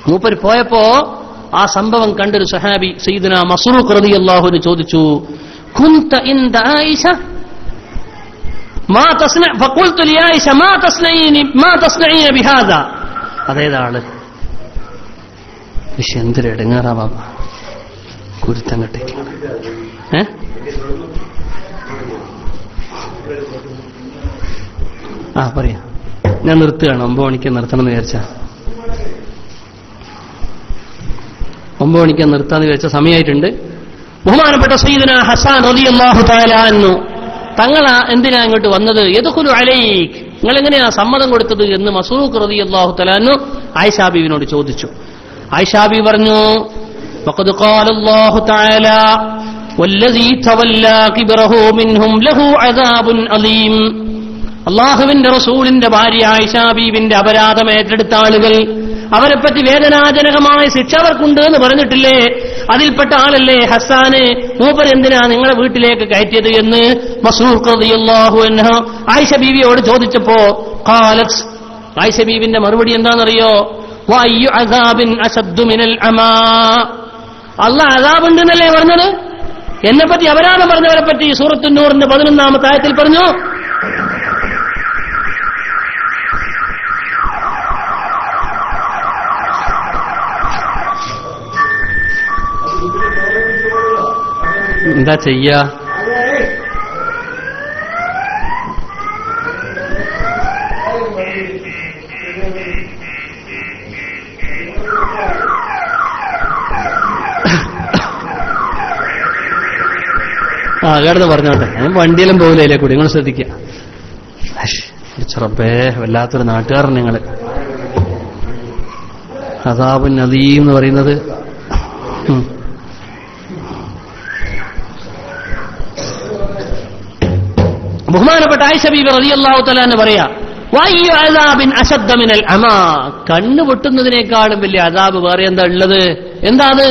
S1: മൂപ്പര് പോയപ്പോ ആ സംഭവം കണ്ടൊരു സഹാബി സയ്യിദുന മസ്റൂഖ് അള്ളാഹുവിന് ചോദിച്ചു കുന്ത ആയിഷ? മാ ഫഖുൽതു ആയിഷ മാ മാ അതേതാൾ? വിഷയം എന്തൊരു ഇടങ്ങാറാ ബാബ കുരുത്തം ആ പറയാ. ഞാൻ നിർത്തുകയാണ്. ഒമ്പത് മണിക്ക് നിർത്തണം എന്ന് വിചാരിച്ച. ഒമ്പത് മണിക്ക് നിർത്താന്ന് വിചാരിച്ച സമയമായിട്ടുണ്ട് ബഹുമാനപ്പെട്ട സയ്യിദന ഹസാൻ റളിയല്ലാഹു തആല അൻഹു തങ്ങൾ എന്തിനാ ഇങ്ങോട്ട് വന്നത് യദ്ഖുലു അലൈക് നിങ്ങൾ എങ്ങനെയാ സമ്മതം കൊടുത്തത് എന്ന് മസൂഖ് റളിയല്ലാഹു തആല അൻഹു ആയിഷാ ബീവിനോട് ചോദിച്ചു ആയിഷാ ബി പറഞ്ഞു وقد قال الله تعالى والذي تولى كبره منهم له عذاب أليم അള്ളാഹുവിന്റെ റസൂലിന്റെ ഭാര്യ ആയിഷാബീബിന്റെ അപരാധം ഏറ്റെടുത്ത ആളുകൾ അവരെപ്പറ്റി വേദനാജനകമായ ശിക്ഷ അവർക്കുണ്ട് എന്ന് പറഞ്ഞിട്ടില്ലേ? അതിൽപ്പെട്ട ആളല്ലേ ഹസാന് മൂപ്പർ എന്തിനാ നിങ്ങളെ വീട്ടിലേക്ക് കയറ്റിയത് എന്ന്? മസൂഖ്ലാഹു ആയിഷ ബീവിയോട് ചോദിച്ചപ്പോ കാലക്സ് ആയിഷ ബീവിന്റെ മറുപടി എന്താണെന്നറിയോ? അല്ല അതാബുണ്ടെന്നല്ലേ പറഞ്ഞത്? എന്നെപ്പറ്റി അവരാണ് പറഞ്ഞവരെ പറ്റി സൂറത്തുന്നൂറിന്റെ പതിനൊന്നാമത്തെ ആയത്തിൽ പറഞ്ഞു.
S2: എന്താ ചെയ്യാ? ആ കേടന്ന് പറഞ്ഞോട്ടെ. ഞാൻ വണ്ടിയിലും പോകില്ലേ കൂടി. നിങ്ങൾ ശ്രദ്ധിക്കുക. ചെറുപ്പേ വല്ലാത്തൊരു നാട്ടുകാരൻ നിങ്ങൾ അതാബുൻ നദീ എന്ന് പറയുന്നത്.
S1: ബഹുമാനപ്പെട്ട ആയിഷ ബീബി റളിയല്ലാഹു തആല എന്ന് പറയാ വയ്യ അദാബിൻ അശദ്ദ മിനൽ അമാ. കണ്ണ് പൊട്ടുന്നതിനേക്കാളും വലിയ അദാബ് വേറെ എന്താ ഉള്ളത്? എന്താ അത്?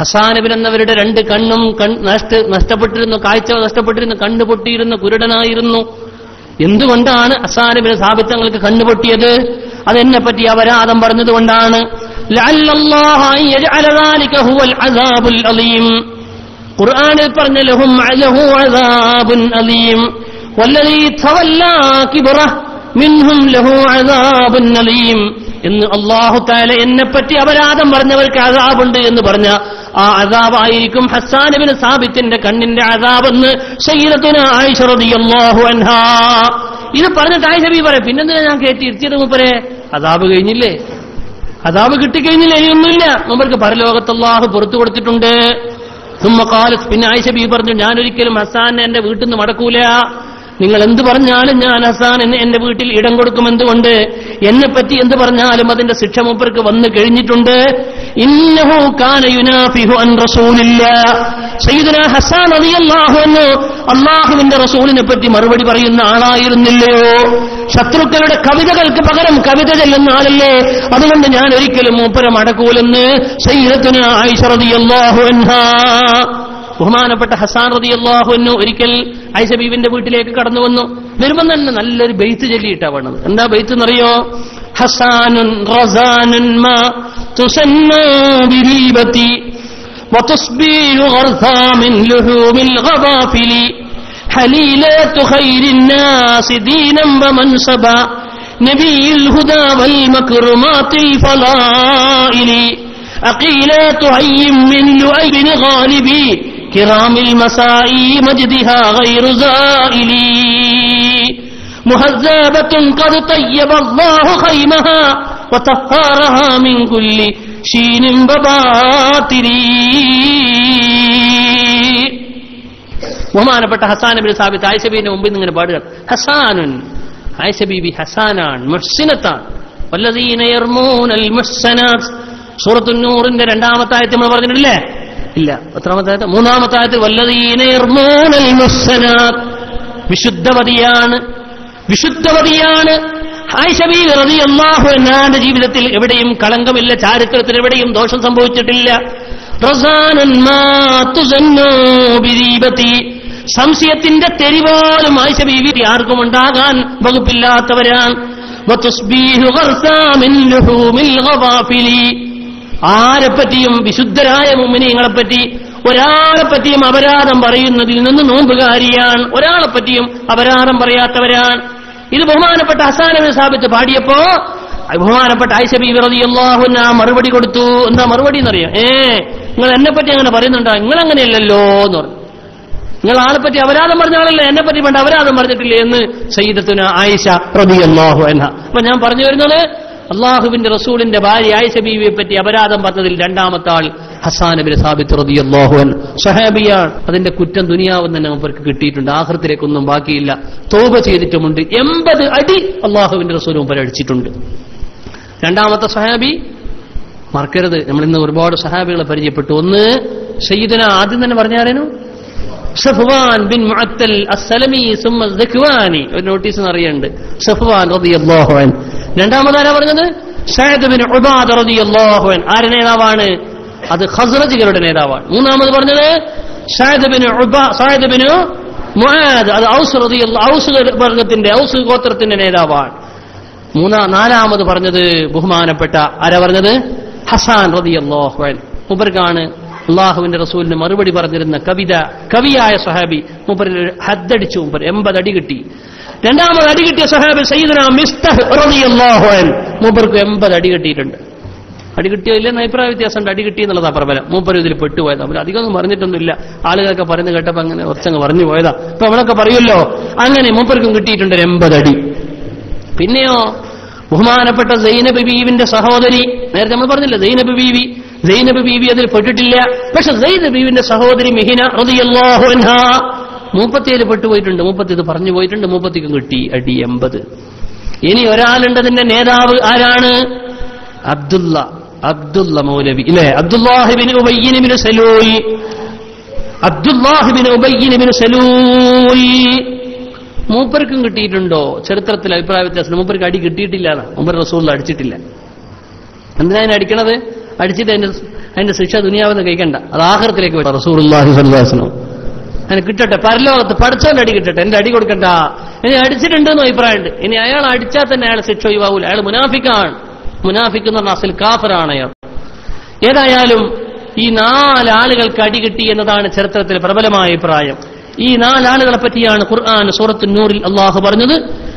S1: ഹസാനബിൻ എന്നവരുടെ രണ്ട് കണ്ണും നഷ്ട നഷ്ടപ്പെട്ടിരുന്നു കാഴ്ച നഷ്ടപ്പെട്ടിരുന്നു കണ്ണു പൊട്ടിയിരുന്നു കുരുടനായിരുന്നു. എന്തുകൊണ്ടാണ് ഹസാനബിന് സാബിത്തങ്ങൾക്ക് കണ്ണു പൊട്ടിയത്? അതെന്നെ പറ്റി അപരാധം പറഞ്ഞതുകൊണ്ടാണ്. ഖുർആനിൽ പറഞ്ഞ ലഹും അലഹു അദാബുൻ അലീം. വല്ലദീ തവല്ലാ കിബറ മിൻഹും ലഹു അദാബുൻ അലീം. എന്ന് അള്ളാഹു താല എന്നെ പറ്റി അപരാധം പറഞ്ഞവർക്ക് അതാബുണ്ട് എന്ന് പറഞ്ഞ ആ അതാബായിരിക്കും ഇബ്നു സാബിത്തിന്റെ കണ്ണിന്റെ അതാബെന്ന് സയ്യിദത്തുന ആയിഷ റളിയല്ലാഹു അൻഹാ. ഇത് പറഞ്ഞിട്ട് ആയിഷ ബി പറയാം. പിന്നെന്തിനാ ഞാൻ കയറ്റി ഇരുത്തിയത് മൂപ്പരെ? അതാബ് കഴിഞ്ഞില്ലേ? അതാബ് കിട്ടിക്കഴിഞ്ഞില്ലേ? ഇനിയൊന്നുമില്ല. നമ്മൾക്ക് പരലോകത്ത് അള്ളാഹു പുറത്തു കൊടുത്തിട്ടുണ്ട്. തുമ്മക്കാലത്ത് പിന്നെ ആയിഷ ബി പറഞ്ഞു ഞാനൊരിക്കലും ഹസാനെ എന്റെ വീട്ടിൽ നിന്ന് മടക്കൂല. നിങ്ങൾ എന്ത് പറഞ്ഞാലും ഞാൻ ഹസാൻ എന്നെ എന്റെ വീട്ടിൽ ഇടം കൊടുക്കും എന്തുകൊണ്ട്? എന്നെ പറ്റി എന്ത് പറഞ്ഞാലും അതിന്റെ ശിക്ഷ മൂപ്പർക്ക് വന്നു കഴിഞ്ഞിട്ടുണ്ട്. ഇന്നഹു കാന യുനാഫിഹു അൻ റസൂലില്ല. അള്ളാഹുവിന്റെ റസൂലിനെ പറ്റി മറുപടി പറയുന്ന ആളായിരുന്നില്ലയോ? ശത്രുക്കളുടെ കവിതകൾക്ക് പകരം കവിത ചെല്ലുന്ന ആളല്ലേ? അതുകൊണ്ട് ഞാൻ ഒരിക്കലും മൂപ്പരം അടക്കൂലെന്ന് സയ്യിദത്തുന ആയിഷ റളിയല്ലാഹു അൻഹാ. ബഹുമാനപ്പെട്ട ഹസാൻ റതി അള്ളാഹുന്നു ഒരിക്കൽ ഐഷബീബിന്റെ വീട്ടിലേക്ക് കടന്നു വന്നു വരുമ്പം തന്നെ നല്ലൊരു ബെയ്ത്ത് ചൊല്ലിയിട്ടാ വേണത് എന്താ ബെയ്ത്ത് എന്നറിയോ ഹസാനുൻ റസാനുൻ മാ തുസന്നു ബിരീബത്തി وتصبيح غرثا من لحوم الغضافل حليلات خير الناس دينا ومنصبا نبي الهدى والمكرمات الفضائل أقيلات عي من لؤي بن غالبي كرام المساء مجدها غير زائل مهذبة قد طيب الله خيمها وطهرها من كل شين وباطل ബഹുമാനപ്പെട്ട ഹസാൻ ബിൻ സാബിത്ത് ആയിഷബീന്റെ മുമ്പിൽ നിന്ന് ഇങ്ങനെ പാടുക ഹസാനുൻ ആയിഷ ബീബി ഹസാനാൻ മുഹ്സിനത്താണ് വല്ലദീന യർമൂനൽ മുഹ്സനാത്ത് സൂറത്തു നൂറിന്റെ രണ്ടാമത്തെ ആയത്ത് നമ്മൾ പറഞ്ഞിട്ടില്ലേ ഇല്ല. എത്രാമത്തെ ആയത്ത് മൂന്നാമത്തെ ആയത്ത് മുഹ്സനാത്ത് വിശുദ്ധവതിയാണ്. വിശുദ്ധവതിയാണ്. ആയിഷബി റതി അള്ളാഹു എന്നാന്റെ ജീവിതത്തിൽ എവിടെയും കളങ്കമില്ല ചാരിത്രത്തിൽ എവിടെയും ദോഷം സംഭവിച്ചിട്ടില്ല. സംശയത്തിന്റെ തെരിപോലും ആയിഷ ബീവി ആർക്കും ഉണ്ടാകാൻ വകുപ്പില്ലാത്തവരാണ്. ആരെപ്പറ്റിയും വിശുദ്ധരായ മുമ്മിനിങ്ങളെപ്പറ്റി ഒരാളെപ്പറ്റിയും അപരാധം പറയുന്നതിൽ നിന്ന് നോമ്പുകാരിയാണ് ഒരാളെപ്പറ്റിയും അപരാധം പറയാത്തവരാണ് ഇത് ബഹുമാനപ്പെട്ട ഹസാനബി സാബിത്ത് പാടിയപ്പോ ബഹുമാനപ്പെട്ട ഐഷബി വിറതി അള്ളാഹുന മറുപടി കൊടുത്തു. എന്താ മറുപടി എന്നറിയാം? ഏ നിങ്ങൾ എന്നെ പറ്റി അങ്ങനെ പറയുന്നുണ്ടോ? നിങ്ങൾ അങ്ങനെയല്ലല്ലോ എന്ന് പറഞ്ഞു. നിങ്ങൾ ആളെ പറ്റി അപരാധം പറഞ്ഞ എന്നെ പറ്റി വേണ്ട അപരാധം പറഞ്ഞിട്ടില്ലേ എന്ന് സയ്യിദത്തുന ആയിഷ റബി അള്ളാഹു എന്ന അപ്പൊ ഞാൻ പറഞ്ഞു വരുന്നത് അള്ളാഹുവിന്റെ റസൂലിന്റെ ഭാര്യ ആയിഷ ബീവിയെ പറ്റി അപരാധം പറഞ്ഞതിൽ രണ്ടാമത്തെ ആൾ ഹസാനബിൻ സാബിത്ത് റബി അള്ളാഹുൻ സഹാബിയാണ് അതിന്റെ കുറ്റം ദുനിയാവും തന്നെ അവർക്ക് കിട്ടിയിട്ടുണ്ട്. ആഹൃത്തിലേക്കൊന്നും ബാക്കിയില്ല. തോപ ചെയ്തിട്ടുമുണ്ട്. എൺപത് അടി അള്ളാഹുവിന്റെ റസൂലും പരടിച്ചിട്ടുണ്ട് രണ്ടാമത്തെ സഹാബി മറക്കരുത്. നമ്മൾ ഇന്ന് ഒരുപാട് സഹാബികളെ പരിചയപ്പെട്ടു. ഒന്ന് സയ്യിദന ആദ്യം തന്നെ പറഞ്ഞാരേനു സഫ്വാൻ ബിൻ മുഅത്തൽ നോട്ടീസ് അറിയുന്നുണ്ട്. റളിയല്ലാഹു രണ്ടാമതാരാ പറഞ്ഞത്? സഅദ് ബിൻ ഉബാദ റളിയല്ലാഹു അൻ ആര് നേതാവാണ്? അത് ഖസ്റജുകളുടെ നേതാവാണ്. മൂന്നാമത് പറഞ്ഞത് Saad bin Ubadah Saad bin Muadh അത് ഔസ് ഔസ് വർഗത്തിന്റെ ഔസ് ഗോത്രത്തിന്റെ നേതാവാണ്. മൂന്നാ നാലാമത് പറഞ്ഞത് ബഹുമാനപ്പെട്ട ആരാ പറഞ്ഞത്? ഹസാൻ റളിയല്ലാഹു അൻ മൂപ്പർക്കാണ് അള്ളാഹുവിന്റെ റസൂലിന് മറുപടി പറഞ്ഞിരുന്ന കവിത കവിയായ സഹാബി മൂപ്പരിൽ ഹദ്ദടിച്ചു മൂപ്പർ എൺപത് അടി കിട്ടി. രണ്ടാമത് അടി കിട്ടിയ സഹാബി സയ്യിദന മിസ്തഹ് മൂപ്പർക്ക് എൺപത് അടി കിട്ടിയിട്ടുണ്ട്. അടി കിട്ടിയോ ഇല്ലെന്ന് അഭിപ്രായ വ്യത്യാസം അടി കിട്ടി എന്നുള്ളതാ പ്രബലം. മൂപ്പർ ഇതിൽ പെട്ടുപോയതാ. അവർ അധികം ഒന്നും പറഞ്ഞിട്ടൊന്നുമില്ല. ആളുകളൊക്കെ പറയുന്നത് കേട്ടപ്പോ അങ്ങനെ കുറച്ചങ്ങ് പറഞ്ഞു പോയതാ. അപ്പൊ അവളൊക്കെ പറയുമല്ലോ അങ്ങനെ മൂപ്പർക്കും കിട്ടിയിട്ടുണ്ട് ഒരു എൺപത് അടി. പിന്നെയോ ബഹുമാനപ്പെട്ട സൈനബ് ബീവിന്റെ സഹോദരി. നേരത്തെ നമ്മൾ പറഞ്ഞില്ല സൈനബ് ബീവി. സൈനബ് ബീവി അതിൽ പെട്ടിട്ടില്ല. പക്ഷെ സൈനബ് ബീവിന്റെ സഹോദരി മിഹിന റളിയല്ലാഹു അൻഹാ. മൂപ്പത്തിയിൽ പെട്ടുപോയിട്ടുണ്ട് മൂപ്പത്തി ഇത് പറഞ്ഞു പോയിട്ടുണ്ട് മൂപ്പത്തിക്കും കിട്ടി അടി എൺപത്. ഇനി ഒരാളുണ്ട് അതിന്റെ നേതാവ് ആരാണ്? അബ്ദുള്ള അബ്ദുള്ള മൗലവി ഇല്ലേ? അബ്ദുല്ലാഹിബിന് ഉബയ്യനിബിന് സലൂൽ അബ്ദുല്ലാഹിബിന് ഉബയ്യനിബിന് സലൂൽ മൂപ്പർക്കും കിട്ടിയിട്ടുണ്ടോ? ചരിത്രത്തിൽ അഭിപ്രായ വ്യത്യാസം. മൂപ്പർക്ക് അടി കിട്ടിയിട്ടില്ല മൂപ്പർ റസൂൽ അടിച്ചിട്ടില്ല. എന്തിനാ അതിനെ അടിക്കണത്? അടിച്ചിട്ട് അതിന്റെ അതിന്റെ ശിക്ഷ ദുനിയാവെന്ന് കഴിക്കണ്ട. അത് ആഹൃത്തിലേക്ക് റസൂർ റസൂർഹി സല്ലാസനോ അതിന് കിട്ടട്ടെ പരലോകത്ത് പഠിച്ചവന്റെ അടി കിട്ടട്ടെ എന്റെ അടി കൊടുക്കണ്ട. ഇനി അടിച്ചിട്ടുണ്ടെന്ന് അഭിപ്രായമുണ്ട്. ഇനി അയാൾ അടിച്ചാൽ തന്നെ അയാൾ ശിക്ഷ ഒഴിവാവൂല. അയാൾ മുനാഫിക്കാണ്. മുനാഫിക്ക് എന്ന് പറഞ്ഞാൽ അസിൽ കാഫറാണ് അയാൾ. ഏതായാലും ഈ നാലാളുകൾക്ക് അടി കിട്ടി എന്നതാണ് ചരിത്രത്തിൽ പ്രബലമായ അഭിപ്രായം. ഈ നാലാളുകളെ പറ്റിയാണ് ഖുർആൻ സൂറത്ത് നൂറിൽ അള്ളാഹു പറഞ്ഞത്.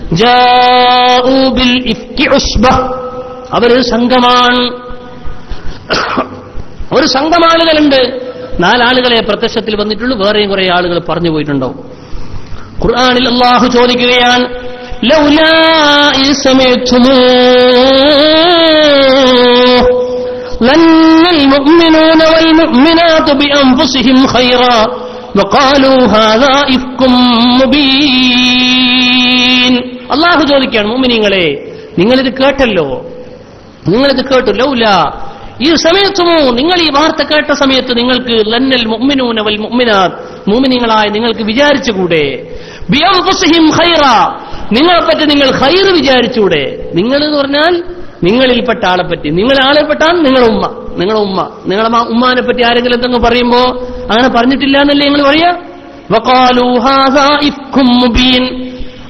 S1: അവരൊരു സംഘമാണ്. ഒരു സംഘം ആളുകളുണ്ട് നാലാളുകളെ പ്രത്യക്ഷത്തിൽ വന്നിട്ടുള്ളൂ വേറെയും കുറെ ആളുകൾ പറഞ്ഞു പോയിട്ടുണ്ടാവും ഖുർആനിൽ അള്ളാഹു ചോദിക്കുകയാണ് ലൗലാ ഇദ് സമയത്തുമൂഹ് لن المؤمنون والمؤمنات بأنفسهم خيرا وقالوا هذا إفك مبين അള്ളാഹു ചോദിക്കുകയാണ് മുമിനിങ്ങളെ നിങ്ങളിത് കേട്ടല്ലോ നിങ്ങളിത് കേട്ടു ലൗല ഈ സമയത്തുമോ നിങ്ങൾ ഈ വാർത്ത കേട്ട സമയത്ത് നിങ്ങൾക്ക് ലന്നൽ മുഅ്മിനൂന വൽ മുഅ്മിനാത്ത് മുഅ്മിനീങ്ങളായ നിങ്ങൾക്ക് വിചാരിച്ചുകൂടെ? ബിഅൻഫുസിഹിം ഖൈറ നിങ്ങളെപ്പറ്റി നിങ്ങൾ ഖൈർ വിചാരിച്ചൂടെ നിങ്ങൾ എന്ന് പറഞ്ഞാൽ നിങ്ങളിൽപ്പെട്ട ആളെ പറ്റി നിങ്ങൾ ആളെപ്പെട്ടാൽ നിങ്ങളുടെ ഉമ്മ നിങ്ങളുടെ ഉമ്മ. നിങ്ങളെ ഉമ്മാനെ പറ്റി ആരെങ്കിലും എന്തെങ്കിലും പറയുമ്പോ അങ്ങനെ പറഞ്ഞിട്ടില്ല എന്നല്ലേ നിങ്ങൾ പറയാ?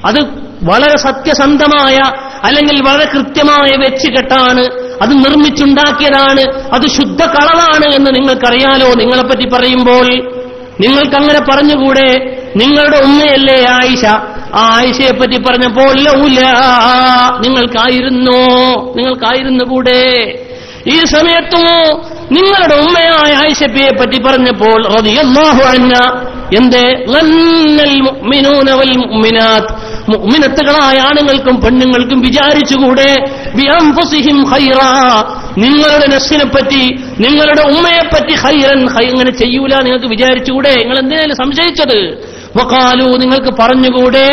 S1: അത് വളരെ സത്യസന്ധമായ അല്ലെങ്കിൽ വളരെ കൃത്യമായ വെച്ചുകെട്ടാണ് അത് നിർമ്മിച്ചുണ്ടാക്കിയതാണ് അത് ശുദ്ധ കളവാണ് എന്ന് നിങ്ങൾക്കറിയാലോ. നിങ്ങളെപ്പറ്റി പറയുമ്പോൾ നിങ്ങൾക്കങ്ങനെ പറഞ്ഞുകൂടെ? നിങ്ങളുടെ ഉമ്മയല്ലേ ആയിഷ? ആ ആയിഷയെപ്പറ്റി പറഞ്ഞപ്പോൾ ലൗല നിങ്ങൾക്കായിരുന്നോ നിങ്ങൾക്കായിരുന്നു കൂടെ ഈ സമയത്തും നിങ്ങളുടെ ഉമ്മയായ ആയിഷപ്പിയെ പറ്റി പറഞ്ഞപ്പോൾ റളിയല്ലാഹു അൻഹ എന്തേ? മുഅ്മിനത്തുകളായ ആണുങ്ങൾക്കും പെണ്ണുങ്ങൾക്കും വിചാരിച്ചുകൂടെ നിങ്ങളുടെ നസ്സിനെ പറ്റി നിങ്ങളുടെ ഉമ്മയെ പറ്റി ഖൈറൻ ഖൈ- ഇങ്ങനെ ചെയ്യൂല നിങ്ങൾക്ക് വിചാരിച്ചുകൂടെ? നിങ്ങൾ എന്തിനാലും സംശയിച്ചത്? വക്കാലു നിങ്ങൾക്ക് പറഞ്ഞുകൂടെ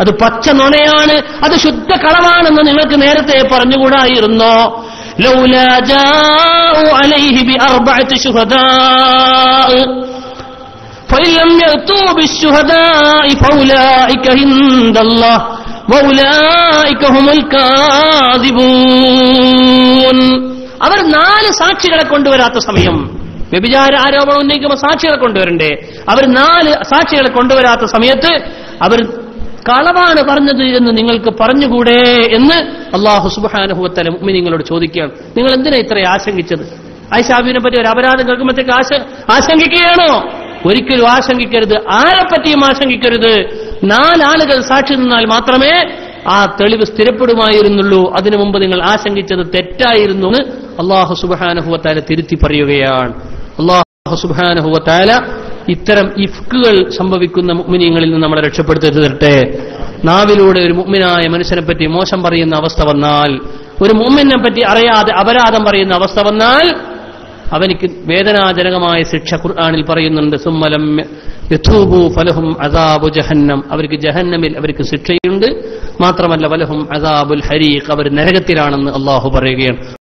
S1: അത് പച്ച നുണയാണ് അത് ശുദ്ധ കളമാണെന്ന് നിങ്ങൾക്ക് നേരത്തെ പറഞ്ഞുകൂടായിരുന്നോ? അവർ നാല് സാക്ഷികളെ കൊണ്ടുവരാത്ത സമയം. വ്യഭിചാര ആരോപണം ഉന്നയിക്കുമ്പോൾ സാക്ഷികളെ കൊണ്ടുവരണ്ടേ? അവർ നാല് സാക്ഷികളെ കൊണ്ടുവരാത്ത സമയത്ത് അവർ കളവാണ് പറഞ്ഞത് എന്ന് നിങ്ങൾക്ക് പറഞ്ഞുകൂടെ എന്ന് അള്ളാഹു സുബാനുഭവത്തല നിങ്ങളോട് ചോദിക്കുകയാണ്. നിങ്ങൾ എന്തിനാ ഇത്ര ആശങ്കിച്ചത്? ആയിഷാബിനെ പറ്റി ഒരു അപരാധം കേൾക്കുമ്പോഴത്തേക്ക് ആശ ആശങ്കിക്കുകയാണോ? ഒരിക്കലും ആശങ്കിക്കരുത്. ആരെപ്പറ്റിയും ആശങ്കിക്കരുത്. നാലാളുകൾ സാക്ഷി നിന്നാൽ മാത്രമേ ആ തെളിവ് സ്ഥിരപ്പെടുമായിരുന്നുള്ളൂ. അതിനു മുമ്പ് നിങ്ങൾ ആശങ്കിച്ചത് തെറ്റായിരുന്നു അള്ളാഹു സുബാനുഭവത്താലെ തിരുത്തി പറയുകയാണ്. അള്ളാഹു സുബാനഹുവത്താല ഇത്തരം ഇഫ്കുകൾ സംഭവിക്കുന്ന മുഗ്മിനീങ്ങളിൽ നിന്ന് നമ്മളെ രക്ഷപ്പെടുത്തി തരട്ടെ നാവിലൂടെ ഒരു മുഗ്മിനായ മനുഷ്യനെ പറ്റി മോശം പറയുന്ന അവസ്ഥ വന്നാൽ ഒരു മുമ്മിനെ പറ്റി അറിയാതെ അപരാധം പറയുന്ന അവസ്ഥ വന്നാൽ അവനിക്ക് വേദനാജനകമായ ശിക്ഷ ഖുർആാനിൽ പറയുന്നുണ്ട് സുമ്മലം യഥൂബു ഫലഹും അദാബു ജഹന്നം. അവർക്ക് ജഹന്നമിൽ അവർക്ക് ശിക്ഷയുണ്ട്. മാത്രമല്ല വലഹും അദാബുൽ ഹരീഖ് അവർ നരകത്തിലാണെന്ന് അള്ളാഹു പറയുകയാണ്.